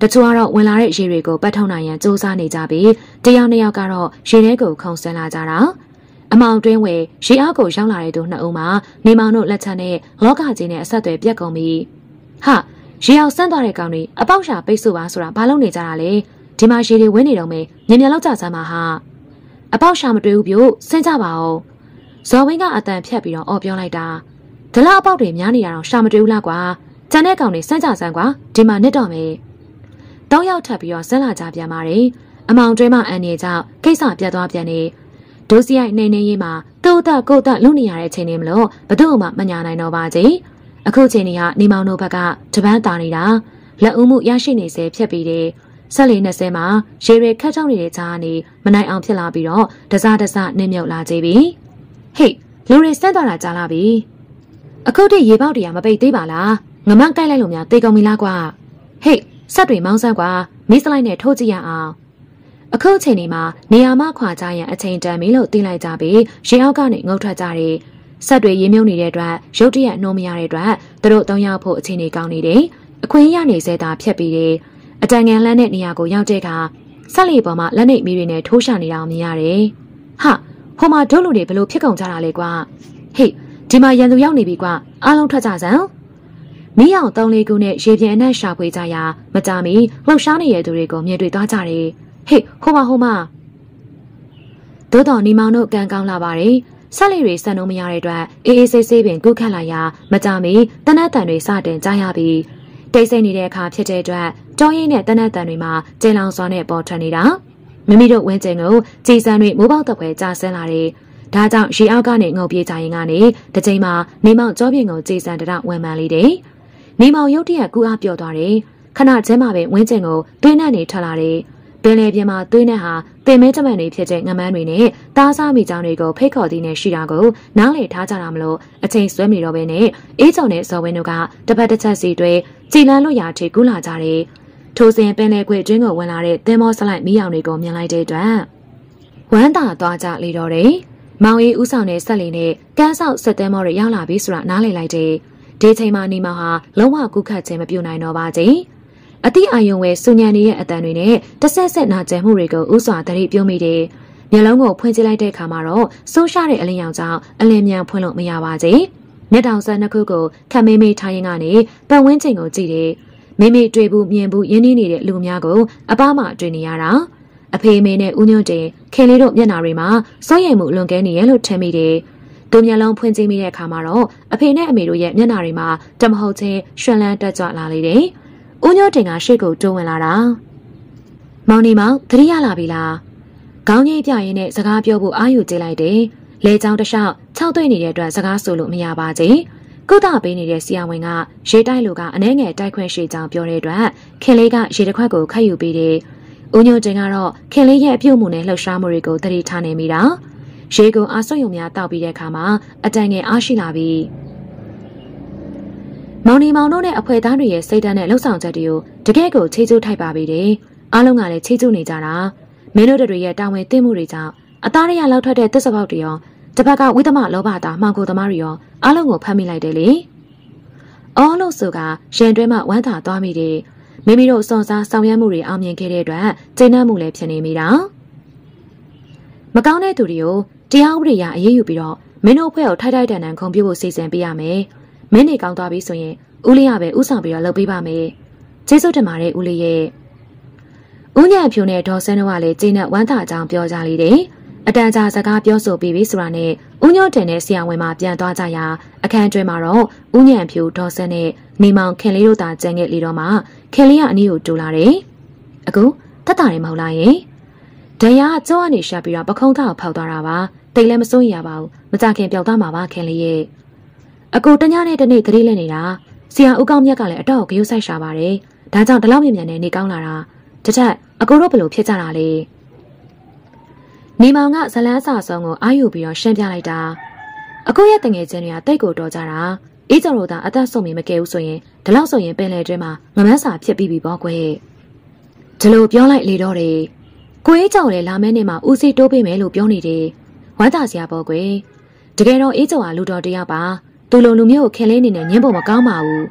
S1: တချို့ကတော့ဝင်လာတဲ့ရေတွေကိုပတ်ထုတ်နိုင်ရန်စူးစမ်းနေကြပြီး တယောက်နှစ်ယောက်ကတော့ရေထဲကိုခုန်ဆင်းလာကြတာအမောင်တွင်းဝယ်ရေအောက်ကိုရောက်လာတဲ့သူနှစ်ဦးမှာနေမောင်တို့လက်ချက်နဲ့လောကကြီးနဲ့အဆက်အသွယ်ပြတ်ကုန်ပြီဟာရေအောက်ဆန်းသွားတဲ့ကောင်တွေအပေါက်ရှာပိတ်ဆို့ပါဆိုတာဘာလို့နေကြတာလဲဒီမှာရေတွေဝင်းနေတော့မေညင်မြန်လောက်ကြစမ်းပါဟာအပေါက်ရှာမတွေ့ဘူးပြို့ဆင်းကြပါဦးဇော်ဝင်းကအတန်ဖြတ်ပြီးတော့အော်ပြောလိုက်တာဒလအပေါက်တွေများနေရတော့ရှာမတွေ့ဘူးလားကွာကျန်တဲ့ကောင်တွေစမ်းကြစမ်းကွာဒီမှာနစ်တော့မယ်တောင်းရောက်ထပ်ပြီးတော့ဆက်လာကြပြန်ပါတယ် အမောင်တွဲမှအန်နေကြောင့်ကိစ္စပြတ်သွားပြန်နေဒိုစီရိုက်နေနေရေးမှာသူ့အသက်ကိုယ်သက်လုံနေရတဲ့ချိန်နေမလို့ဘသူ့မှမညာနိုင်တော့ပါကြီးအခုချိန်นี้ကနေမောင်တို့ဘက်ကတပန်းတာနေတာလက်ဦးမှုရရှိနေစေဖြစ်ပြီးတယ်ဆက်လေး20မှာရေရဲခတ်ချောင်းနေတဲ့ကြားကနေမနိုင်အောင်ဖြစ်လာပြီးတော့တစားတစားနင်းမြုပ်လာကြပြီဟေ့လူတွေစက်သွားတာကြားလာပြီအခုတည်းရေပေါက်တရားမပိတ်သေးပါလားငမကိုက်လိုက်လို့များတေကုန်ပြီလားကွာဟေ့ဆက်တွေမောင်းဆန်းကွာမီးစလိုက်နဲ့ထိုးကြည့်ရအောင် အခုအချိန်ဒီမှာနေရာမခွာကြရန်အချိန်တန်ပြီလို့သိလိုက်ကြပြီးရေအောက်ကနေငုတ်ထွက်ကြတယ်ဆက်တွေရေမြုပ်နေတဲ့အတွက်ရုတ်တရက်နှိုးမရတဲ့အတွက်သူတို့တောင်းရဖို့အချိန်နေကောင်းနေတယ်အခွင့်ရနေစေတာဖြတ်ပြီးတယ်အတန်ငန်လန်းတဲ့နေရာကိုရောက်တဲ့အခါဆက်လီပေါ်မှာလက်နေမီးတွေနဲ့ထိုးရှာနေတာကိုမြင်ရတယ်ဟာဟိုမှာဒုလူတွေဘလို့ဖြစ်ကုန်ကြတာလဲကွာဟေ့ဒီမှာရန်သူရောက်နေပြီကွာအားလုံးထွက်ကြစမ်းမီးအောင်သုံးလေးခုနဲ့ရေပြင်အနှံ့ရှာဖွေကြရာမကြမီလှုပ်ရှားနေတဲ့သူတွေကိုမြင်တွေ့သွားကြတယ် ဟေ့ဟိုမဟိုမသို့တော်နီမောင်တို့ကန်ကောင်းလာပါတယ်ဆက်လီတွေစံလို့မရတဲ့အတွက်အေးအေးဆေးဆေးပင်ကုတ်ခတ်လာရာမကြမီတနတ်တန်တွေစတင်ကြားရပြီးတိတ်ဆိတ်နေတဲ့အခါဖြစ်တဲ့အတွက်ကြောင်းရင်းနဲ့တနတ်တန်တွေမှာကျင်းလောင်စွာနဲ့ပေါ်ထွက်နေတာမိမိတို့ဝင်းကျင်ကိုကြည်စံတွေမိုးပေါက်သက်ခွဲကြာဆင်းလာတယ်ဒါကြောင့်ရေအောက်ကနေငုံပြေးကြရင်ကနေတကြိမ်မှာနေမောင်ကြောပြင်ကိုကြည်စံတရဝင်မှန်လေးတယ်နေမောင်ရုတ်တရက်ကူအားပြော့သွားတယ်ခဏချင်းမှပဲဝင်းကျင်ကိုတွင်းနဲ့နေထွက်လာတယ် ပင်လယ်ပြင်မှာသွေးနဲ့ဟာတင်မဲကြမန်တွေဖြစ်တဲ့ငမန်းတွေနဲ့တားစားမိကြောင်းတွေကိုဖိတ်ခေါ်သည်နဲ့ရှိတာကိုနားလည်ထားကြတာမလို့အချိန်ဆွဲမိတော့ပဲနဲ့အေးချောင်နဲ့ဇော်ဝင်းတို့ကတစ်ပတ်တစ်ချက်စီတွေကြည်လန်းလို့ရာထိကူးလာကြတယ်ထိုစဉ်ပင်လယ်ခွေတွင်းကိုဝင်လာတဲ့သင်္ဘောစလိုက်မီးရောင်တွေကိုမြင်လိုက်တဲ့အတွက်ဝမ်းသာသွားကြလေတော့တယ်မောင်ရီဦးဆောင်တဲ့ဆက်လီနဲ့ကန်းဆောက်ဆက်သင်းမောတွေရောက်လာပြီဆိုတာနားလည်လိုက်တယ်ဒီချိန်မှာနေမောင်ဟာလုံးဝကုခတ်ခြင်းမပြုနိုင်တော့ပါချင်း အတိအာယုံဝဲစူညံနေတဲ့အတန်တွေနဲ့တဆက်ဆက်နာကျင်မှုတွေကိုဥစွာတရိပ်ပြုံးမိတယ်မျက်လုံးကိုဖွင့်ကြည့်လိုက်တဲ့အခါမှာတော့ဆိုးရှားတဲ့အလင်းရောင်ကြောင့်အလင်းမြန်ဖွင့်လို့မရပါဘူးမျက်တောင်ဆန်းနှစ်ခုကိုခတ်မေးမေးထားရင်ကနေပတ်ဝန်းကျင်ကိုကြည့်တယ်မိမိတွေ့ဘူးမြင်ဘူးရင်းနှီးနေတဲ့လူများကိုအပားမှတွေ့နေရတာအဖေအမေနဲ့ဦးညွန့်တင်ခင်လေးတို့မျက်နှာတွေမှာစိုးရိမ်မှုလွန်ကဲနေရလို့ထင်မိတယ်သူမျက်လုံးဖွင့်ကြည့်မိတဲ့အခါမှာတော့အဖေနဲ့အမေတို့ရဲ့မျက်နှာတွေမှာတမဟုတ်ချင်းရွှင်လန်းတက်ကြွလာလေတယ် ဦးညွန့်တင်ကရှေ့ကိုတိုးဝင်လာတာမောင်နေမောင်သတိရလာပြီလားခေါင်းကြီးပြရင်းနဲ့စကားပြောဖို့အာရုံကျလိုက်တယ်။လေချောင်းတစ်လျှောက်ခြောက်သွေ့နေတဲ့အတွက်စကားဆိုလို့မရပါသေး။ကုသပေးနေတဲ့ဆရာဝန်ကရေတိုက်လူကအနှဲငယ်တိုက်ခွင့်ရှိကြောင်းပြောတဲ့အတွက်ခင်လေးကရေတစ်ခွက်ကိုခတ်ယူပေးတယ်။ဦးညိုတင်ကတော့ခင်လေးရဲ့အပြုတ်မှုနဲ့လှုပ်ရှားမှုတွေကိုသတိထားနေမိတာ။ရေကိုအာဆွတ်ယုံများတောက်ပြီးတဲ့အခါမှာအတန်ငယ်အားရှိလာပြီ။ မောင်နီမောင်တို့နဲ့အဖွဲသားတွေရဲ့စိတ်ဓာတ်နဲ့လှုပ်ဆောင်ချက်တွေကိုတကယ့်ကိုချေးကျူးထိုက်ပါပြီတဲ့။အားလုံးကလည်းချေးကျူးနေကြတာ။မင်းတို့တွေရဲ့တာဝန်သိမှုတွေကြောင့်အသားရရလောက်ထွက်တဲ့သစ္စာပေါက်တွေရောတစ်ဖက်ကဝိသမလောဘတာမှောင်ကိုသမားတွေရောအားလုံးကိုဖမ်းမိလိုက်တယ်လေ။အော်လို့ဆိုကရင်တွဲမှဝမ်းသာသွားမိတယ်။မိမိတို့စွန်စားဆောင်ရွက်မှုတွေအောင်မြင်ခဲ့တဲ့အတွက်ကျေနပ်မှုလည်းဖြစ်နေမိတာ။မကောင်းတဲ့သူတွေကိုတရားဥပဒေအရအရေးယူပြီးတော့မင်းတို့အဖွဲ့ကိုထိုက်ထိုက်တန်တန်ခုံပြဖို့စီစဉ်ပေးရမယ်။ မင်းနေကောင်းသွားပြီဆိုရင်ဦးလေးရပဲဥဆောင်ပြီးတော့လုပ်ပေးပါမယ်။ကျေးဇူးတင်ပါတယ်ဦးလေးရဲ့။ဦးညံဖြူနဲ့ဒေါ်စန်းတို့ကလည်းကျင်းနဲ့ဝမ်းသာကြောင်းပြောကြလေတယ်။အတန်ကြာစကားပြောဆိုပြီးပြီဆိုတာနဲ့ဦးညွန့်တင်နဲ့ဆရာဝန်မှပြန်သွားကြရာအခန်းတွင်မှာတော့ဦးညံဖြူဒေါ်စန်းနဲ့နေမောင်ခင်လေးတို့သာကြံခဲ့လေတော့မှခင်လေးကအနည်းကိုတူလာတယ်။အခုတက်တာနေမဟုတ်လားယင်။ဒရကကြောကနေရှာပြီးတော့ပခုံးသားကိုဖောက်သွားတာပါ။တိတ်လည်းမစိုးရပါဘူး။မကြခင်ပျောက်သွားမှာပါခင်လေးရဲ့။ အကူတညနဲ့တနေ့သတိလက်နေတာဆရာဦးကောင်းမြတ်ကလည်းအတော့ဂရုစိုက်ရှာပါတယ်။ဒါကြောင့်ဒီလောက်မြင်မြန်နဲ့နေကောင်းလာတာ။တထက်အကိုတို့ဘလို့ဖြစ်ကြတာလဲနေမောင်ကဇလန်းစာဆုံးကိုအာယူပြီးတော့ရှင်းပြလိုက်တာအကိုရဲ့တငယ်ချင်းတွေကတိတ်ကိုတော်ကြတာအေးကြော်တို့သာအသက်ဆုံးမမကဲဘူးဆိုရင်ဒီလောက်ဆိုရင်ပင်လေတွင်းမှာငမန်းစာဖြစ်ပြီးပြီပေါ့ကွယ်ဒီလိုပြောလိုက်လေတော့တယ်ကိုအေးကြော်လည်းလာမဲနေမှာဦးစီးတိုးပေးမယ်လို့ပြောနေတယ်ဝမ်းသာစရာပေါ့ကွယ်တကယ်တော့အေးကြော်ကလူတော်တယောက်ပါ သူလိုလူမျိုးကိုခင်လေးနေနဲ့ညှင်းဖို့မကောင်းပါဘူး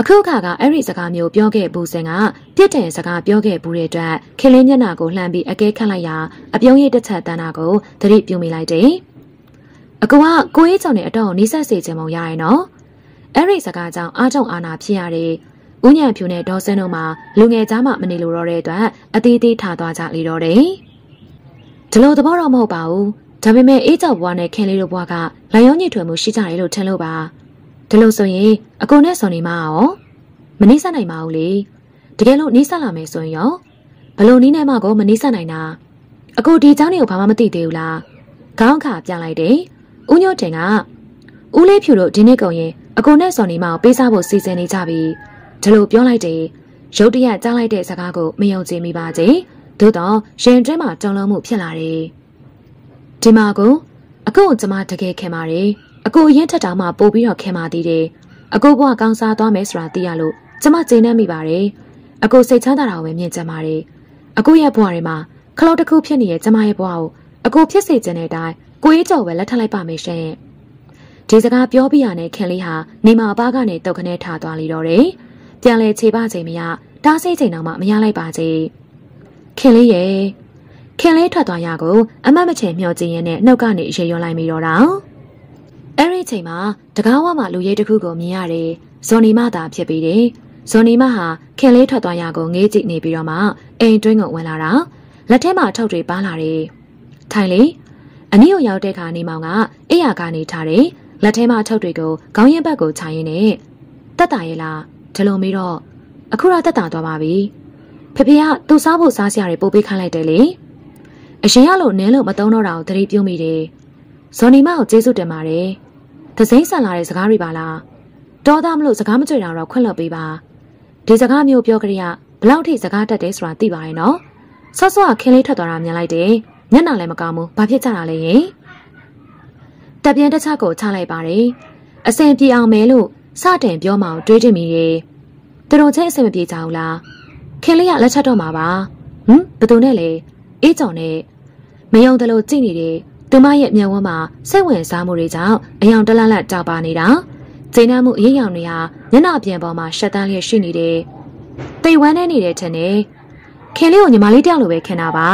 S1: အခုခါကအဲ့ဒီစကားမျိုးပြောခဲ့ဘူးစင်ကပြစ်တဲ့စကားပြောခဲ့ဘူးတဲ့အတွက်ခင်လင်းမျက်နှာကိုလှမ်းပြီးအကဲခတ်လိုက်ရာအပြုံးရည်တစ်ချက်တန်းတာကိုသတိပြုမိလိုက်တယ်။အကူကကိုရေးကြောင့်နဲ့အတော့နီးစပ်စေချင်ပုံရရင်နော်။အဲ့ဒီစကားကြောင့်အားကြုံအာနာဖြစ်ရတယ်။ဦးညံဖြူနဲ့ဒေါ်စင်းတို့မှာလူငယ်ကြားမှမနေလို့တော့တဲ့အတွက်အသေးသေးထားသွားကြလေတော့တယ်။ဒီလိုသဘောတော့မဟုတ်ပါဘူး။ ဒါပေမဲ့အေးကြောက်ဘွားနဲ့ခင်လေးတို့ဘွားကလိုင်ယောညစ်ထွေမှုရှိကြတယ်လို့ထင်လို့ပါ။ဒီလိုဆိုရင်အကိုနဲ့စော်နေမအောင်မနှိစက်နိုင်ပါဘူးလေတကယ်လို့နှိစက်လာမယ်ဆိုရင်ရောဘလို့နီးနိုင်မှကိုမနှိစက်နိုင်တာအကိုဒီเจ้าနေကိုဘာမှမသိသေးဘူးလားခေါင်းခါပြလိုက်တယ်ဦးညို့တင်ကဦးလေးဖြူတို့ဒီနေ့ကုန်ရင်အကိုနဲ့စော်နေမအောင်ပေးစားဖို့စီစဉ်နေကြပြီဒီလိုပြောလိုက်တယ်ရုတ်တရက်ကြားလိုက်တဲ့စကားကိုမယုံကြည်မိပါစေသို့တော့ရင်တွဲမှာကြုံလုံးမှုဖြစ်လာတယ် ဒီမှာကိုအကိုကကျမတကယ်ခင်ပါတယ်အကိုအရင်ထက်တောင်မှပို့ပြီးတော့ခင်ပါသေးတယ်အကိုဘဝကောင်းစားသွားမယ်ဆိုတာသိရလို့ကျမကျေနပ်မိပါတယ်အကိုစိတ်ချမ်းသာတာကိုပဲမြင်ကြပါတယ်အကိုရဲ့ဘဝတွေမှာခလောက်တစ်ခုဖြစ်နေတဲ့ကျမရဲ့ဘဝကိုအကိုဖြစ်စေချင်တဲ့အတိုင်းကိုရေးကြော်ပဲလက်ထပ်လိုက်ပါမယ်ရှင်ဒီစကားပြောပြရတဲ့ခင်လေးဟာနေမအပားကနေတုတ်ခနဲထားသွားလိတော့တယ်ပြန်လဲခြေပချိန်မရတားဆေးချိန်တော့မှမရလိုက်ပါစေခင်လေးရဲ့ ခင်လေးထွက်သွားရကိုအမတ်မချေမျှော်ကြည့်ရင်းနဲ့နှုတ်ကနေရေရွလိုက်မိတော့တာအဲ့ဒီအချိန်မှာတကားဝမှာလူရဲတစ်ခုကိုမြင်ရတယ်။ဇွန်နီမသာဖြစ်ပြီးတယ်။ဇွန်နီမဟာခင်လေးထွက်သွားရကိုငေးကြည့်နေပြီးတော့မှအိမ်တွင်းကိုဝင်လာတာလက်ထဲမှာထုတ်တွေပါလာတယ်။ထိုင်လေအနည်းကိုရောက်တဲ့ခါနေမောင်ကအိယာကနေထားတယ်။လက်ထဲမှာထုတ်တွေကိုခေါင်းရင်ဘက်ကိုခြိုင်ရင်းနဲ့တက်တာရဲ့လားဒီလိုမေးတော့အခုတော့တက်တာသွားပါပြီ။ဖေဖေကသူ့စားဖို့စားစရာတွေပို့ပေးခိုင်းလိုက်တယ်လေ။ အရင်ကလို့နင်းလို့မတုံးတော့တာကိုသတိပြုမိတယ်။ဇွန်နီမကိုကျေးဇူးတင်ပါတယ်။။ဒစိမ့်ဆန်လာတဲ့စကားတွေပါလား။တော်သားမလို့စကားမကြွတာတော့ခွင့်လွှတ်ပေးပါ။ဒီစကားမျိုးပြောကြရဘလောက်ထိစကားတက်တယ်ဆိုတာသိပါရဲ့နော်။ဆော့ဆော့ကခင်းလေးထွက်သွားတာမြင်လိုက်တယ်။မျက်နှာလည်းမကောင်းဘူး။ဘာဖြစ်ကြတာလဲယင်။တပြန်တစ်ချက်ကိုချလိုက်ပါတယ်။အစင်ပြေအောင်မဲလို့စတင်ပြောမှတွေးကြည့်မိတယ်။သူတို့ချင်းအစင်မပြေကြဘူးလား။ခင်းလေးကလက်ချက်တော့မှာပါ။ဟမ်ဘသူနဲ့လဲ။အေးကြော်နဲ့ မယုံတယ်လို့ကြည့်နေတယ်။သူမရဲ့မျက်ဝန်းမှာစိတ်ဝင်စားမှုတွေကြောင့်အယောင်တလန့်လန့်တောက်ပါနေတာကျင်းနှမှုအရေးရောင်တွေဟာမျက်နှာပြင်ပေါ်မှာရှက်တန်းလျက်ရှိနေတယ်။တိတ်ဝမ်းနေနေတဲ့ထင်တယ်။ခင်လေးကိုညီမလေးတယောက်လိုပဲခင်တာပါ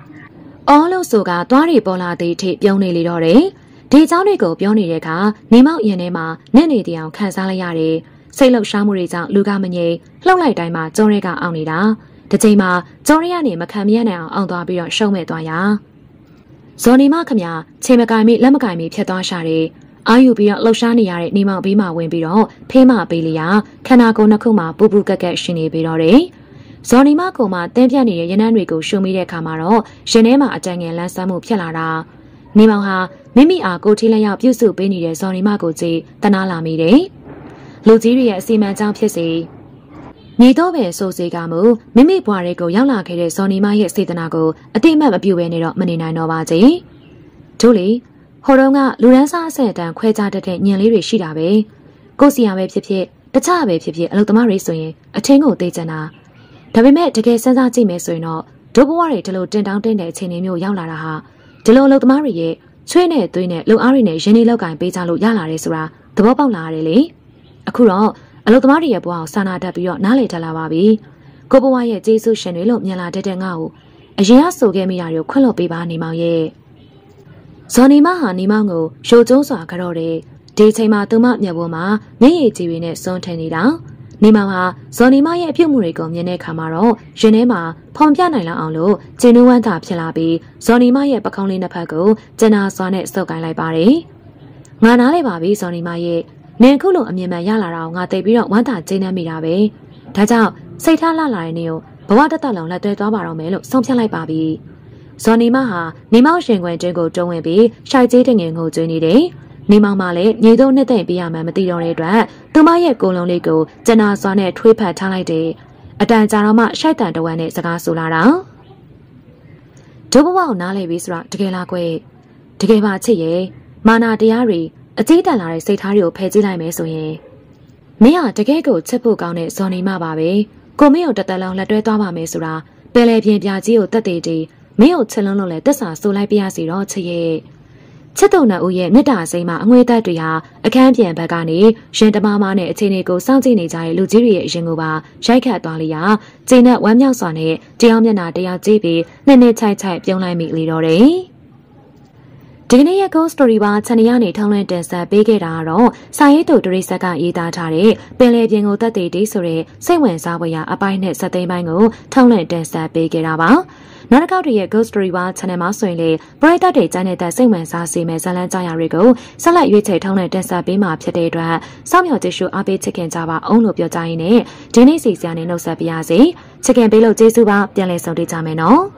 S1: ။အော်လို့ဆိုကသွားရီပေါ်လာတဲ့အထိပြုံးနေလေတော့တယ်။ဒီအကြောင်းတွေကိုပြောနေတဲ့အခါနေမောက်ရင်ထဲမှာနဲ့နေတရားခံစားလိုက်ရတယ်စိတ်လှုပ်ရှားမှုတွေကြောင့်လူကမငြိမ်လှုပ်လိုက်တိုင်းမှာကျုံရဲကအောင်နေတာ တစ်ချိန်မှာကျုံရဲကနေမခံမရနိုင်အောင်အောင်သွားပြီးတော့ရှုံးမဲ့သွားရာဇော်နီမခမခြေမကင်မိလက်မကင်မိဖြတ်သွားရှာတယ်အာယူပြီးတော့လှုပ်ရှားနေရတဲ့နေမောင်ဘေးမှာဝင်ပြီးတော့ဖေးမပေးလျာခန္ဓာကိုယ်နှစ်ခုမှာပူပူကက်ကက်ရှင်နေပြီးတော့တယ်ဇော်နီမကုံမှာတင်းပြတ်နေတဲ့ရနန်းတွေကိုရှုံမိတဲ့အခါမှာတော့ရင်ထဲမှာအကြံငယ်လန်းဆန်းမှုဖြစ်လာတာနေမောင်ဟာမိမိအားကိုထီးလက်ရောက်ပြုစုပေးနေတဲ့ဇော်နီမကိုကြည့်တနာလာမိတယ်လူကြီးတွေရဲ့အစီမံကြောင့်ဖြစ်စေ ညီတော့ပဲဆိုစေကမူမိမိဘွားတွေကိုရောက်လာခဲ့တဲ့ဇော်နီမရဲ့စေတနာကိုအတိအမှတ်မပြုဘဲနေတော့မနေနိုင်တော့ပါကြ။တို့လေဟိုတုန်းကလူရန်စားအဆက်အတန်းခွဲခြားတတ်တဲ့ညင်လေးတွေရှိတာပဲ။ကိုစီယာပဲဖြစ်ဖြစ်တခြားပဲဖြစ်ဖြစ်အလုပ်သမားတွေဆိုရင်အထင်းကိုသိကြတာ။ဒါပေမဲ့တကယ်စဉ်းစားကြည့်မယ်ဆိုရင်တော့ဒုဘဝတွေဒီလိုတင်တောင်းတင်းတဲ့အခြေအနေမျိုးရောက်လာတာဟာဒီလိုအလုပ်သမားတွေရဲ့ချွေးနဲ့သွေးနဲ့လုံအားတွေနဲ့ရင်းနှီးလောက်ကင်ပေးကြလို့ရလာတယ်ဆိုတာသဘောပေါက်လာရတယ်လေ။အခုတော့ အလုသမားတွေရဲ့ဘဝကိုစာနာတတ်ပြီးတော့နားလည်တတ်လာပါပြီ။ကိုဘဝရဲ့ကျေးဇူးရှင်တွေလို့မြင်လာတတ်တဲ့ငါ့ကိုအရင်ကဆိုခဲ့မိတာတွေကိုခွင့်လွှတ်ပေးပါနေမောင်ရဲ့။ဇော်နီမဟာနေမောင်ကိုရုပ်ကျုံးစွာကြတော့တယ်။ဒီချိန်မှာသူမမျက်ဝန်းမှာမျက်ရည်ကြည်တွေနဲ့စွန့်ထင်နေတာ။နေမောင်ဟာဇော်နီမရဲ့အပြုတ်မှုတွေကိုမြင်တဲ့အခါမှာတော့ရင်ထဲမှာဖောင်ပြနိုင်လောက်အောင်လို့ကျင်းနှဝမ်းသာဖြစ်လာပြီးဇော်နီမရဲ့ပကောင်းလေးနှစ်ဖက်ကိုကျနာစွာနဲ့စုပ်ကိုင်းလိုက်ပါတယ်။ငါနားလေပါပြီဇော်နီမရဲ့ နင်ခုလိုအမြင်မှန်ရလာတာကိုငါသိပြီးတော့ဝမ်းသာကျဉ်းနှံ့မိတာပဲဒါကြောင့်စိတ်ထားလှလာတဲ့နေကိုဘဝတသက်လုံးလက်သွဲသွားပါတော့မယ်လို့ဆုံးဖြတ်လိုက်ပါပြီဇော်နီမဟာနေမောင်ရှင်ခွင်ကျင်းကိုတုံးဝင်ပြီးရှိုက်ကြီးတငင်ကိုကျွေးနေတယ်နေမောင်မလည်းညီတို့နှစ်သိမ့်ပြရမှန်းမသိတော့တဲ့အတွက်သူမရဲ့ကိုယ်လုံးလေးကိုကျနာစွာနဲ့ထွေးဖက်ထားလိုက်တယ်အတန်ကြာတော့မှရှိုက်တန်တဝမ်းနဲ့စကားဆိုလာတာဒုဘဝကိုနားလေပြီဆိုတော့တကယ်လားကွယ်တကယ်ပါချစ်ရဲ့မာနာတရားတွေ အကြီးတန်လာတဲ့စိတ်ထားတွေကိုဖယ်ကြည့်လိုက်မယ်ဆိုရင်မင်းဟာတကယ်ကိုချစ်ဖို့ကောင်းတဲ့ဇော်နေမပါပဲကိုမင်းကိုတသက်လုံးလက်တွဲသွားပါမယ်ဆိုတာပယ်လေပြင်းပြကြီးကိုတက်သေးသေးမင်းကိုချစ်လုံးလုံးလဲတစ္ဆာဆိုလိုက်ပြရစီတော့ချစ်ရဲ့ချစ်တုံနာဦးရဲ့မေတ္တာစိမ်းမှာအငွေသက်တွေဟာအခန်းပြန်ဘက်ကနေရင်တမမနဲ့အခြေအနေကိုစောင့်ကြည့်နေကြတဲ့လူကြီးတွေရဲ့အရင်ကပါရိုက်ခတ်သွားလျာကျင်းနဲ့ဝမ်းမြောက်စွာနဲ့တရားမျက်နှာတရားကြည့်ပြီးနှစ်နှစ်ချိုက်ချိုက်ပြုံးလိုက်မိလေတော့တယ် ဒီကနေ့ရဲ့ Ghost Story ပါ channel ရနေထောင်းလန့်တင်ဆက်ပေးခဲ့တာကတော့စာရေးသူဒရိဆက်ကရေးသားထားတဲ့ပင်လယ်ပြင်ကိုတက်တည်တေးဆိုတဲ့စိတ်ဝင်စားဖွယ်ရာအပိုင်းနဲ့စက်သိမ်းပိုင်းကိုထောင်းလန့်တင်ဆက်ပေးခဲ့တာပါ။နောက်တစ်ခေါက်တည်းရဲ့ Ghost Story ပါ channel မှာဆိုရင်လေပရိသတ်တွေကြားနေတဲ့စိတ်ဝင်စားစေမယ့်ဇာတ်လမ်းကြားရာတွေကိုဆက်လက်ရွေးချယ်ထောင်းလန့်တင်ဆက်ပေးမှာဖြစ်တဲ့အတွက်စောင့်မျှော်ကြည့်ရှုအားပေးချစ်ခင်ကြပါအောင်လို့ပြောကြရင်းနဲ့ဒီနေ့စီစရာနဲ့နှုတ်ဆက်ပါရစေ။ချစ်ခင်ပေးလို့ကျေးဇူးပါပြန်လည်ဆုံတွေ့ကြမယ်နော်။